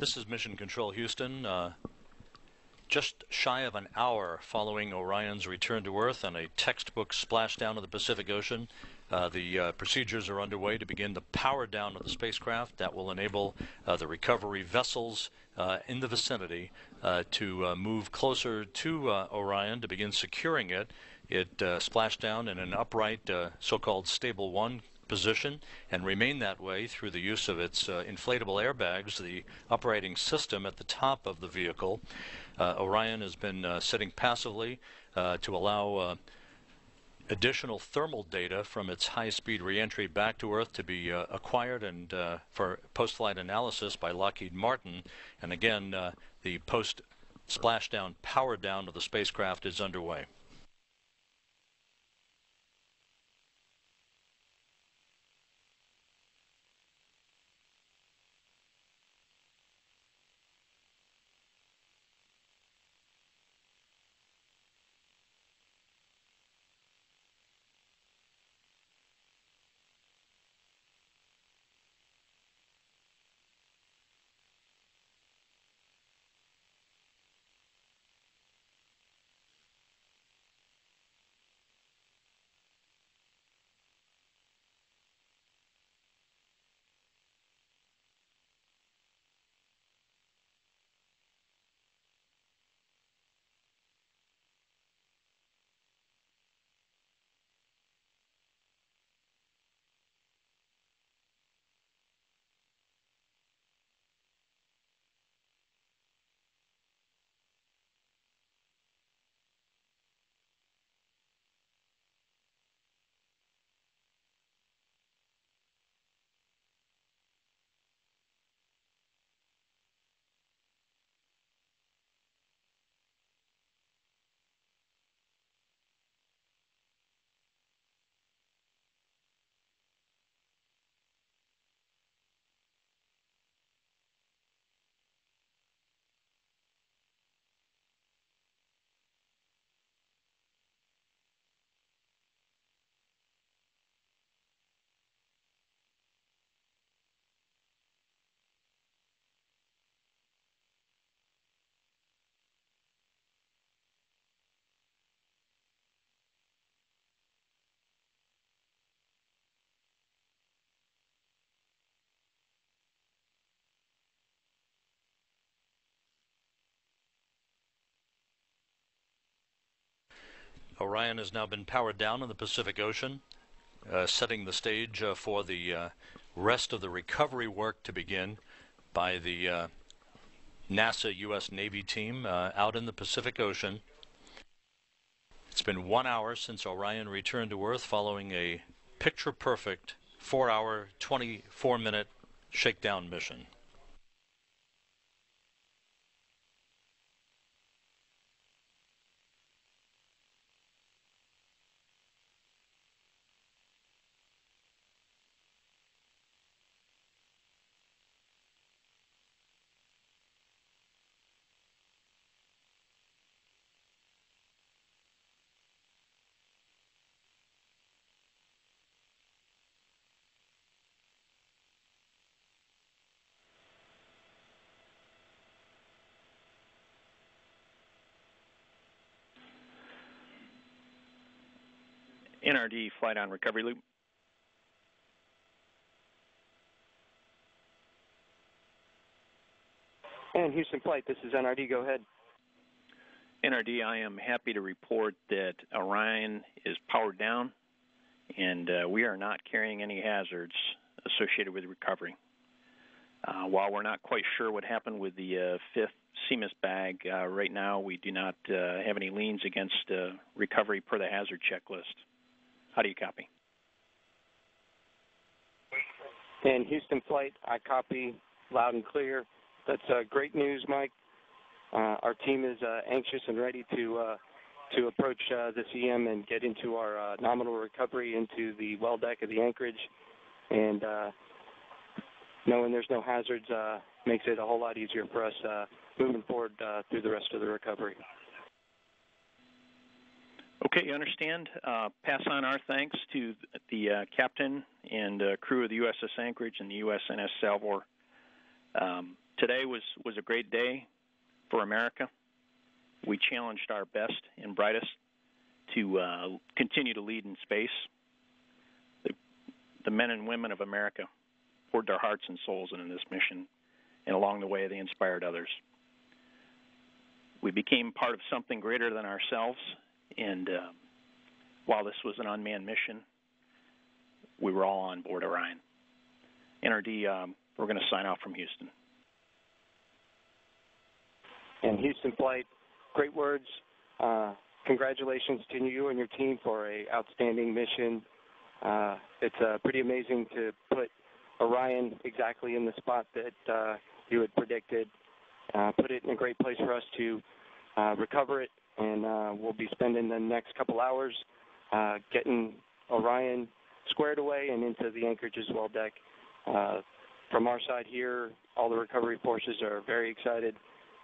This is Mission Control Houston. Uh, just shy of an hour following Orion's return to Earth and a textbook splashdown of the Pacific Ocean, uh, the uh, procedures are underway to begin the power down of the spacecraft that will enable uh, the recovery vessels uh, in the vicinity uh, to uh, move closer to Orion to begin securing it. It splashed down in an upright, so called stable one position and remain that way through the use of its uh, inflatable airbags, the uprighting system at the top of the vehicle. Uh, Orion has been uh, sitting passively to allow additional thermal data from its high-speed reentry back to Earth to be uh, acquired and uh, for post-flight analysis by Lockheed Martin. And again, uh, the post-splashdown power down of the spacecraft is underway. Orion has now been powered down in the Pacific Ocean, uh, setting the stage uh, for the uh, rest of the recovery work to begin by the uh, NASA U.S. Navy team uh, out in the Pacific Ocean. It's been one hour since Orion returned to Earth following a picture perfect four hour, 24 minute shakedown mission. NRD flight on recovery loop. And Houston flight, this is NRD. Go ahead. NRD, I am happy to report that Orion is powered down and uh, we are not carrying any hazards associated with recovery. Uh, while we're not quite sure what happened with the uh, fifth CMUS bag, uh, right now we do not uh, have any liens against uh, recovery per the hazard checklist. How do you copy? And Houston flight, I copy loud and clear. That's uh, great news, Mike. Uh, our team is uh, anxious and ready to uh, to approach uh, the CM and get into our uh, nominal recovery into the well deck of the anchorage. And knowing there's no hazards makes it a whole lot easier for us moving forward through the rest of the recovery. Okay, you understand. Uh, pass on our thanks to the uh, captain and uh, crew of the USS Anchorage and the USNS Salvor. Um, today was, was a great day for America. We challenged our best and brightest to uh, continue to lead in space. The, the men and women of America poured their hearts and souls into this mission, and along the way, they inspired others. We became part of something greater than ourselves, and uh, while this was an unmanned mission, we were all on board Orion. NRD, um, we're going to sign off from Houston. And Houston flight, great words. Uh, congratulations to you and your team for a outstanding mission. Uh, it's uh, pretty amazing to put Orion exactly in the spot that uh, you had predicted. Uh, put it in a great place for us to uh, recover it, and uh, we'll be spending the next couple hours uh, getting Orion squared away and into the Anchorage as well deck. Uh, from our side here, all the recovery forces are very excited,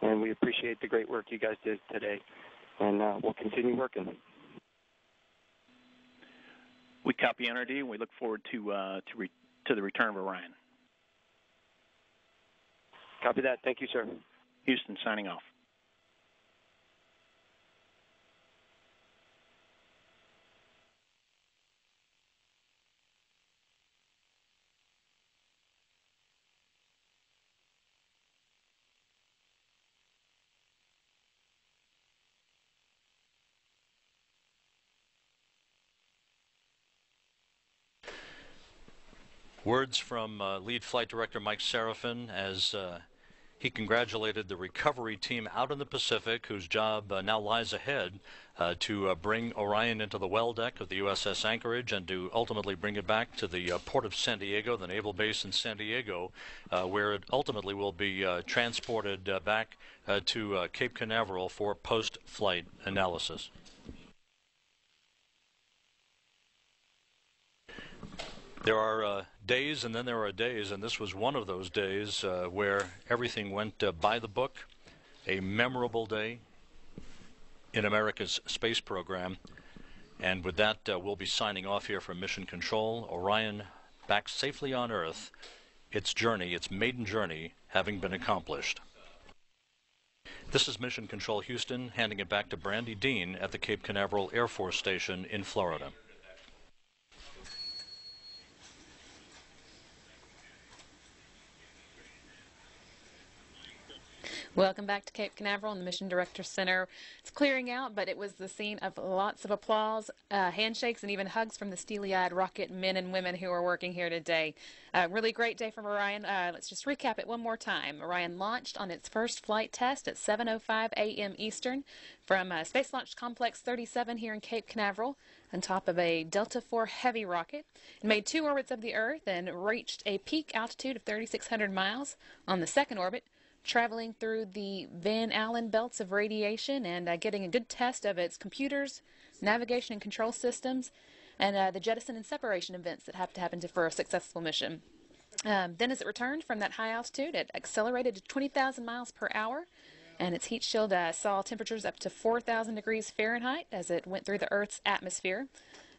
and we appreciate the great work you guys did today, and uh, we'll continue working. We copy NRD, and we look forward to uh, to, re- to the return of Orion. Copy that. Thank you, sir. Houston signing off. Words from uh, lead flight director Mike Sarafin as uh, he congratulated the recovery team out in the Pacific, whose job uh, now lies ahead uh, to uh, bring Orion into the well deck of the USS Anchorage and to ultimately bring it back to the uh, port of San Diego, the naval base in San Diego, where it ultimately will be transported back to Cape Canaveral for post flight analysis. There are days and then there are days, and this was one of those days uh, where everything went uh, by the book. A memorable day in America's space program. And with that, uh, we'll be signing off here from Mission Control. Orion back safely on Earth, its journey, its maiden journey, having been accomplished. This is Mission Control Houston, handing it back to Brandy Dean at the Cape Canaveral Air Force Station in Florida. Welcome back to Cape Canaveral and the Mission Director Center. It's clearing out, but it was the scene of lots of applause, uh, handshakes, and even hugs from the steely-eyed rocket men and women who are working here today. Uh, really great day from Orion. Uh, let's just recap it one more time. Orion launched on its first flight test at 7:05 a.m. Eastern from uh, Space Launch Complex 37 here in Cape Canaveral on top of a Delta IV Heavy rocket. It made two orbits of the Earth and reached a peak altitude of 3,600 miles on the second orbit traveling through the Van Allen belts of radiation and uh, getting a good test of its computers, navigation and control systems, and uh, the jettison and separation events that have to happen to, for a successful mission. Um, then, as it returned from that high altitude, it accelerated to 20,000 miles per hour, and its heat shield uh, saw temperatures up to 4,000 degrees Fahrenheit as it went through the Earth's atmosphere.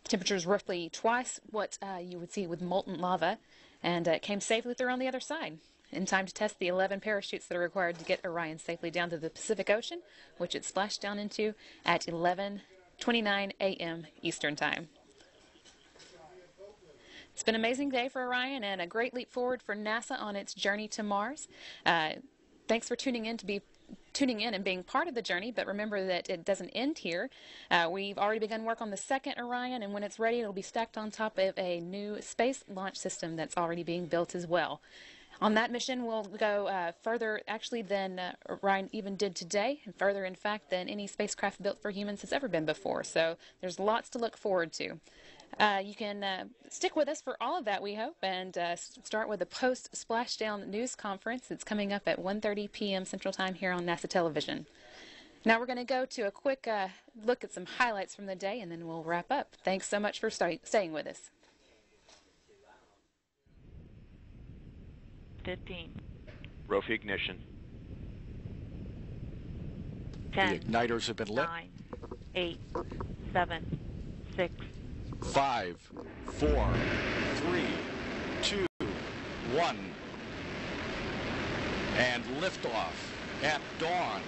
The temperature is roughly twice what uh, you would see with molten lava, and uh, it came safely through on the other side in time to test the 11 parachutes that are required to get Orion safely down to the Pacific Ocean, which it splashed down into at 11:29 a.m. Eastern Time. It's been an amazing day for Orion and a great leap forward for NASA on its journey to Mars. Uh, thanks for tuning in to be tuning in and being part of the journey, but remember that it doesn't end here. Uh, we've already begun work on the second Orion, and when it's ready, it'll be stacked on top of a new space launch system that's already being built as well. On that mission, we'll go uh, further, actually, than uh, even did today, and further, in fact, than any spacecraft built for humans has ever been before. So there's lots to look forward to. Uh, you can uh, stick with us for all of that, we hope, and uh, start with the post splashdown news conference that's coming up at 1:30 p.m. Central Time here on NASA Television. Now we're going to go to a quick uh, look at some highlights from the day, and then we'll wrap up. Thanks so much for staying with us. 15. ROFI ignition. 10. The igniters have been lit. 9, 8, 7, 6. 5, 4, 3, 2, 1. And liftoff at dawn.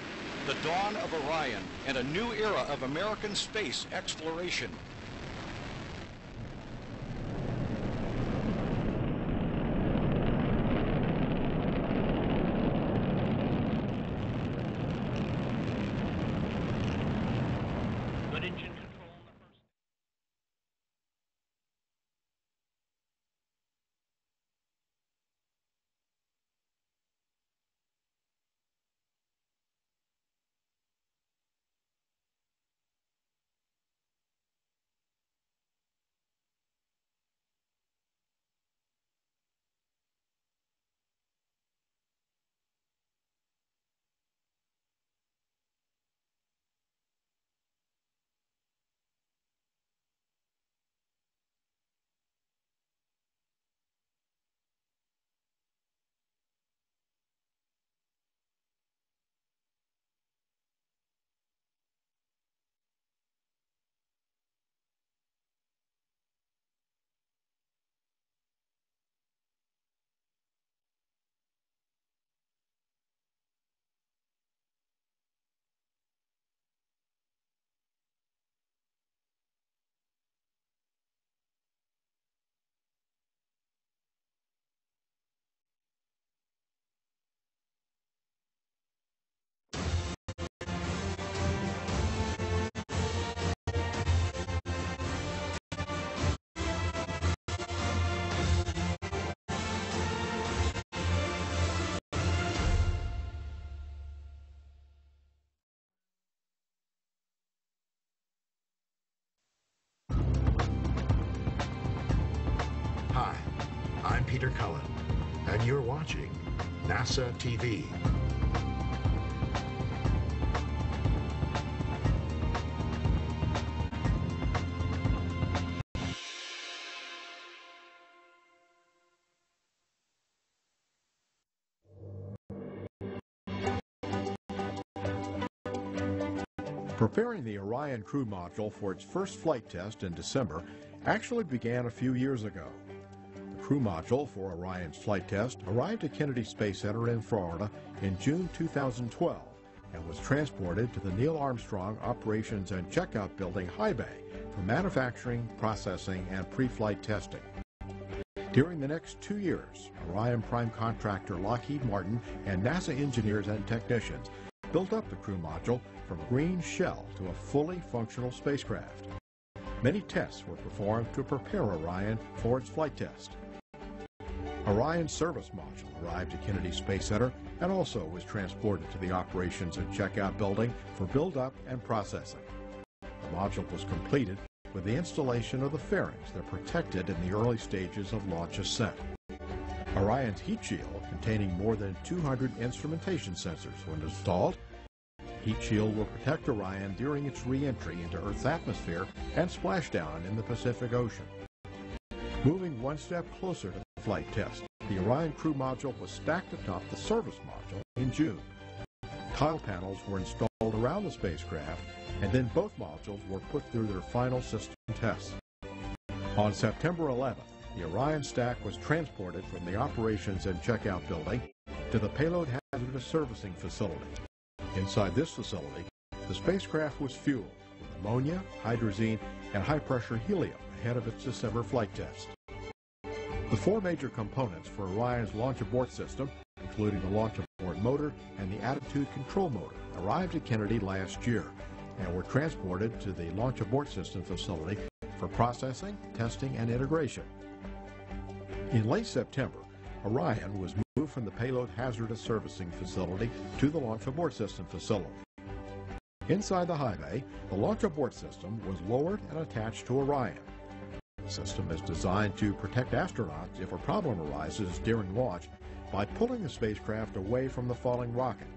The dawn of Orion and a new era of American space exploration. Peter Cullen, and you're watching NASA TV. Preparing the Orion crew module for its first flight test in December actually began a few years ago. Crew module for Orion's flight test arrived at Kennedy Space Center in Florida in June 2012 and was transported to the Neil Armstrong Operations and Checkout Building High Bay for manufacturing, processing, and pre-flight testing. During the next two years, Orion prime contractor Lockheed Martin and NASA engineers and technicians built up the crew module from a green shell to a fully functional spacecraft. Many tests were performed to prepare Orion for its flight test. Orion's service module arrived at Kennedy Space Center and also was transported to the Operations and Checkout Building for build-up and processing. The module was completed with the installation of the fairings that protected in the early stages of launch ascent. Orion's heat shield, containing more than 200 instrumentation sensors, when installed, Heat shield will protect Orion during its re-entry into Earth's atmosphere and splashdown in the Pacific Ocean. Moving one step closer to flight test, the Orion crew module was stacked atop the service module in June. Tile panels were installed around the spacecraft, and then both modules were put through their final system tests. On September 11th, the Orion stack was transported from the Operations and Checkout Building to the Payload Hazardous Servicing Facility. Inside this facility, the spacecraft was fueled with ammonia, hydrazine, and high-pressure helium ahead of its December flight test. The four major components for Orion's launch abort system, including the launch abort motor and the attitude control motor, arrived at Kennedy last year and were transported to the launch abort system facility for processing, testing, and integration. In late September, Orion was moved from the Payload Hazardous Servicing Facility to the Launch Abort System facility. Inside the high bay, the launch abort system was lowered and attached to Orion. System is designed to protect astronauts if a problem arises during launch by pulling the spacecraft away from the falling rocket.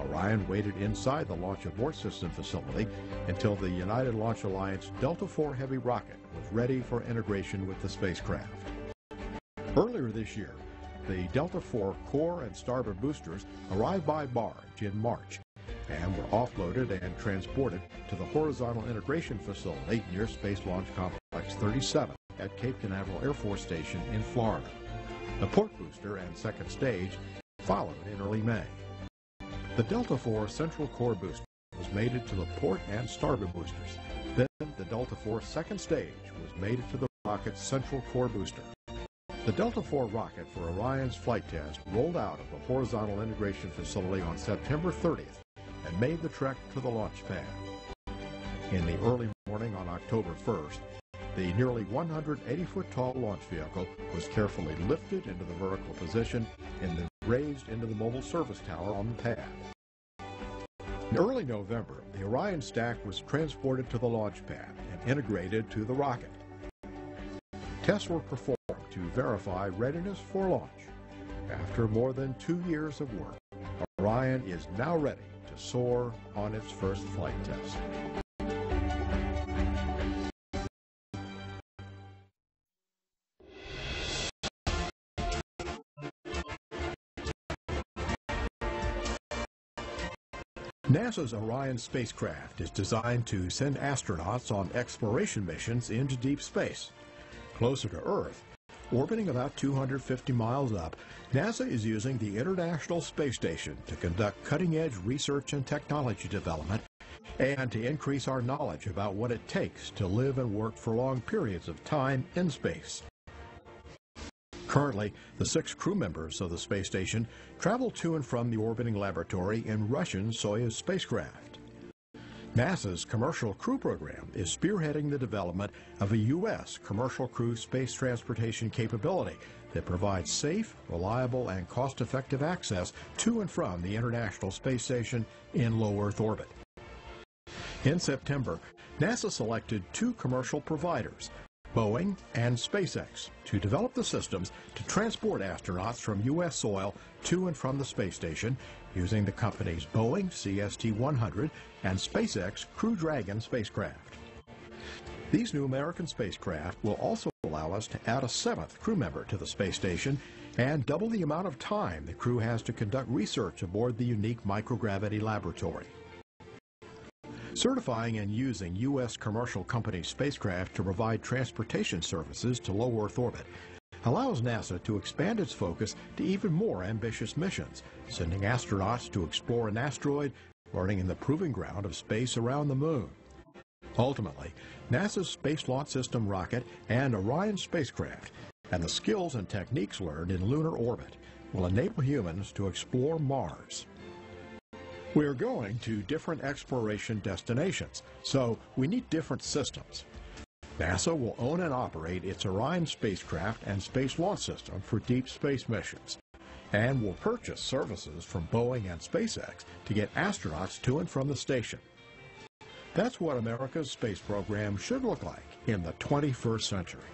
Orion waited inside the Launch Abort System facility until the United Launch Alliance Delta IV Heavy rocket was ready for integration with the spacecraft. Earlier this year, the Delta IV core and starboard boosters arrived by barge in March and were offloaded and transported to the Horizontal Integration Facility near Space Launch Complex 37 at Cape Canaveral Air Force Station in Florida. The port booster and second stage followed in early May. The Delta IV Central Core Booster was mated to the port and starboard boosters. Then the Delta IV second stage was mated to the rocket's Central Core Booster. The Delta IV rocket for Orion's flight test rolled out of the horizontal integration facility on September 30th and made the trek to the launch pad. In the early morning on October 1st, the nearly 180 foot tall launch vehicle was carefully lifted into the vertical position and then raised into the mobile service tower on the pad. In early November, the Orion stack was transported to the launch pad and integrated to the rocket. Tests were performed to verify readiness for launch. After more than two years of work, Orion is now ready to soar on its first flight test. NASA's Orion spacecraft is designed to send astronauts on exploration missions into deep space. Closer to Earth, orbiting about 250 miles up, NASA is using the International Space Station to conduct cutting-edge research and technology development and to increase our knowledge about what it takes to live and work for long periods of time in space. Currently, the six crew members of the space station travel to and from the orbiting laboratory in Russian Soyuz spacecraft. NASA's Commercial Crew Program is spearheading the development of a U.S. commercial crew space transportation capability that provides safe, reliable, and cost-effective access to and from the International Space Station in low Earth orbit. In September, NASA selected two commercial providers, Boeing, and SpaceX to develop the systems to transport astronauts from U.S. soil to and from the space station using the company's Boeing CST-100 and SpaceX Crew Dragon spacecraft. These new American spacecraft will also allow us to add a seventh crew member to the space station and double the amount of time the crew has to conduct research aboard the unique microgravity laboratory. Certifying and using U.S. commercial company spacecraft to provide transportation services to low Earth orbit allows NASA to expand its focus to even more ambitious missions, sending astronauts to explore an asteroid, learning in the proving ground of space around the moon. Ultimately, NASA's Space Launch System rocket and Orion spacecraft and the skills and techniques learned in lunar orbit will enable humans to explore Mars. We are going to different exploration destinations, so we need different systems. NASA will own and operate its Orion spacecraft and Space Launch System for deep space missions, and will purchase services from Boeing and SpaceX to get astronauts to and from the station. That's what America's space program should look like in the 21st century.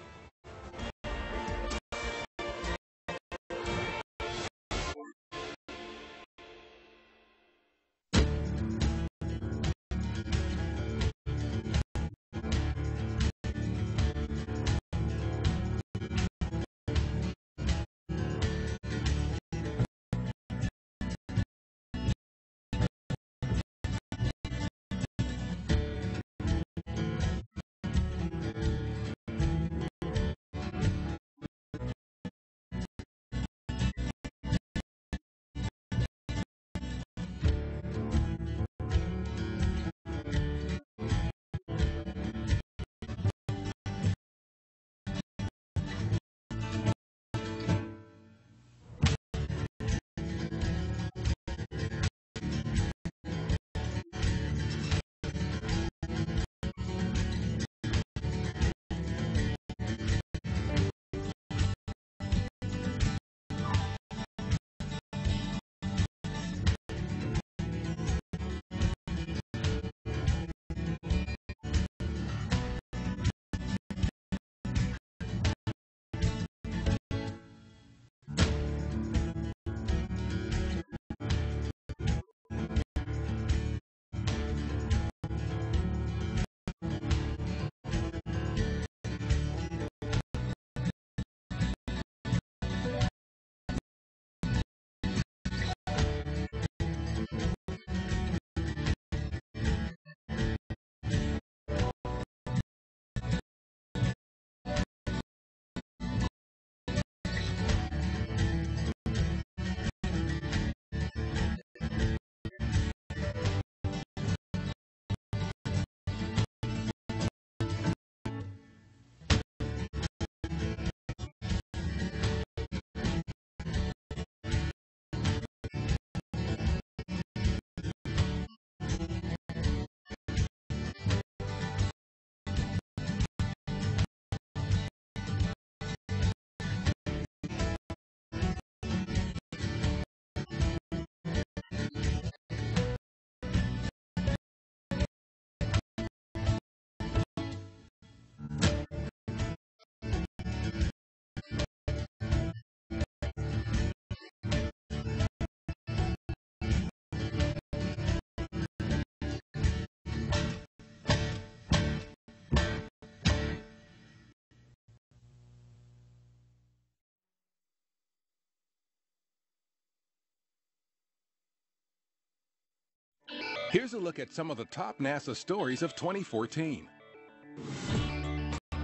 Here's a look at some of the top NASA stories of 2014.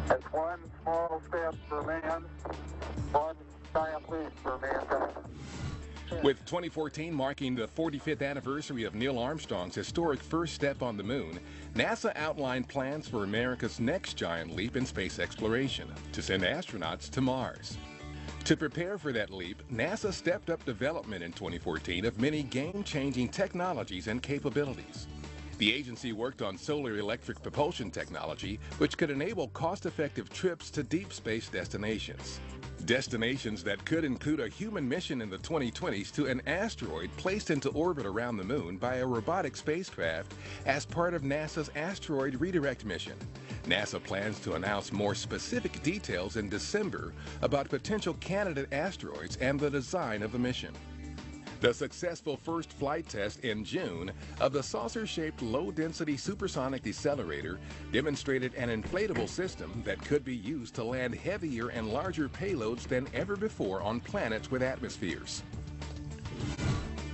That's one small step for man, one giant leap for mankind. With 2014 marking the 45th anniversary of Neil Armstrong's historic first step on the moon, NASA outlined plans for America's next giant leap in space exploration to send astronauts to Mars. To prepare for that leap, NASA stepped up development in 2014 of many game-changing technologies and capabilities. The agency worked on solar electric propulsion technology, which could enable cost-effective trips to deep space destinations. Destinations that could include a human mission in the 2020s to an asteroid placed into orbit around the moon by a robotic spacecraft as part of NASA's Asteroid Redirect mission. NASA plans to announce more specific details in December about potential candidate asteroids and the design of the mission. The successful first flight test in June of the saucer-shaped low-density supersonic decelerator demonstrated an inflatable system that could be used to land heavier and larger payloads than ever before on planets with atmospheres.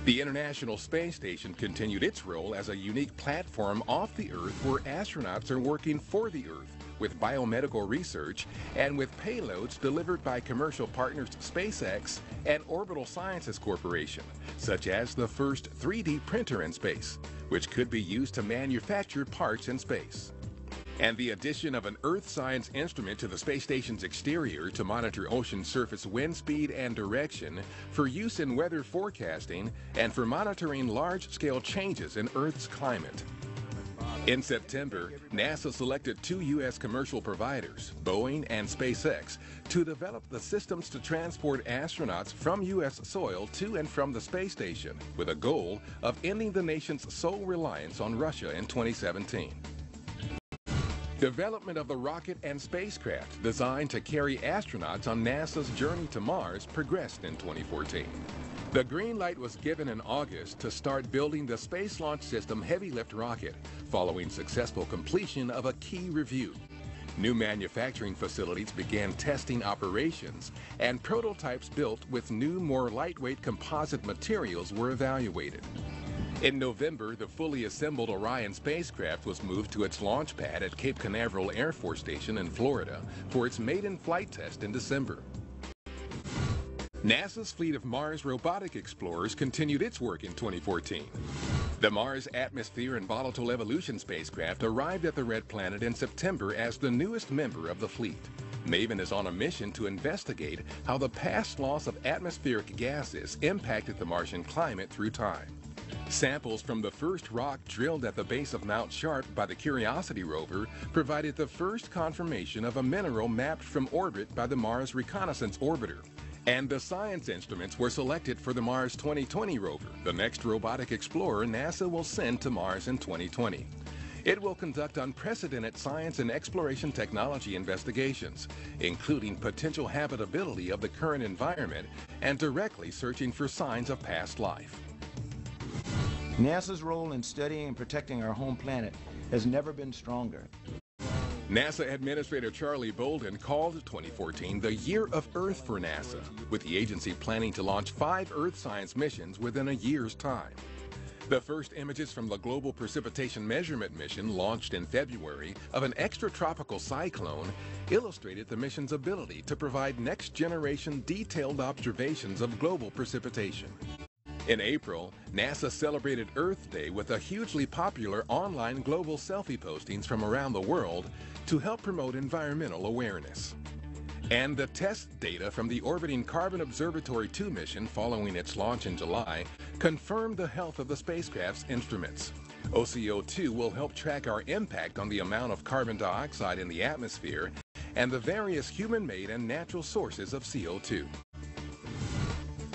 The International Space Station continued its role as a unique platform off the Earth where astronauts are working for the Earth with biomedical research and with payloads delivered by commercial partners SpaceX and Orbital Sciences Corporation, such as the first 3D printer in space, which could be used to manufacture parts in space. And the addition of an Earth science instrument to the space station's exterior to monitor ocean surface wind speed and direction for use in weather forecasting and for monitoring large-scale changes in Earth's climate. In September, NASA selected two U.S. commercial providers, Boeing and SpaceX, to develop the systems to transport astronauts from U.S. soil to and from the space station, with a goal of ending the nation's sole reliance on Russia in 2017. Development of the rocket and spacecraft designed to carry astronauts on NASA's journey to Mars progressed in 2014. The green light was given in August to start building the Space Launch System Heavy Lift rocket, following successful completion of a key review. New manufacturing facilities began testing operations, and prototypes built with new, more lightweight composite materials were evaluated. In November, the fully assembled Orion spacecraft was moved to its launch pad at Cape Canaveral Air Force Station in Florida for its maiden flight test in December. NASA's fleet of Mars robotic explorers continued its work in 2014. The Mars Atmosphere and Volatile Evolution spacecraft arrived at the Red Planet in September as the newest member of the fleet. MAVEN is on a mission to investigate how the past loss of atmospheric gases impacted the Martian climate through time. Samples from the first rock drilled at the base of Mount Sharp by the Curiosity rover provided the first confirmation of a mineral mapped from orbit by the Mars Reconnaissance Orbiter. And the science instruments were selected for the Mars 2020 rover, the next robotic explorer NASA will send to Mars in 2020. It will conduct unprecedented science and exploration technology investigations, including potential habitability of the current environment and directly searching for signs of past life. NASA's role in studying and protecting our home planet has never been stronger. NASA Administrator Charlie Bolden called 2014 the Year of Earth for NASA, with the agency planning to launch five Earth science missions within a year's time. The first images from the Global Precipitation Measurement Mission, launched in February, of an extratropical cyclone illustrated the mission's ability to provide next-generation detailed observations of global precipitation. In April, NASA celebrated Earth Day with a hugely popular online global selfie postings from around the world to help promote environmental awareness. And the test data from the orbiting Carbon Observatory 2 mission following its launch in July confirmed the health of the spacecraft's instruments. OCO2 will help track our impact on the amount of carbon dioxide in the atmosphere and the various human-made and natural sources of CO2.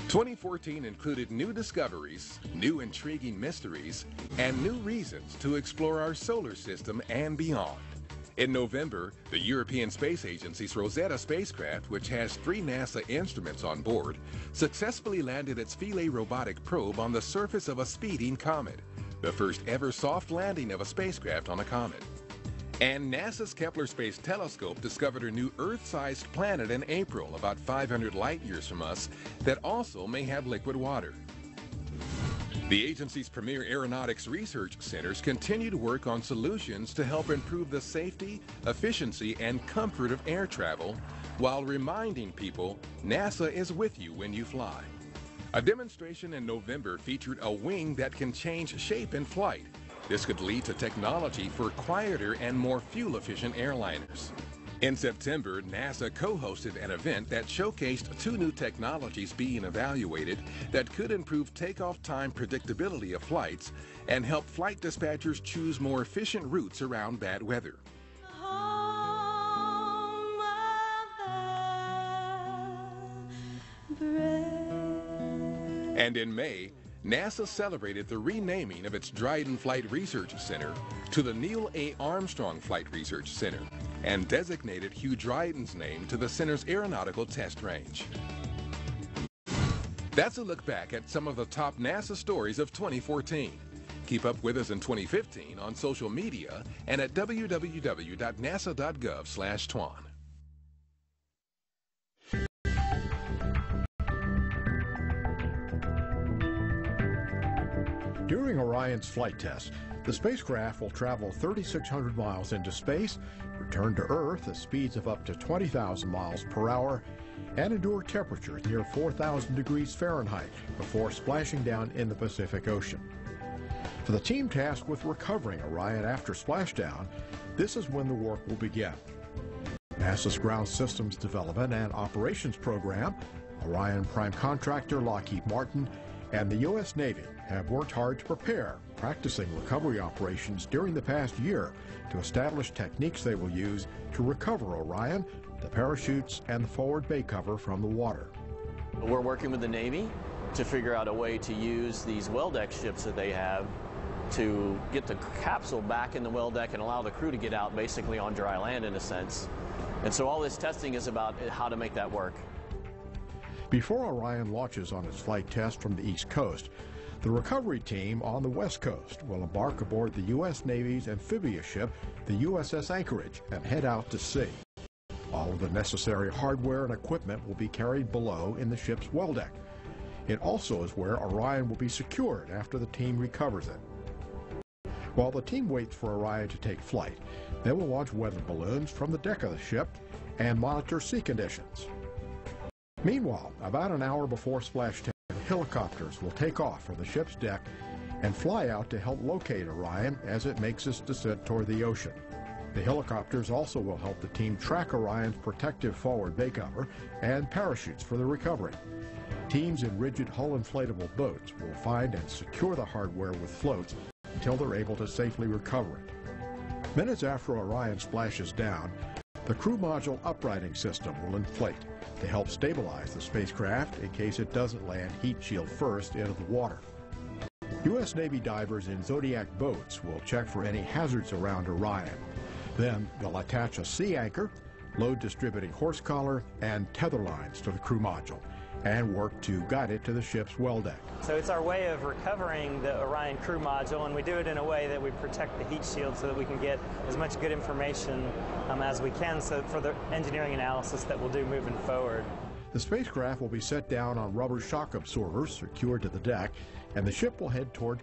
2014 included new discoveries, new intriguing mysteries, and new reasons to explore our solar system and beyond. In November, the European Space Agency's Rosetta spacecraft, which has three NASA instruments on board, successfully landed its Philae robotic probe on the surface of a speeding comet, the first ever soft landing of a spacecraft on a comet. And NASA's Kepler Space Telescope discovered a new Earth-sized planet in April, about 500 light years from us, that also may have liquid water. The agency's premier aeronautics research centers continue to work on solutions to help improve the safety, efficiency, and comfort of air travel while reminding people NASA is with you when you fly. A demonstration in November featured a wing that can change shape in flight. This could lead to technology for quieter and more fuel-efficient airliners. In September, NASA co-hosted an event that showcased two new technologies being evaluated that could improve takeoff time predictability of flights and help flight dispatchers choose more efficient routes around bad weather. And in May, NASA celebrated the renaming of its Dryden Flight Research Center to the Neil A. Armstrong Flight Research Center and designated Hugh Dryden's name to the center's aeronautical test range. That's a look back at some of the top NASA stories of 2014. Keep up with us in 2015 on social media and at www.nasa.gov/twan. During Orion's flight test, the spacecraft will travel 3,600 miles into space, return to Earth at speeds of up to 20,000 miles per hour, and endure temperatures near 4,000 degrees Fahrenheit before splashing down in the Pacific Ocean. For the team tasked with recovering Orion after splashdown, this is when the work will begin. NASA's Ground Systems Development and Operations Program, Orion prime contractor Lockheed Martin, and the U.S. Navy have worked hard to prepare, practicing recovery operations during the past year to establish techniques they will use to recover Orion, the parachutes, and the forward bay cover from the water. We're working with the Navy to figure out a way to use these well deck ships that they have to get the capsule back in the well deck and allow the crew to get out basically on dry land in a sense. And so all this testing is about how to make that work. Before Orion launches on its flight test from the East Coast, the recovery team on the West Coast will embark aboard the U.S. Navy's amphibious ship, the USS Anchorage, and head out to sea. All of the necessary hardware and equipment will be carried below in the ship's well deck. It also is where Orion will be secured after the team recovers it. While the team waits for Orion to take flight, they will launch weather balloons from the deck of the ship and monitor sea conditions. Meanwhile, about an hour before splashdown, helicopters will take off from the ship's deck and fly out to help locate Orion as it makes its descent toward the ocean. The helicopters also will help the team track Orion's protective forward bay cover and parachutes for the recovery. Teams in rigid hull inflatable boats will find and secure the hardware with floats until they're able to safely recover it. Minutes after Orion splashes down, the crew module uprighting system will inflate to help stabilize the spacecraft in case it doesn't land heat shield first into the water. U.S. Navy divers in Zodiac boats will check for any hazards around Orion. Then they'll attach a sea anchor, load distributing horse collar, and tether lines to the crew module and work to guide it to the ship's well deck. So it's our way of recovering the Orion crew module, and we do it in a way that we protect the heat shield so that we can get as much good information um, as we can so for the engineering analysis that we'll do moving forward. The spacecraft will be set down on rubber shock absorbers secured to the deck, and the ship will head toward